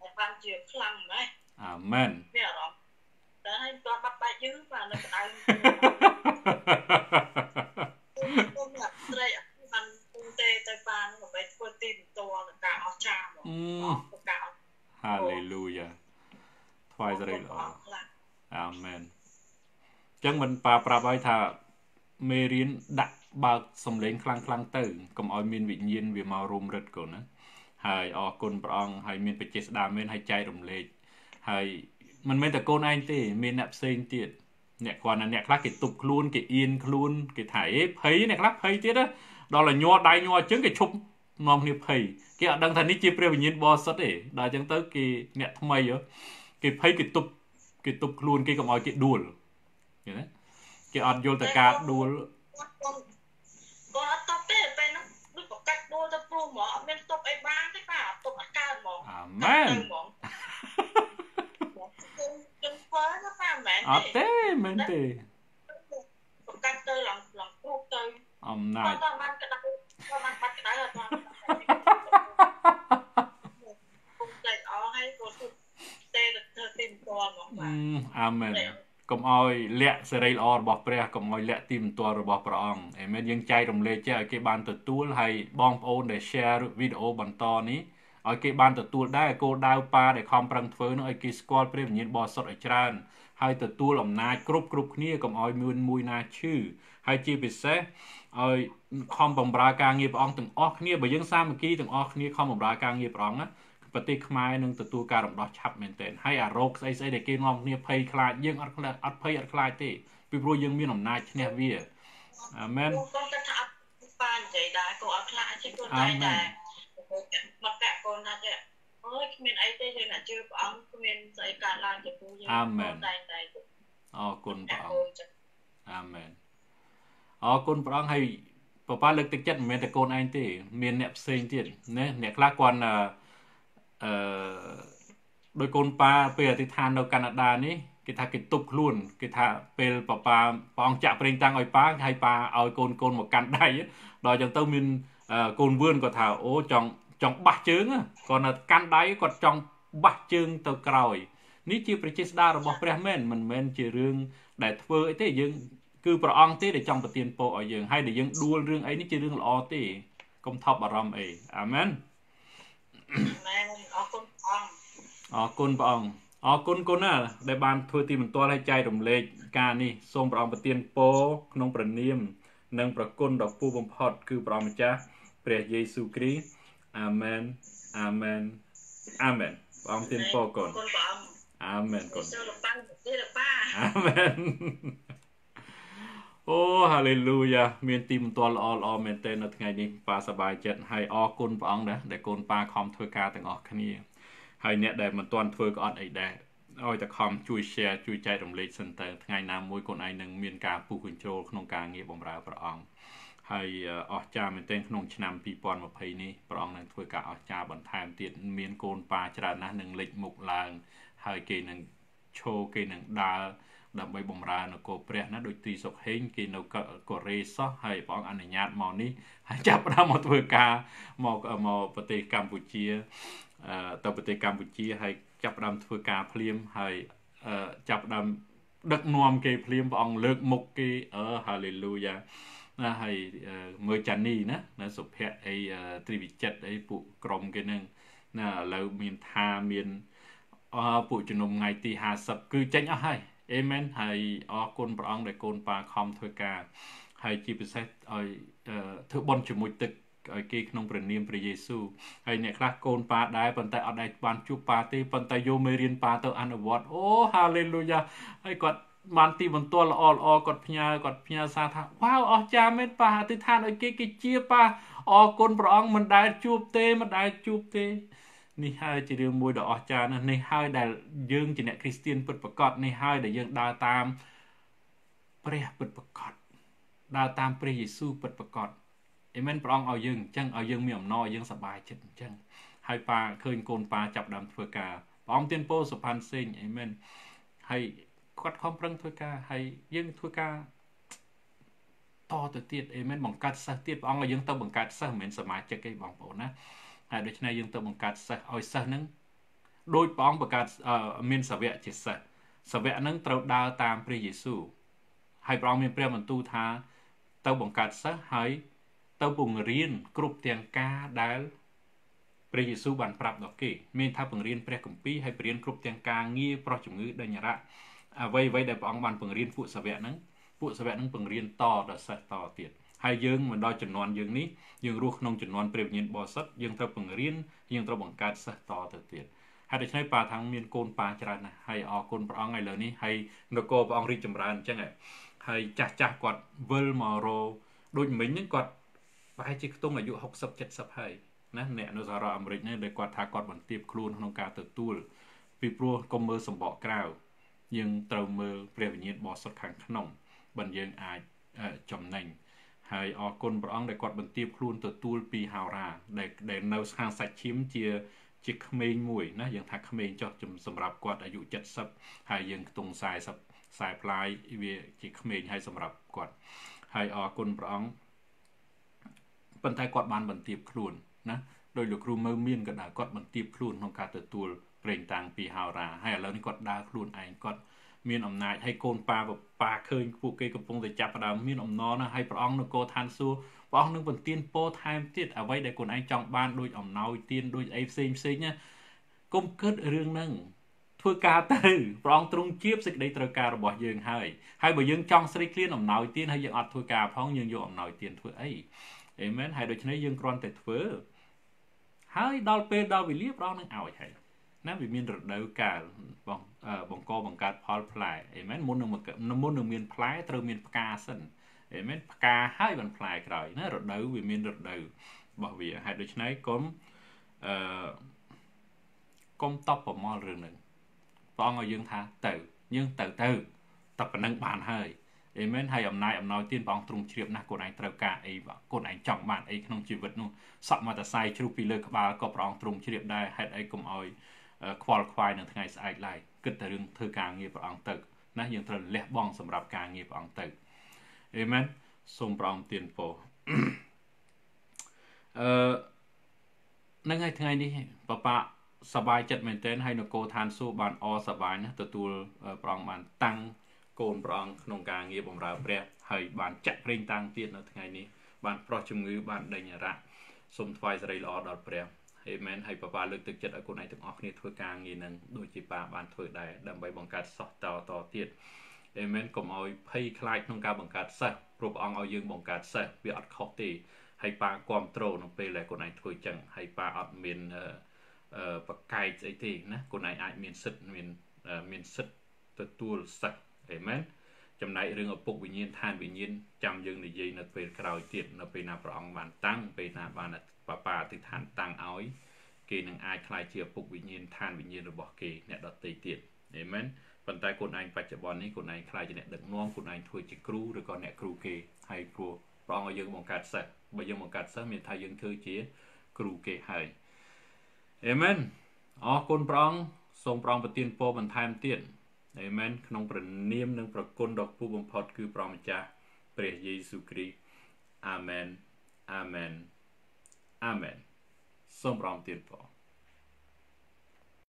តែបានជាខ្លាំងម៉េះអាមែនមានអារម្មណ៍តែឲ្យតបាត់បែកយឺបាទនៅក្តៅគុំអត់ត្រេកបានពុំទេទៅបានដើម្បីធ្វើទីបន្ទាល់នឹងការអស្ចារ្យហ្មងអឺប្រកាសហាឡេលូយ៉ាថ្វាយសេរីល្អខ្លាំងអាមែនអញ្ចឹងមិនប៉ាប្រាប់ឲ្យថាមេរៀនដាក់ បើកសំឡេងខ្លាំងខ្លាំងៗទៅកុំឲ្យមានវិញ្ញាណវាមករុំរិតកូនណាហើយអរគុណព្រះអង្គហើយមានបច្ចេស្ដាមែនហើយចែករំលែកហើយមិនមែនតែកូនឯងទេ មានអ្នកផ្សេងទៀតអ្នកគាត់ណាអ្នកខ្លះគេទប់ខ្លួនគេអៀនខ្លួនគេថាអេភ័យអ្នកខ្លះភ័យទៀតណាដល់តែញ័រដៃញ័រជើងគេឈប់នាំគ្នាភ័យគេអត់ដឹងថានេះជាព្រះវិញ្ញាណបរិសុទ្ធទេដល់អញ្ចឹងទៅគេអ្នកថ្មីហ៎គេភ័យគេទប់គេទប់ខ្លួនគេកុំឲ្យគេដួលឃើញទេគេអត់យល់ទៅការដួល គាត់អត់តបទេពេលហ្នឹងដូចប្រកាច់ដួលទៅព្រោះហ្មងអត់មានតបអីបានទេបាទអត់តបអត់កើតហ្មងអាមែនហ្មងជិះធ្វើណាប៉ាមែនអត់ទេមែនទេប្រកាច់ទៅឡើងឡើងព្រុសទៅអំណាបាចត់តែបានក្តៅគាត់បានបាត់ក្តៅអត់បានពុំតែអស់ហើយគាត់ទៅទេទៅធ្វើទីបន្ទាល់ហ្មងអឺបាទអាមែនកុំឲ្យលាក់សេរីល្អរបស់ព្រះកុំឲ្យលាក់ទីបន្ទាល់របស់ព្រះអង្គអេមែនយើងចែករំលែកចេះឲ្យគេបានទទួលហើយបងប្អូនដែល share វីដេអូបន្តនេះ ឲ្យគេបានទទួលដែរគោលដៅប៉ាដែលខំប្រឹងធ្វើនោះឲ្យគេស្គាល់ព្រះវិញ្ញាណបរិសុទ្ធឲ្យច្រើនហើយទទួលអំណាចគ្រប់គ្រប់គ្នាកុំឲ្យមានមួយណាឈឺហើយជាពិសេសឲ្យខំបំរើការងារព្រះអង្គទាំងអស់គ្នាបើយើងសាមគ្គីទាំងអស់គ្នាខំបំរើការងារព្រះអង្គណាប្រទេសខ្មែរនឹងទទួលការរំដោះឆាប់មែនទែនហើយអារោគស្អីស្អីដែលគេនាំគ្នាភ័យខ្លាចយើងអត់ខ្លាចអត់ភ័យអត់ខ្លាចទេពីព្រោះយើងមានអំណាចឈ្នះវាអាមែនគាត់គាត់ថាអត់ប៉ានិយាយដែរគាត់អត់ខ្លាចទេគាត់តែតែ មកតាក់កូនថាចេះអើយគ្មានអីទេយើងអ្នកជឿព្រះអង្គគ្មានស្អីកើតឡើងចំពោះយើងតែតែអរគុណព្រះកូអង្គនចឹងអាមែនអរគុណព្រះអង្គហើយប៉ាប៉ាលើកទឹកចិត្តមិនមែនតែកូនឯងទេ មានអ្នកផ្សេងទៀតណាអ្នកខ្លះគាត់អឺអឺដោយកូនប៉ាពេលអធិដ្ឋាននៅកាណាដានេះគេថាគេទប់ខ្លួនគេថាពេលប៉ាប៉ាព្រះអង្គចាក់ប្រេងតាំងឲ្យប៉ាហើយប៉ាឲ្យកូនកូនមកកាន់ដៃដល់អញ្ចឹងទៅមានកូនវឿនគាត់ថាអូចង់ ចង់បាសជើងគាត់នៅកាន់ដៃគាត់ចង់បាសជើងទៅក្រោយនេះជាប្រជាស្ដាររបស់ព្រះមែនមិនមែនជារឿងដែលធ្វើអីទេយើងគឺព្រះអង្គទេដែលចង់ប្រទានពរឲ្យយើងហើយដែលយើងដួលរឿងអីនេះជារឿងល្អទេកុំថប់អារម្មណ៍អីអាមែនម៉ែអរគុណអង្គអរគុណព្រះអង្គអរគុណគុណណាដែលបានធ្វើទីបន្ទាល់ឲ្យចែករំលែកការនេះសូមព្រះអង្គប្រទានពរក្នុងព្រះនាម និងប្រគុណដ៏ពូបំផុតគឺព្រះម្ចាស់ព្រះយេស៊ូវគ្រីស្ទ អាមែនអាមែនអាមែនព្រះអង្គប្រទានពរកូនគុណព្រះអង្គអាមែនកូនចូលលបាំងទេលបាអាមែនអូអូហាឡេលូយ៉ាមានទីបន្ទាល់ល្អល្អមែនទែននៅថ្ងៃនេះប៉ាសប្បាយចិត្តហើយអរគុណព្រះអង្គដែរដែលកូនប៉ាខំធ្វើការទាំងអស់គ្នាហើយអ្នកដែលមិនទាន់ធ្វើក៏អត់អីដែរឲ្យតែខំជួយ share ជួយចែករំលែកសិនទៅថ្ងៃណាមួយកូនឯងនឹងមានការពុះកញ្ជ្រោលក្នុងការងារបម្រើព្រះអង្គ ហើយអស្ចារ្យមែនទែនក្នុងឆ្នាំ2020នេះព្រះអង្គនឹងធ្វើការអស្ចារ្យបន្ថែមទៀតមានកូនប៉ាច្រើនណាស់នឹងលេចមុខឡើង ហើយគេនឹងឈោគេនឹងដើរដើម្បីបំរើនគរព្រះណាដូចទីសុខហេងគេនៅកូរ៉េសោះហើយព្រះអង្គអនុញ្ញាតមកនេះហើយចាប់ផ្ដើមមកធ្វើការមកមកប្រទេសកម្ពុជាទៅប្រទេសកម្ពុជាហើយចាប់ផ្ដើមធ្វើការភ្លាមហើយចាប់ផ្ដើមដឹកនាំគេភ្លាមព្រះអង្គលើកមុខគេអឺហាឡេលូយ៉ា ណាហើយមើលចានីណាណាសុភ័ក្រអីទ្រីវិចិត្រអីពួកក្រុមគេនឹងណាឥឡូវមានថាមានអពួកជំនុំថ្ងៃទី50គឺចេញអស់ហើយអេមែនហើយអរគុណព្រះអង្គដែលកូនប៉ាខំធ្វើការហើយជាពិសេសឲ្យធ្វើបន់ជាមួយទឹកឲ្យគេក្នុងព្រះនាមព្រះយេស៊ូវហើយអ្នកខ្លះកូនប៉ាដែរប៉ុន្តែអត់ដែលបានជួបប៉ាទេប៉ុន្តែយកមេរៀនប៉ាទៅអនុវត្តអូហាឡេលូយ៉ាហើយគាត់ បានទីបន្ទាល់ល្អល្អគាត់ផ្ញើគាត់ផ្ញើសារថាវ៉ាវអស្ចារ្យមែនប៉ាអធិដ្ឋានឲ្យគេគេជាប៉ាអរគុណព្រះអង្គមិនដែលជួបទេមិនដែលជួបទេនេះហើយជារឿងមួយដ៏អស្ចារ្យណាស់នេះហើយដែលយើងជាអ្នកគ្រីស្ទៀនពិតប្រាកដនេះហើយដែលយើងដើរតាមព្រះពិតប្រាកដដើរតាមព្រះយេស៊ូវពិតប្រាកដអេមែនព្រះអង្គឲ្យយើងអញ្ចឹងឲ្យយើងមានអំណរយើងសប្បាយចិត្តអញ្ចឹងហើយប៉ាឃើញកូនប៉ាចាប់ដើមធ្វើការព្រះអង្គទានពោសុផាន់សេងអេមែនហើយ គាត់ខំប្រឹងធ្វើការហើយយើងធ្វើការតទៅទៀតអេមែនបង្កើតសិស្សទៀតព្រះអង្គឲ្យយើងទៅបង្កើតសិស្សមិនមែនសមាជិកទេបងប្អូនណាហើយដូច្នេះយើងទៅបង្កើតសិស្សឲ្យសិស្សហ្នឹងដោយព្រះអង្គបង្កើតមានសាវកជាសិស្សសាវកហ្នឹងត្រូវដើរតាមព្រះយេស៊ូវហើយព្រះអង្គមានព្រះបន្ទូលថាទៅបង្កើតសិស្សហើយទៅពង្រៀនគ្រប់ទាំងការដែលព្រះយេស៊ូវបានប្រាប់ដល់គេមានថាពង្រៀនព្រះគម្ពីរហើយពង្រៀនគ្រប់ទាំងការងារប្រោះជំងឺដេញរៈ អ្វីអ្វីដែលព្រះអង្គបានពង្រៀនពួកសាវកហ្នឹងពួកសាវកហ្នឹងពង្រៀនតដល់សិស្សតទៀតហើយយើងមកដល់ចំនួនយើងនេះយើងរស់ក្នុងចំនួនព្រះវិញ្ញាណបរិសុទ្ធយើងត្រូវបង្រៀនយើងត្រូវបង្កើតសិស្សតទៅទៀតហើយដូច្នេះប៉ាថាងមានកូនប៉ាច្រើនណាស់ហើយអរគុណព្រះអង្គឥឡូវនេះហើយនគរព្រះអង្គរីកចម្រើនអញ្ចឹងហើយចាស់ចាស់គាត់វិលមករដូចមិញហ្នឹងគាត់ប្រហែលជាខ្ទង់អាយុ60 70ហើយណាអ្នកនៅសហរដ្ឋអាមេរិកនេះដែលគាត់ថាគាត់បន្ទាបខ្លួនក្នុងការទទួលពីព្រោះកុំមើលសម្បកក្រៅ យើងត្រូវមើលព្រះវិញ្ញាណបរិសុទ្ធខាងក្នុងបើយើងអាចចំណេញហើយអរគុណព្រះអង្គដែលគាត់បន្ទាបខ្លួនទទួលពីហោរាដែលដែលនៅខាងសាច់ឈាមជាជាក្មេងមួយណាយើងថាក្មេងចុះសម្រាប់គាត់អាយុ70ហើយយើងខ្ទង់40ខ្សែផ្លាយវាជាក្មេងហើយសម្រាប់គាត់ហើយអរគុណព្រះអង្គប៉ុន្តែគាត់បានបន្ទាបខ្លួនណាដោយលោកគ្រូមើលមានក៏ដែរគាត់បន្ទាបខ្លួនក្នុងការទទួល ប្រេងតាំងពីហោរាហើយឥឡូវនេះគាត់ដើរខ្លួនឯងគាត់មានអំណាចហើយកូនប៉ាប៉ាឃើញពួកគេកំពុងតែចាប់ផ្ដើមមានអំណរណាស់ហើយព្រះអង្គនគរឋានសួគ៌ព្រះអង្គនឹងបន្ទានពរថែមទៀតអ្វីដែលខ្លួនឯងចង់បានដូចអំណោយទានដូចអីផ្សេងផ្សេងណាកុំគិតរឿងហ្នឹងធ្វើការទៅព្រះអង្គទ្រង់ជាបសេចក្តីត្រូវការរបស់យើងហើយហើយបើយើងចង់ស្រេកឃ្លានអំណោយទានហើយយើងអត់ធ្វើការផងយើងយកអំណោយទានធ្វើអីអេមែនហើយដូច្នេះយើងគ្រាន់តែធ្វើហើយដល់ពេលដល់វេលាព្រះអង្គនឹងឲ្យហើយ ណាវាមានរដូវកាលបងបង្កបង្កើតផលផ្លែអីមែនមុននឹងមុននឹងមានផ្លែត្រូវមានផ្កាសិនអីមែនផ្កាហើយបានផ្លែក្រោយណារដូវវាមានរដូវរបស់វាហេតុដូច្នេះកុំអឺកុំតបប្រមល់រឿងហ្នឹងព្រះអង្គឲ្យយើងថាទៅយើងទៅទៅតែប៉ុណ្្នឹងបានហើយអេមែនហើយអំណាចអំណោយទានព្រះអង្គទ្រង់ជ្រាបណាស់កូនឯងត្រូវការអីកូនឯងចង់បានអីក្នុងជីវិតនោះសក់មកតសៃជ្រុះពីលើក្បាលក៏ព្រះអង្គទ្រង់ជ្រាបដែរហេតុអីកុំឲ្យ ខ្វល់ខ្វាយនៅថ្ងៃស្អែកឡើយគិតតែរឿងធ្វើការងារព្រះអង្គទៅណាយើងត្រូវលះបង់សម្រាប់ការងារព្រះអង្គទៅអេមែនសូមព្រះអង្គទានពរអឺនឹងហើយថ្ងៃនេះបបាក់សบายចិត្តមែនទែនហើយនគរឋានសួគ៌បានអសบายណាស់ទទួលព្រះអង្គបានតាំងកូនព្រះអង្គក្នុងការងារបម្រើព្រះហើយបានចាក់ប្រេងតាំងទៀតនៅថ្ងៃនេះបានប្រោះជំងឺបានដេញរៈសូមថ្វាយសេរីល្អដល់ព្រះ អេមែនហើយប៉ាប៉ាលើកទឹកចិត្តឲ្យកូនឯងទាំងអស់គ្នាធ្វើការងារនឹងដូចជាប៉ាបានធ្វើដែរដើម្បីបង្កើតសោះតតទៀតអេមែនកុំឲ្យភ័យខ្លាចក្នុងការបង្កើតសិស្សព្រោះព្រះអង្គឲ្យយើងបង្កើតសិស្សវាអត់ខុសទេហើយប៉ាគ្រប់ត្រូលក្នុងពេលដែលកូនឯងធ្វើចឹងហើយប៉ាអត់មានអឺបកែកស្អីទេណាកូនឯងអាចមានសិទ្ធមានមានសិទ្ធទទួលសិស្សអេមែនចំណែករឿងឪពុកវិញ្ញាណឋានវិញ្ញាណចាំយើងនិយាយនៅពេលក្រោយទៀតនៅពេលណាព្រះអង្គបានតាំងពេលណាបាន បបាអធិដ្ឋានតាំងឲ្យ គេនឹងអាចខ្លាយជាឪពុកវិញ្ញាណឋានវិញ្ញាណរបស់គេអ្នកដទៃទៀតអេមែនប៉ុន្តែខ្លួនឯងបច្ចុប្បន្ននេះខ្លួនឯងខ្លាចជាអ្នកដឹកនាំខ្លួនឯងធ្វើជាគ្រូឬក៏អ្នកគ្រូគេហើយព្រោះព្រះអង្គឲ្យយើងបង្កើតសិស្សបើយើងបង្កើតសិស្សមានថាយើងធ្វើជាគ្រូគេហើយអេមែនអរគុណព្រះអង្គសូមព្រះអង្គប្រទានពរបន្ថែមទៀតអេមែនក្នុងព្រះនាមនិងប្រគុណដ៏ខ្ពស់បំផុតគឺព្រះម្ចាស់ព្រះយេស៊ូវគ្រីស្ទអាមែនអាមែន អាមែនសូមព្រះអង្គប្រទានពរ